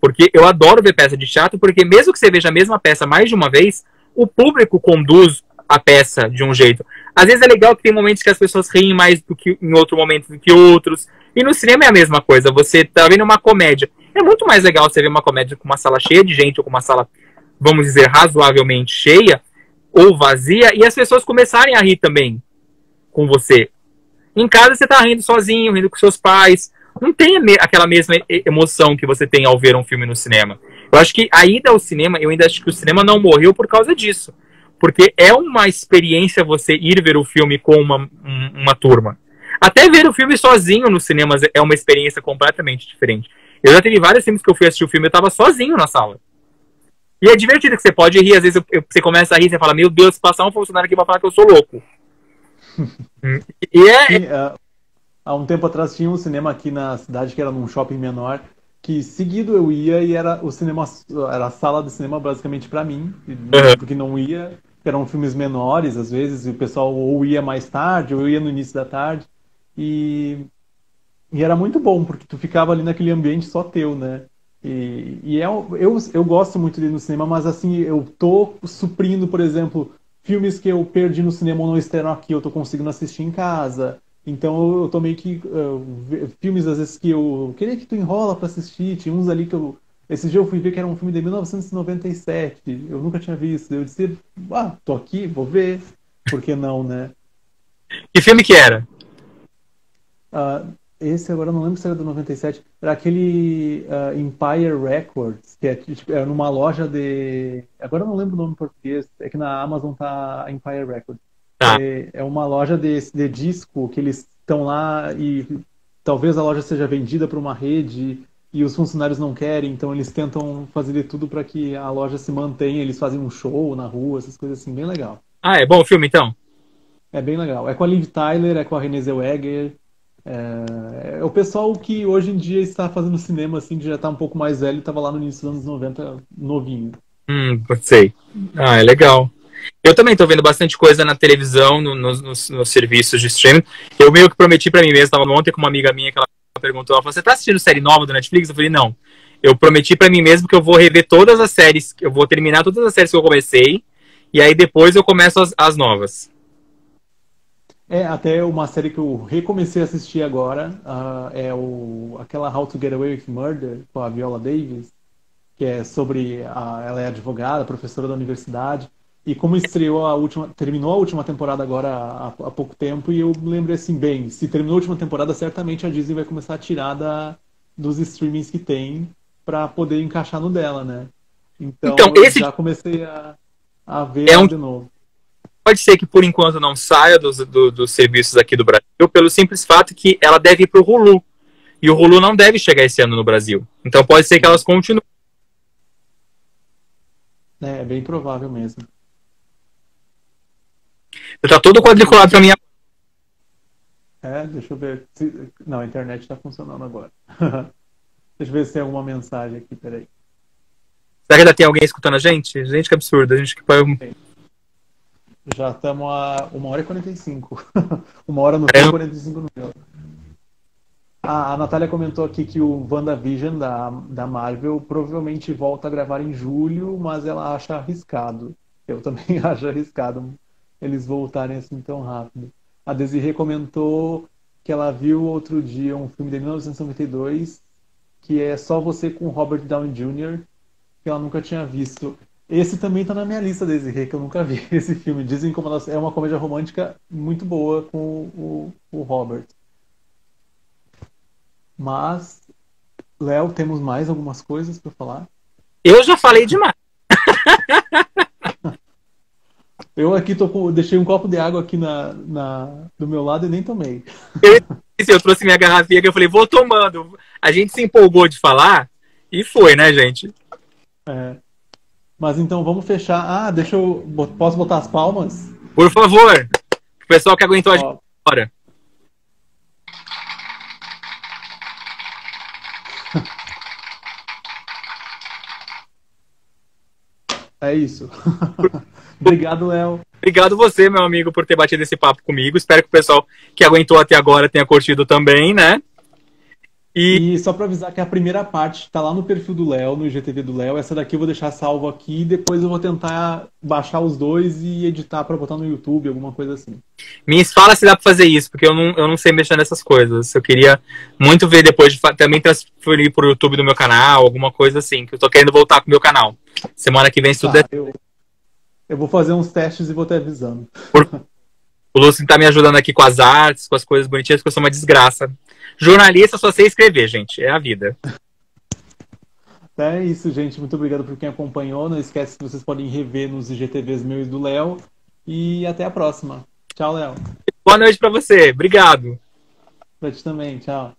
Porque eu adoro ver peça de teatro, porque mesmo que você veja a mesma peça mais de uma vez, o público conduz a peça de um jeito. Às vezes é legal que tem momentos que as pessoas riem mais do que em outro momento do que outros. E no cinema é a mesma coisa. Você tá vendo uma comédia. É muito mais legal você ver uma comédia com uma sala cheia de gente, ou com uma sala, vamos dizer, razoavelmente cheia, ou vazia, e as pessoas começarem a rir também com você. Em casa você tá rindo sozinho, rindo com seus pais. Não tem aquela mesma emoção que você tem ao ver um filme no cinema. Eu acho que a ida ao cinema, eu ainda acho que o cinema não morreu por causa disso. Porque é uma experiência você ir ver o filme com uma, uma turma. Até ver o filme sozinho no cinema é uma experiência completamente diferente. Eu já teve vários filmes que eu fui assistir o filme eu tava sozinho na sala. E é divertido que você pode rir, às vezes você começa a rir e você fala, meu Deus, se passar um funcionário aqui vai falar que eu sou louco. e é. Sim, uh, há um tempo atrás tinha um cinema aqui na cidade que era num shopping menor, que seguido eu ia e era o cinema, era a sala de cinema basicamente para mim, uhum. porque não ia, eram filmes menores às vezes, e o pessoal ou ia mais tarde, ou ia no início da tarde. E e era muito bom, porque tu ficava ali naquele ambiente só teu, né? E, e é, eu, eu gosto muito de ir no cinema, mas assim, eu tô suprindo, por exemplo, filmes que eu perdi no cinema ou não estão aqui, eu tô conseguindo assistir em casa. Então eu tô meio que. Uh, filmes, às vezes, que eu queria que tu enrola para assistir. Tinha uns ali que eu. Esse dia eu fui ver que era um filme de 1997. Eu nunca tinha visto. Eu disse, ah, tô aqui, vou ver. Por que não, né? Que filme que era? Uh, esse agora eu não lembro se era do 97. Era aquele uh, Empire Records, que é tipo, é numa loja de. Agora eu não lembro o nome em português. É que na Amazon tá Empire Records. Ah. É, é, uma loja de, de disco que eles estão lá e talvez a loja seja vendida para uma rede e os funcionários não querem, então eles tentam fazer de tudo para que a loja se mantenha. Eles fazem um show na rua, essas coisas assim, bem legal. Ah, é bom o filme então? É bem legal. É com a Liv Tyler, é com a Renée Zellweger. É, o pessoal que hoje em dia está fazendo cinema, assim, que já está um pouco mais velho, estava lá no início dos anos 90, novinho. Hum, sei. Ah, é legal. Eu também estou vendo bastante coisa na televisão, no, no, nos, nos, serviços de streaming. Eu meio que prometi para mim mesmo, estava ontem com uma amiga minha que ela perguntou, ela falou, você está assistindo série nova do Netflix? Eu falei, não. Eu prometi para mim mesmo que eu vou rever todas as séries, eu vou terminar todas as séries que eu comecei, e aí depois eu começo as, as novas. É, até uma série que eu recomecei a assistir agora uh, é o, aquela How to Get Away with Murder com a Viola Davis, que é sobre a, ela é advogada, professora da universidade e como estreou a última, terminou a última temporada agora há, há pouco tempo e eu me lembrei assim bem, se terminou a última temporada certamente a Disney vai começar a tirar da, dos streamings que tem para poder encaixar no dela, né? Então, então esse... já comecei a, a ver é um... de novo pode ser que por enquanto não saia dos, do, dos serviços aqui do Brasil, pelo simples fato que ela deve ir para o Hulu. E o Hulu não deve chegar esse ano no Brasil. Então pode ser que elas continuem. É, é bem provável mesmo. Tá todo quadriculado pra mim. É, deixa eu ver. Não, a internet tá funcionando agora. deixa eu ver se tem alguma mensagem aqui, peraí. Será que ainda tem alguém escutando a gente? Gente, que absurdo. A gente que põe. Já estamos a 1 hora e 45. uma hora no é. e 45 no meu. Ah, a Natália comentou aqui que o WandaVision da, da Marvel provavelmente volta a gravar em julho, mas ela acha arriscado. Eu também acho arriscado eles voltarem assim tão rápido. A Desiree comentou que ela viu outro dia um filme de 1992 que é Só Você com Robert Downey Jr., que ela nunca tinha visto. Esse também tá na minha lista, Desiree, que eu nunca vi esse filme. Dizem que é uma comédia romântica muito boa com o, o Robert. Mas, Léo, temos mais algumas coisas para falar? Eu já falei demais. eu aqui tô com, deixei um copo de água aqui na, na, do meu lado e nem tomei. Eu, eu trouxe minha garrafinha que eu falei, vou tomando. A gente se empolgou de falar e foi, né, gente? É. Mas então vamos fechar. Ah, deixa eu. Posso botar as palmas? Por favor. O pessoal que aguentou Ó. a gente agora. É isso. Obrigado, Léo. Obrigado você, meu amigo, por ter batido esse papo comigo. Espero que o pessoal que aguentou até agora tenha curtido também, né? E, e só para avisar que a primeira parte está lá no perfil do Léo, no IGTV do Léo. Essa daqui eu vou deixar salvo aqui e depois eu vou tentar baixar os dois e editar para botar no YouTube, alguma coisa assim. Me fala se dá para fazer isso, porque eu não, eu não sei mexer nessas coisas. Eu queria muito ver depois de também transferir para o YouTube do meu canal, alguma coisa assim, que eu tô querendo voltar pro meu canal. Semana que vem, se tudo tá, der... eu, eu vou fazer uns testes e vou te avisando. Por... O Lúcio tá me ajudando aqui com as artes, com as coisas bonitinhas, porque eu sou uma desgraça. Jornalista só sei escrever, gente. É a vida. É isso, gente. Muito obrigado por quem acompanhou. Não esquece que vocês podem rever nos IGTVs meus e do Léo. E até a próxima. Tchau, Léo. Boa noite para você. Obrigado. Pra ti também. Tchau.